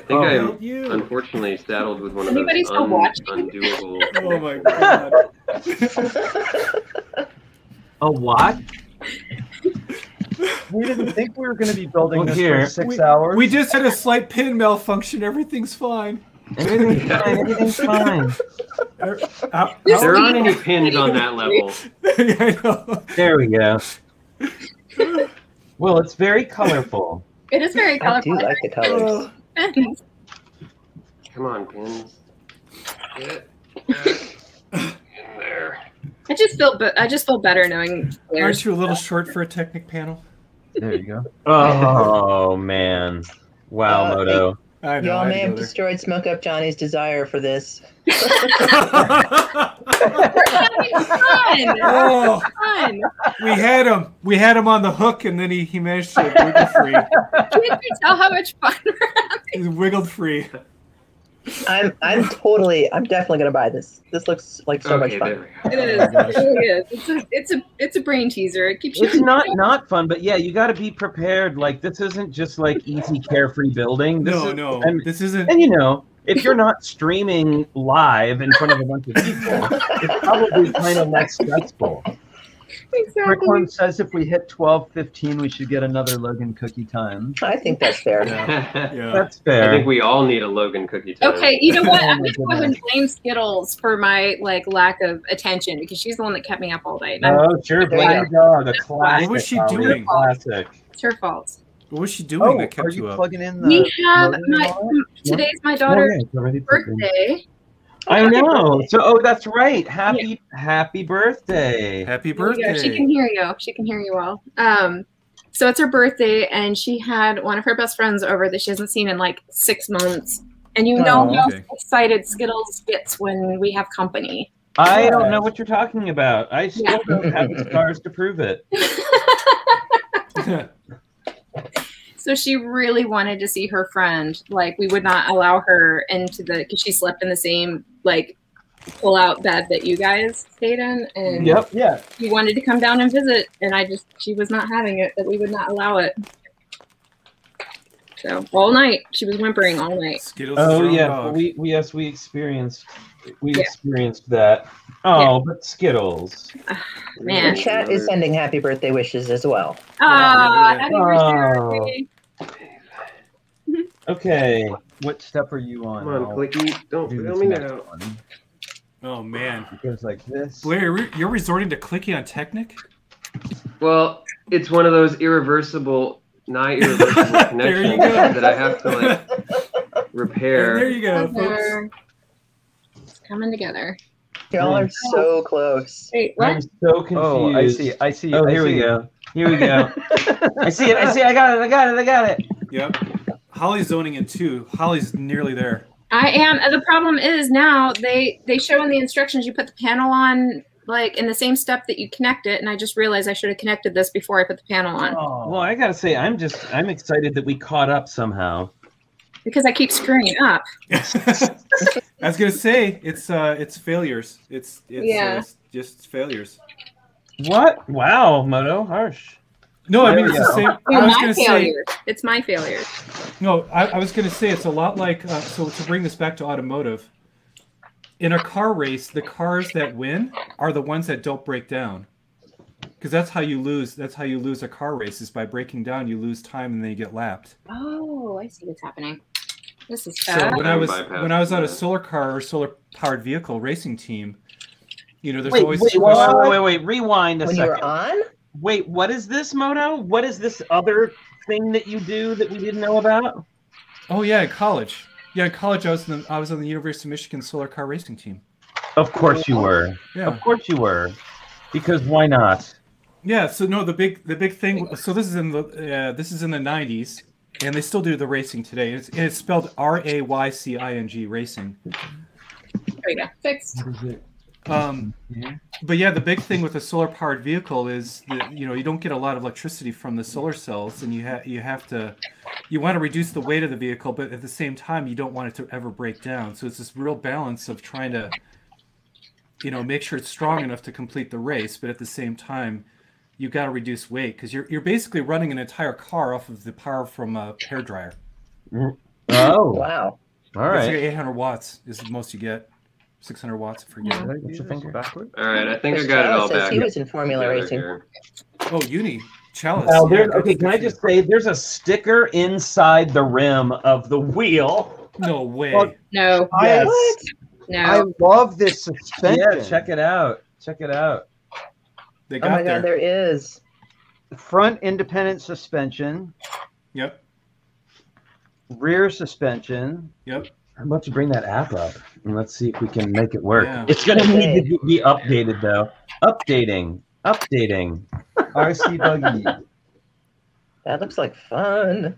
think Oh. I'm you. unfortunately saddled with one of those un- watching? undoable. Oh my god. A what? We didn't think we were going to be building Well, this here- for six We- hours. We just had a slight pin malfunction. Everything's fine. Everything's fine. Everything's fine. How, there aren't any pins on that level. I know. There we go. Well, it's very colorful. It is very colorful. I colorful. do like the colors. Come on, pins. Get in there. I just feel, be- I just feel better knowing. Claire's- Aren't you a little short for a Technic panel? There you go. Oh man! Wow, Uh, Moto. I know. Y'all I may have destroyed Smoke Up Johnny's desire for this. We're fun. oh, fun. we had him. We had him on the hook, and then he, he managed to wiggle free. Can't you tell how much fun we're having? He wiggled free. I'm I'm totally I'm definitely gonna buy this. This looks like so okay, much fun. we go. It is. Oh it. It's a, it's a, it's a brain teaser. It keeps you. It's not not fun, but yeah, you got to be prepared. Like this isn't just like easy, carefree building. This No, is, no, And, this isn't. and you know, if you're not streaming live in front of a bunch of people, it's probably kind of less stressful. Exactly. Brickhorn says if we hit twelve fifteen, we should get another Logan cookie time. I think that's fair. Yeah, yeah. That's fair. I think we all need a Logan cookie time. Okay, you know what? Oh I'm my gonna go ahead and blame Skittles for my like lack of attention because she's the one that kept me up all night. And Oh, sure, blame the dog. A classic. What was she doing? Classic. It's her fault. What was she doing Oh, that are kept you you up? plugging in the? We have my today's my Oh, daughter's yeah, it's already in. birthday. I know. So, oh, that's right. Happy, happy birthday. Happy There you birthday! She can hear you. She can hear you all. Um, so it's her birthday, and she had one of her best friends over that she hasn't seen in like six months. And you know Oh, how excited Skittles gets when we have company. I don't know what you're talking about. I still Yeah. don't have the scars to prove it. So she really wanted to see her friend. Like we would not allow her into the because she slept in the same like pull out bed that you guys stayed in, and Yep. Yeah. she wanted to come down and visit, and I just she was not having it. That we would not allow it. So all night she was whimpering all night. Skittles. Oh yeah. dog. We, we yes we experienced we Yeah. experienced that. Oh, but Skittles. Man. The chat is sending happy birthday wishes as well. Ah, yeah. happy Oh. birthday! Okay. What step are you on? Come on, I'll clicky. Don't do fail this me next now. one. Oh man, It goes like this. Blair, you're- you're resorting to clicking on Technic. Well, it's one of those irreversible, not irreversible There you connections go. that I have to like repair. there you go, folks. It's coming together. Y'all are so close. Wait, I'm what? so confused. Oh, I see. I see. Oh, I here we see. go. Here we go. I see it. I see. It. I got it. I got it. I got it. Yep. Holly's zoning in too. Holly's nearly there. I am. The problem is now they they show in the instructions you put the panel on like in the same step that you connect it, and I just realized I should have connected this before I put the panel on Oh. Well, I gotta say, I'm just I'm excited that we caught up somehow. because I keep screwing it up. I was gonna say it's uh it's failures. It's it's Yeah. uh, just failures. What? Wow, Moto, harsh. No, I mean it's the same. I was my gonna say failure. It's my failure. no. I, I was gonna say it's a lot like uh, so to bring this back to automotive. In a car race, the cars that win are the ones that don't break down, because that's how you lose. That's how you lose a car race is by breaking down. You lose time and then you get lapped. Oh, I see what's happening. This is So bad. when I was Bypass when I was on a solar car or solar powered vehicle racing team, you know, there's Wait, always wait, wait, wait, wait, wait, rewind a When you second. were on? Wait, what is this, Moto? What is this other thing that you do that we didn't know about? Oh yeah, in college. Yeah, in college I was in the, I was on the University of Michigan solar car racing team. Of course you were. Yeah. Of course you were. Because why not? Yeah, so no, the big the big thing. So this is in the uh, this is in the '90s, and they still do the racing today. It's, it's spelled R A Y C I N G racing. There we go. Fixed. Um, but yeah, the big thing with a solar powered vehicle is that you know you don't get a lot of electricity from the solar cells, and you have you have to you want to reduce the weight of the vehicle, but at the same time you don't want it to ever break down. So it's this real balance of trying to you know make sure it's strong enough to complete the race, but at the same time you got to reduce weight because you're you're basically running an entire car off of the power from a hair dryer. Oh, Wow. all It's like right. 800 watts is the most you get. 600 watts, I forget. Yeah. Put your finger. backward. All right, I think I got it Charles all says back. He was in Formula together racing. here. Oh, uni chalice. Oh, Yeah, there, good- okay, can I just say there's a sticker inside the rim of the wheel? No way. Well, No. I, What? I love this suspension. Yeah, check it out. Check it out. they oh got Oh my there. God, there is. Front independent suspension, Yep. rear suspension. Yep. How about you bring that app up and let's see if we can make it work. Yeah. It's gonna need to be updated though. Updating. Updating. RC buggy. That looks like fun.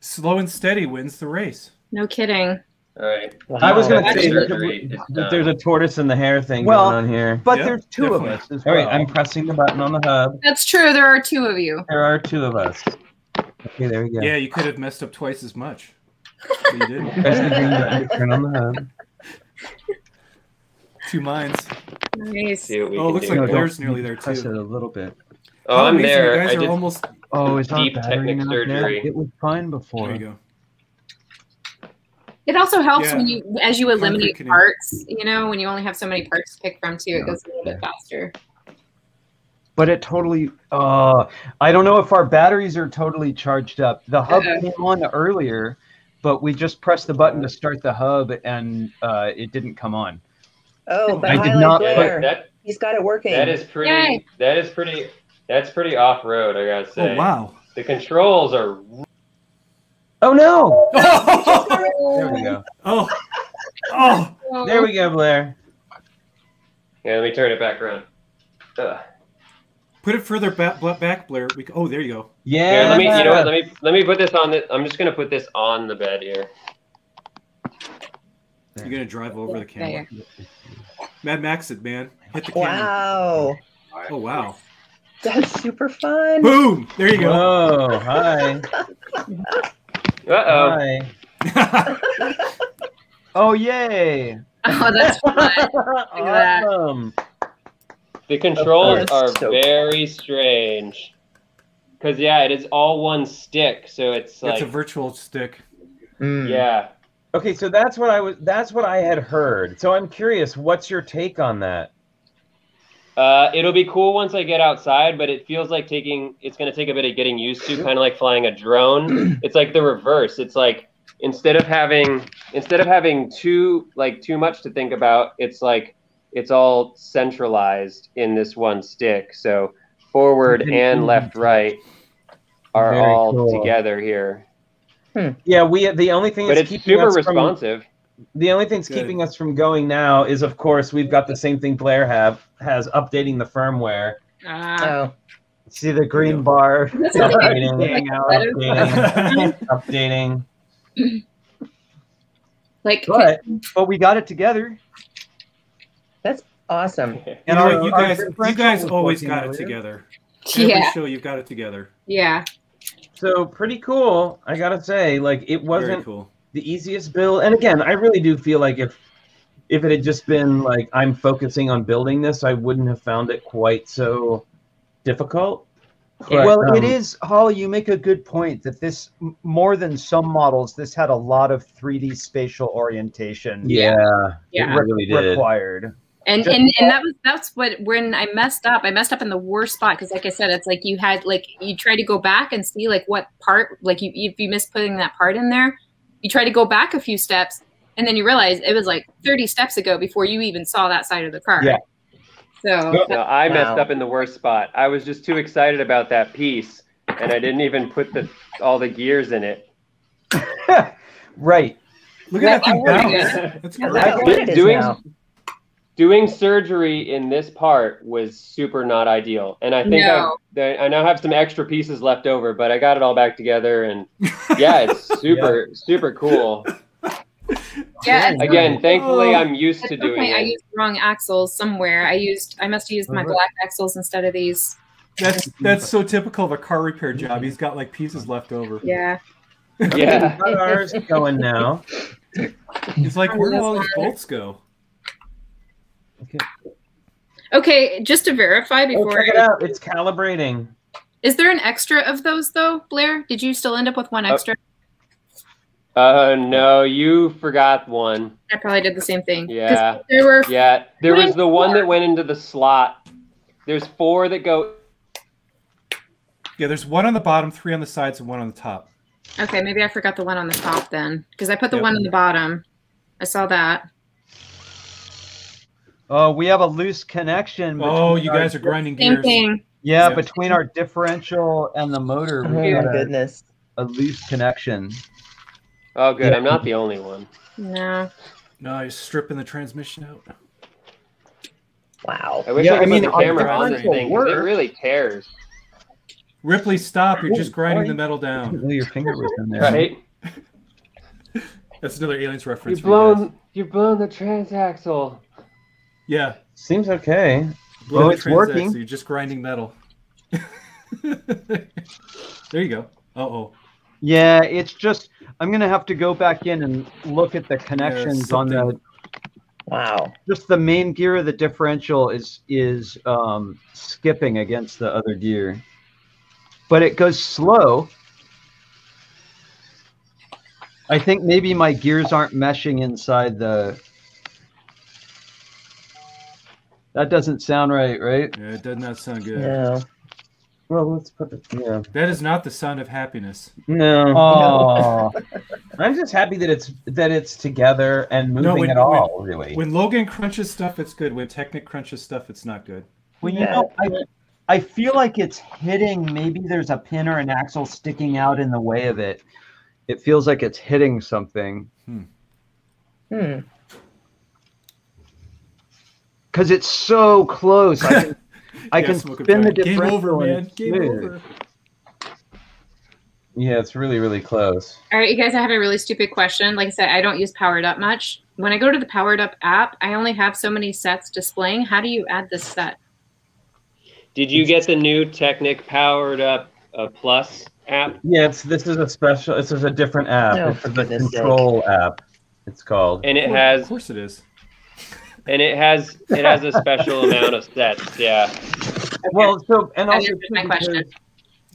Slow and steady wins the race. No kidding. All right. Wow. I was gonna say that, surgery that there's a tortoise in the hare thing Well, going on here. But Yep, there's two definitely. of us as well. right, I'm pressing the button on the hub. That's true. There are two of you. There are two of us. Okay, there we go. Yeah, you could have messed up twice as much. But you didn't. Press the green button turn on the hub. Two minds. Nice. See what we Oh, can looks do. like No, Blair's nearly there Press it too. a little bit. Oh, How I'm amazing, there. You guys I are did almost. Oh, is our Deep battery technic not dead? surgery. It was fine before. There you go. It also helps Yeah. when you, as you eliminate canoe. parts. You know, when you only have so many parts to pick from, too, it goes a little bit faster. But it totally. Uh, I don't know if our batteries are totally charged up. The hub Uh-oh. came on earlier, but we just pressed the button to start the hub, and uh, it didn't come on. Oh, but I did highlight not Blair. That He's got it working. that is pretty. Yay. That is pretty. That's pretty off road. I gotta say. Oh wow. The controls are. Oh no! oh, There we go. oh, There we go, Blair. Yeah, let me turn it back around. Ugh. Put it further back, back, Blair. We, oh, there you go. Yeah. Here, let me. You know what? Let me. Let me put this on the. I'm just gonna put this on the bed here. You're gonna drive over the camera. There. Mad Max it, man. Hit the camera. Wow. Oh wow. That's super fun. Boom. There you go. Whoa! Hi. Uh oh. Hi. Oh yay! Oh, that's fun. at that. awesome. The controls are so very strange. Cause yeah, it is all one stick, so it's It's like a virtual stick. Mm. yeah. Okay, so that's what I was. That's what I had heard. So I'm curious. What's your take on that? Uh, it'll be cool once I get outside, but it feels like taking. It's gonna take a bit of getting used to, kind of like flying a drone. it's like the reverse. It's like instead of having instead of having too like too much to think about, it's like it's all centralized in this one stick. So forward and left, right are Very all cool. together here. Yeah, we the only thing But that's it's keeping super us from- responsive. the only thing that's Good. keeping us from going now is, of course, we've got the same thing Blair have has updating the firmware. Ah, Oh, See the green bar. That's what I Updating, out. updating, updating. like But but we got it together. Awesome. You, And know our- what, you our guys, you guys always got it earlier. together. Every yeah, show you've got it together. yeah. So pretty cool, I gotta say. Like it wasn't cool. the easiest build, and again, I really do feel like if if it had just been like I'm focusing on building this, I wouldn't have found it quite so difficult. But, well, it um, is, Holly. You make a good point that this, more than some models, this had a lot of 3D spatial orientation Yeah, Yeah. it really did. required. And, and and that was that's what when I messed up, I messed up in the worst spot because, like I said, it's like you had like you try to go back and see like what part, like you if you miss putting that part in there, you try to go back a few steps, and then you realize it was like thirty steps ago before you even saw that side of the car. Yeah. So No, I messed Wow. up in the worst spot. I was just too excited about that piece, and I didn't even put the all the gears in it. Right. Look at that thing That's really bounce. That's That's great. how good doing now. Doing surgery in this part was super not ideal, and I think No. I, I now have some extra pieces left over, but I got it all back together, and yeah, it's super super cool. yeah, Again, thankfully, Oh. I'm used at to some doing point I used the wrong axles somewhere. I used I must have used my Oh, black axles instead of these. That's that's so typical of a car repair job. He's got like pieces left over. Yeah. Yeah. Got ours going now. He's like, where do all these bolts go? Okay, just to verify Oh, before check it out. It's calibrating. is there an extra of those though, Blair? Did you still end up with one Uh, extra? Uh, no, you forgot one. I probably did the same thing. Yeah. There were Yeah, there was the one that went into the slot. There's four that go. Yeah, there's one on the bottom, three on the sides, and one on the top. Okay, maybe I forgot the one on the top then, because I put the Yep. one on the bottom. I saw that. Oh, we have a loose connection. Oh, you guys are di- grinding Same gears. thing. Yeah, Yeah. between our differential and the motor, Oh my got a, goodness. a loose connection. Oh, good. Yeah. I'm not the only one. No. No, you're stripping the transmission out. Wow. I wish Yeah, I could I mean, put the our camera on this differential thing 'cause it really tears. Ripley, stop! You're Oh, just grinding the metal down. Well, your finger was in there. Right? That's another aliens reference. You've for you blown. You've blown the transaxle. Yeah. Seems okay. blown Oh, it's transax, working. so You're just grinding metal. there you go. Uh oh. Yeah, it's just I'm gonna have to go back in and look at the connections on the Wow. just the main gear of the differential is is um, skipping against the other gear, but it goes slow. I think maybe my gears aren't meshing inside the. That doesn't sound right, right? Yeah, it does not sound good. Yeah. Well, let's put the yeah. That is not the sound of happiness. No, Oh, I'm just happy that it's that it's together and moving No, when- at all. really. When Logan crunches stuff, it's good. When Technic crunches stuff, it's not good. well, you Yeah. know, I, I feel like it's hitting. Maybe there's a pin or an axle sticking out in the way of it. It feels like it's hitting something. Hmm. Hmm. Because it's so close. I can, I Yeah, can spin the fire. Game over, and man. Game smooth. over. yeah, it's really really close. All right, you guys, I have a really stupid question. Like I said, I don't use Powered Up much. When I go to the Powered Up app, I only have so many sets displaying. How do you add this set? Did you get the new Technic powered up uh, plus app? Yeah, it's this is a special. This is a different app. Oh, it's for the goodness sake. control app. It's called. And it has. Of course it is. And it has it has a special amount of sets. Yeah. Well, so and That also answers my too, question. because-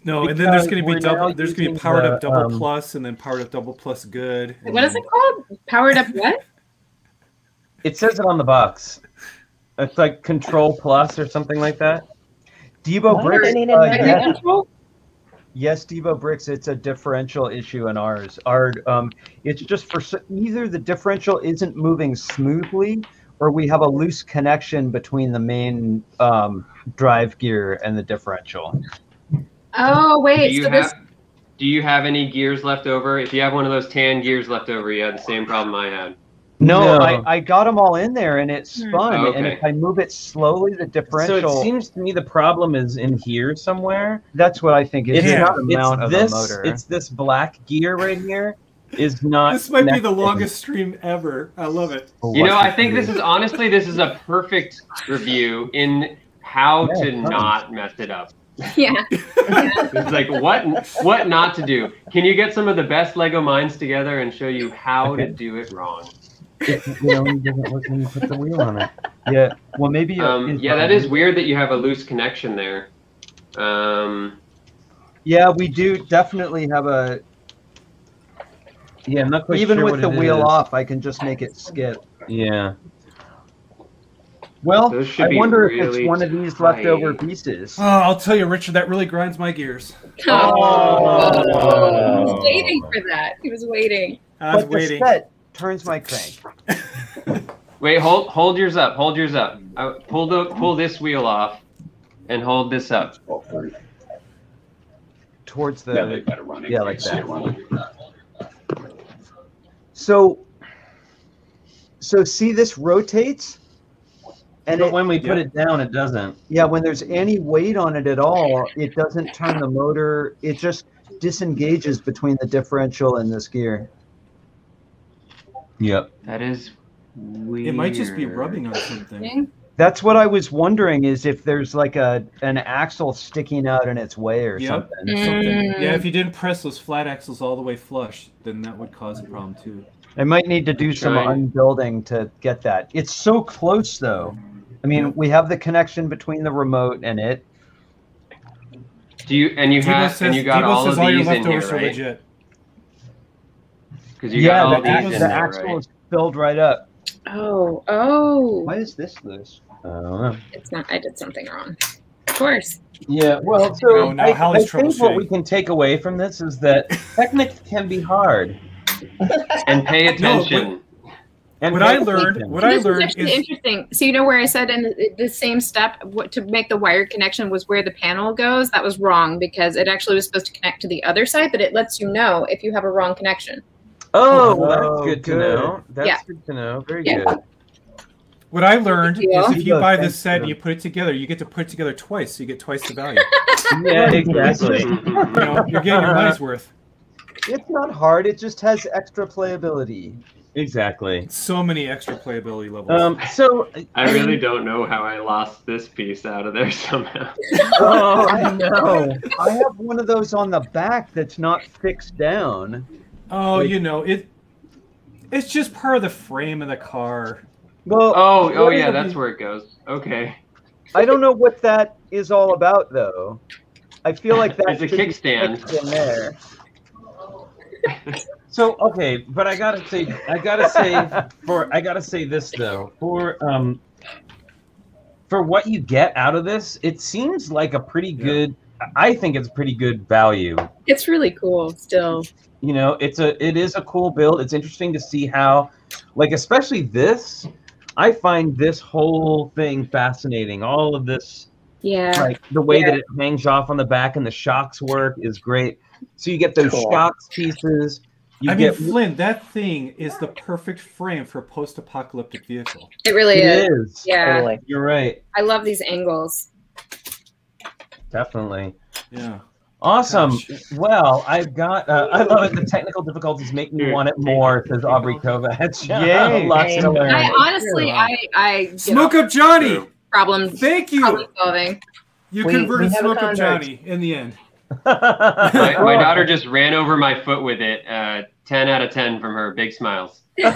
No, and then there's going to be double. There's going to be powered the, up double um, plus, and then powered up double plus good. and What is it called? Powered Up what? It says it on the box. It's like Control Plus or something like that. Devo Why do Bricks. uh, a Like Yeah. yes, yes, Devo Bricks. It's a differential issue in ours. Our um, it's just for either the differential isn't moving smoothly, or we have a loose connection between the main um, drive gear and the differential. Oh Do wait, you so have this Do you have any gears left over? If you have one of those tan gears left over, you had the same problem I had. No, No. I, I got them all in there and it spun. Oh, And if I move it slowly, the differential. So differential. it seems to me the problem is in here somewhere. that's what I think is It's Yeah. the not. amount It's of this. the motor. It's this black gear right here. Is not. This might be the longest stream ever. I love it. You know, I think this is honestly this is a perfect review in how Yeah, to totally. not mess it up. yeah. It's like what what not to do. Can you get some of the best Lego minds together and show you how to do it wrong? It, you know, it doesn't work when you put the wheel on it. yeah. Well, maybe. uh, Um, yeah, that is weird that you have a loose connection there. Um, Yeah, we do definitely have a. Yeah, I'm not quite Even sure with what the it wheel is. off, I can just make it skip. Yeah. Well, I be wonder if it's one of these tight. leftover pieces. Oh, I'll tell you, Richard, that really grinds my gears. Oh, he Oh. was waiting for that. He was waiting. I was but the waiting. set turns my crank. wait, hold hold yours up. Hold yours up. Uh, pull the pull this wheel off, and hold this up. towards the Yeah, they've got it running. yeah, like that. It running. so so see this rotates and but it, when we put yeah. it down, it doesn't. yeah when there's any weight on it at all it doesn't turn the motor it just disengages between the differential and this gear Yep. That is weird. It might just be rubbing on something. That's what i was wondering is if there's like a an axle sticking out in its way or Yep. something Something. Mm. Yeah, if you didn't press those flat axles all the way flush, then that would cause a problem too. i might need to do some Trying. unbuilding to get that it's so close though i mean we have the connection between the remote and it Do you and you Debo have says, and you got Debo all of all your these in here, leftovers are right? legit. Because you yeah got all the, these ax- in the there, axle right? is filled right up Oh, oh. why is this loose I don't know. It's not. I did something wrong. Of course. Yeah, well, so Oh, now I, I think what we can take away from this is that Technic can be hard. and pay No, attention. And What I learned, what So I learned is interesting. So you know where I said in the, the same step what, to make the wired connection was where the panel goes. That was wrong because it actually was supposed to connect to the other side, but it lets you know if you have a wrong connection. Oh, well, Oh, that's oh, good, to know. That's Yeah. good to know. Very Yeah. good. What I learned Yeah. is if you buy this set and you put it together, you get to put it together twice, so you get twice the value. Yeah, exactly. you know, you're getting your money's worth. It's not hard. It just has extra playability. exactly. So many extra playability levels. Um, so I really don't know how I lost this piece out of there somehow. oh, I know. I have one of those on the back that's not fixed down. oh, like- you know it. It's just part of the frame of the car. Well, Oh, oh yeah, that's where it goes. Okay. I don't know what that is all about, though. I feel like that It's a kickstand. in there. So okay, but I gotta say, I gotta say for I gotta say this though for um for what you get out of this, it seems like a pretty good. I think it's pretty good value. It's really cool still. You know, it's a it is a cool build. It's interesting to see how, like especially this. I find this whole thing fascinating. All of this Yeah. like the way Yeah. that it hangs off on the back and the shocks work is great. So you get those Cool. shocks pieces. You I mean, get Flynn, that thing is the perfect frame for a post-apocalyptic vehicle. It really it is. is. Yeah. Totally. You're right. I love these angles. Definitely. Yeah. Awesome. Gosh. Well, I've got. Uh, I love it. The technical difficulties make me want it more. Says Aubrey Kovacs. Yay. Lots to learn. I honestly, I, I get Smoke up Johnny. problems Thank you. problem solving. You We- converted we Smoke up. Johnny in the end. My, my daughter just ran over my foot with it. Uh, 10 out of 10 from her. Big smiles. there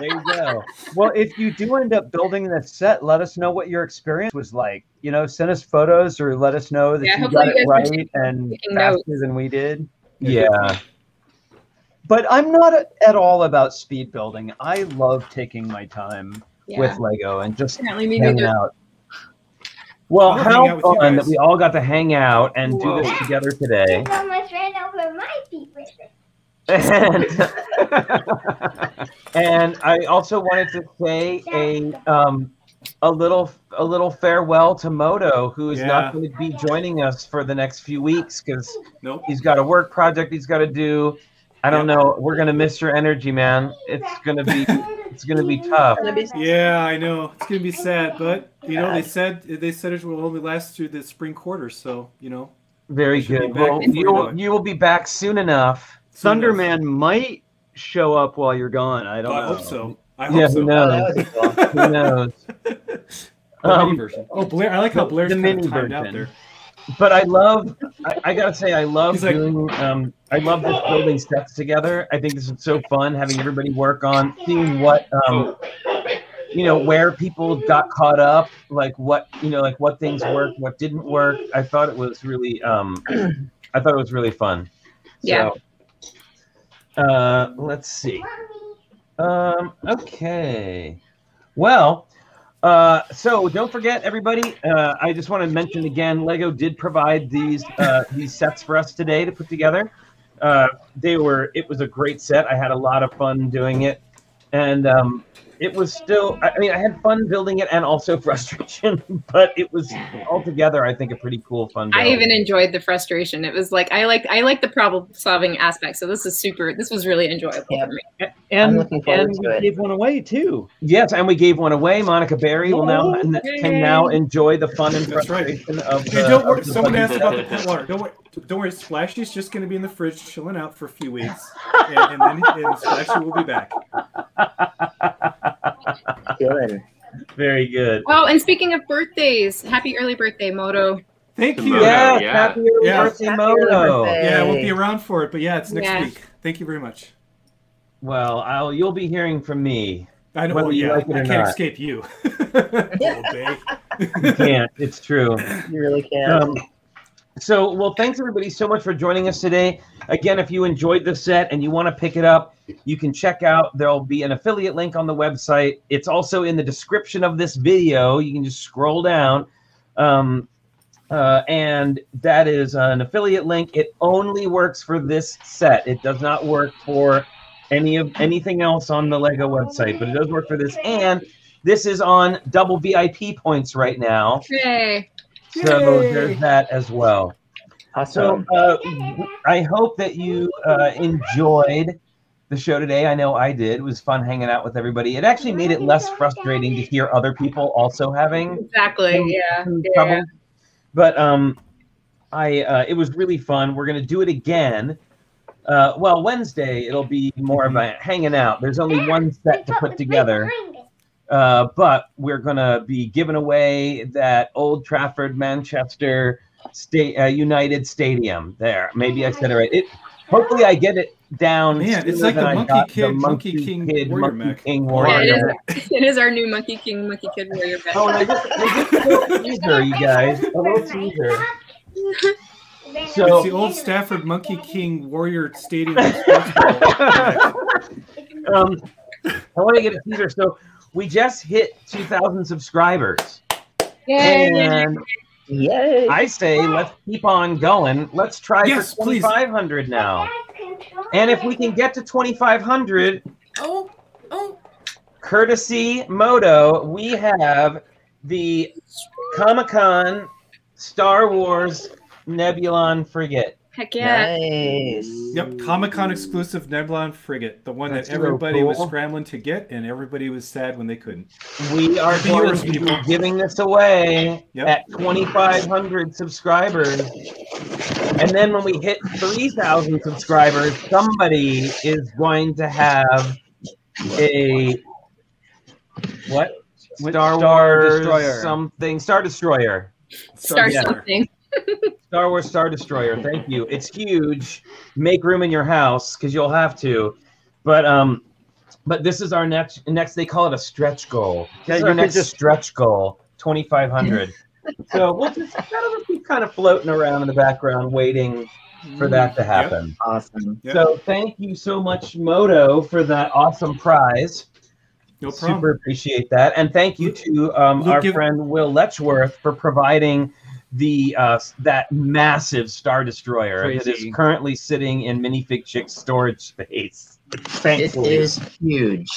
you go. Well, if you do end up building this set, let us know what your experience was like. You know, send us photos or let us know that Yeah, you hopefully got you it right and faster notes. than we did. Yeah. But I'm not a- at all about speed building. I love taking my time Yeah. with Lego and just Apparently hanging neither. out. Well, how out with fun that we all got to hang out and do this together today. almost ran over my feet with it. And And I also wanted to say a um, a little a little farewell to Moto, who is Yeah. not going to be joining us for the next few weeks because Nope. he's got a work project he's got to do. I don't Yep. know. We're gonna miss your energy, man. It's gonna be it's gonna be tough. Yeah, I know. It's gonna be sad, but you know they said they said it will only last through the spring quarter, so you know. Very good. Well, you you will you will be back soon enough. Soon enough. Thunderman might show up while you're gone. I don't I know. hope so. I hope Yeah, so. who Oh, knows? would be cool. Who knows? Um. Oh, Blair! I like how the- Blair's the kind of mini timed out there. but I love. I, I gotta say, I love He's like- doing. Um, I love this building sets together. I think this is so fun having everybody work on seeing what. Um, you know where people got caught up, like what you know, like what things worked, what didn't work. I thought it was really. Um, I thought it was really fun. Yeah. So, uh, let's see. Um, okay. Well, uh, so don't forget, everybody. Uh, I just want to mention again, Lego did provide these uh, these sets for us today to put together. Uh, they were. It was a great set. I had a lot of fun doing it, and um, it was still. I I mean, I had fun building it and also frustration, but it was altogether, I think, a pretty cool fun. I even enjoyed the frustration. It was like I like I like the problem solving aspect. So this is super. This was really enjoyable Yeah. for me. And looking forward and to we it. gave one away too. Yes, and we gave one away. Monica Berry will now oh, can now enjoy the fun and That's right. frustration of the. Hey, don't worry. of the Someone asked about the set. water. Don't worry. Don't worry. Splashy's just going to be in the fridge, chilling out for a few weeks, and, and then and Splashy will be back. Good. Very good. Oh, and speaking of birthdays, happy early birthday, Moto. Thank you. Moto, Yeah, yeah. happy early Yeah. birthday, Happy early Moto. birthday. Yeah, I won't be around for it, but yeah, it's next Yeah. week. Thank you very much. Well, I'll you'll be hearing from me. I know. Well, yeah, like I can't not. escape you. You can't. It's true. You really can. Um, so, well, thanks everybody so much for joining us today. Again, if you enjoyed the set and you want to pick it up, you can check out. There'll be an affiliate link on the website. It's also in the description of this video. You can just scroll down, um, uh, and that is an affiliate link. It only works for this set. It does not work for any of anything else on the Lego website, but it does work for this. And this is on double VIP points right now. Yay! So Yay. there's that as well. So uh, I hope that you uh, enjoyed the show today. I know I did. It was fun hanging out with everybody. It actually made it less frustrating to hear other people also having Exactly. Yeah. some yeah. trouble. But um, I uh, it was really fun. We're gonna do it again. Uh, well, Wednesday it'll be more of a hanging out. There's only one set to put together. Uh, but we're going to be giving away that Old Trafford, Manchester State uh, United Stadium. There, maybe I said it right. It, hopefully, I get it down. Man, it's like the Monkey Kid- the Monkey Monkey King Kid, Warrior Monkey mech. King Yeah, Warrior. it is. It is our new Monkey King, Monkey Kid Warrior back. Oh, I just, I just a little teaser, you guys. A little teaser. It's the old Stafford Monkey King Warrior Stadium sports ball. um, I want to get a teaser. So, we just hit 2,000 subscribers. Yay! And Yay. I say, let's keep on going. Let's try Yes, for please. 2,500 now. And if we can get to 2,500, Oh, oh. courtesy Moto, we have the Comic Con Star Wars Nebulon frigate. Heck yeah! Nice. Yep, Comic Con exclusive Nebulon frigate, the one That's that so everybody was scrambling to get, and everybody was sad when they couldn't. We are Be going yours, to be giving this away Yep. at 2,500 subscribers. And then when we hit 3,000 subscribers, somebody is going to have a what? Star Star Wars Destroyer. something Star Destroyer. Star, yeah. something. Star Wars Star Destroyer. Thank you. It's huge. Make room in your house because you'll have to. But um, but this is our next. Next, they call it a stretch goal. Yeah, This is our next just- stretch goal. Twenty five hundred. so we'll just that'll keep kind of floating around in the background, waiting for that to happen. Awesome. Yep. So thank you so much, Moto, for that awesome prize. No problem. Super appreciate that, and thank you to um, Luke, our give- friend Will Letchworth for providing the uh, that massive Star Destroyer that is currently sitting in Minifig Chick's storage space. It Thankfully. is huge.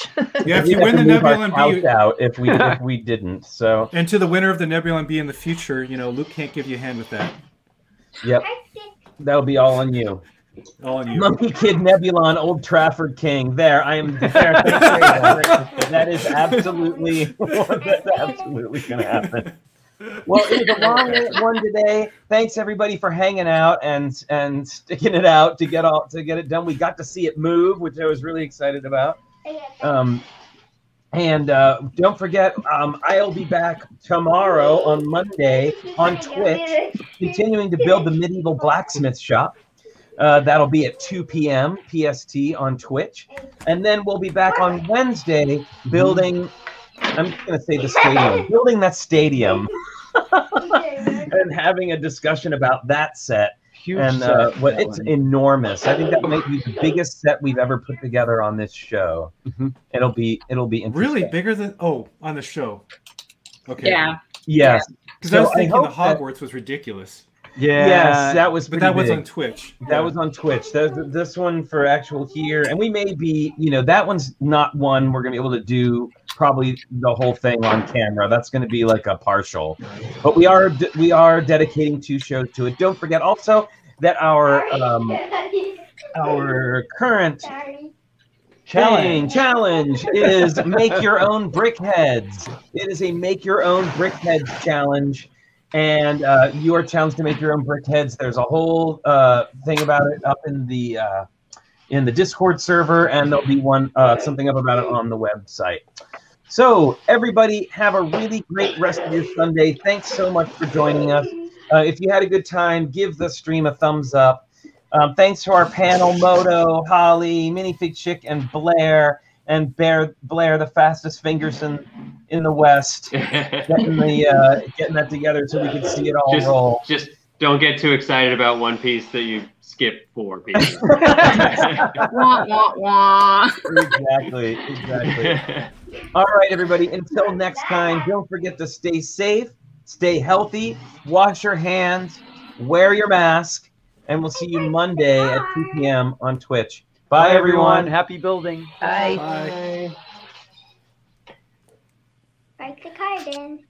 Yeah, if you win the move Nebulon couch B, out if we if we didn't. So and to the winner of the Nebulon-B in the future, you know, Luke can't give you a hand with that. yep, that'll be all on you. All on you. Monkey Kid Nebulon, Old Trafford King. There, I am there. that is absolutely that's absolutely going to happen. Well, it was a long one today. Thanks everybody for hanging out and and sticking it out to get all to get it done. We got to see it move, which I was really excited about. Um, and uh, don't forget, um, I'll be back tomorrow on Monday on Twitch, continuing to build the medieval blacksmith shop. Uh, that'll be at 2 p.m. PST on Twitch. And then we'll be back on Wednesday building, I'm just going to say the stadium, building that stadium and having a discussion about that set. Huge And uh, set, what it's one. enormous. I think that might be the biggest set we've ever put together on this show. Mhm. It'll be it'll be interesting. Really bigger than oh on the show. Okay. Yeah. Yes. Because So I was I thinking the hope that- Hogwarts was ridiculous, yeah. Yes, that was but that was on Twitch. That was on Twitch. That, this one for actual here, and we may be, you know, that one's not one we're gonna be able to do probably the whole thing on camera. That's gonna be like a partial, but we are we are dedicating two shows to it. Don't forget also that our um, our current challenge challenge is make your own brick heads. It is a make your own brick heads challenge. And uh, you are challenged to make your own brick heads. There's a whole uh, thing about it up in the uh, in the Discord server, and there'll be one uh, something up about it on the website. So everybody, have a really great rest of your Sunday. Thanks so much for joining us. Uh, if you had a good time, give the stream a thumbs up. Um, thanks to our panel, Moto, Holly, Minifig Chick, and Blair, and Bear, Blair, the fastest fingers in in the West, getting the uh, getting that together so we can see it all just, roll. just don't get too excited about one piece that you skip four pieces. Wah, wah, wah. exactly, exactly. All right, everybody. Until next time, don't forget to stay safe, stay healthy, wash your hands, wear your mask, and we'll see you Monday at 2 p.m. on Twitch. Bye, Bye, everyone. everyone. Happy building. Bye. Bye. Write the card in.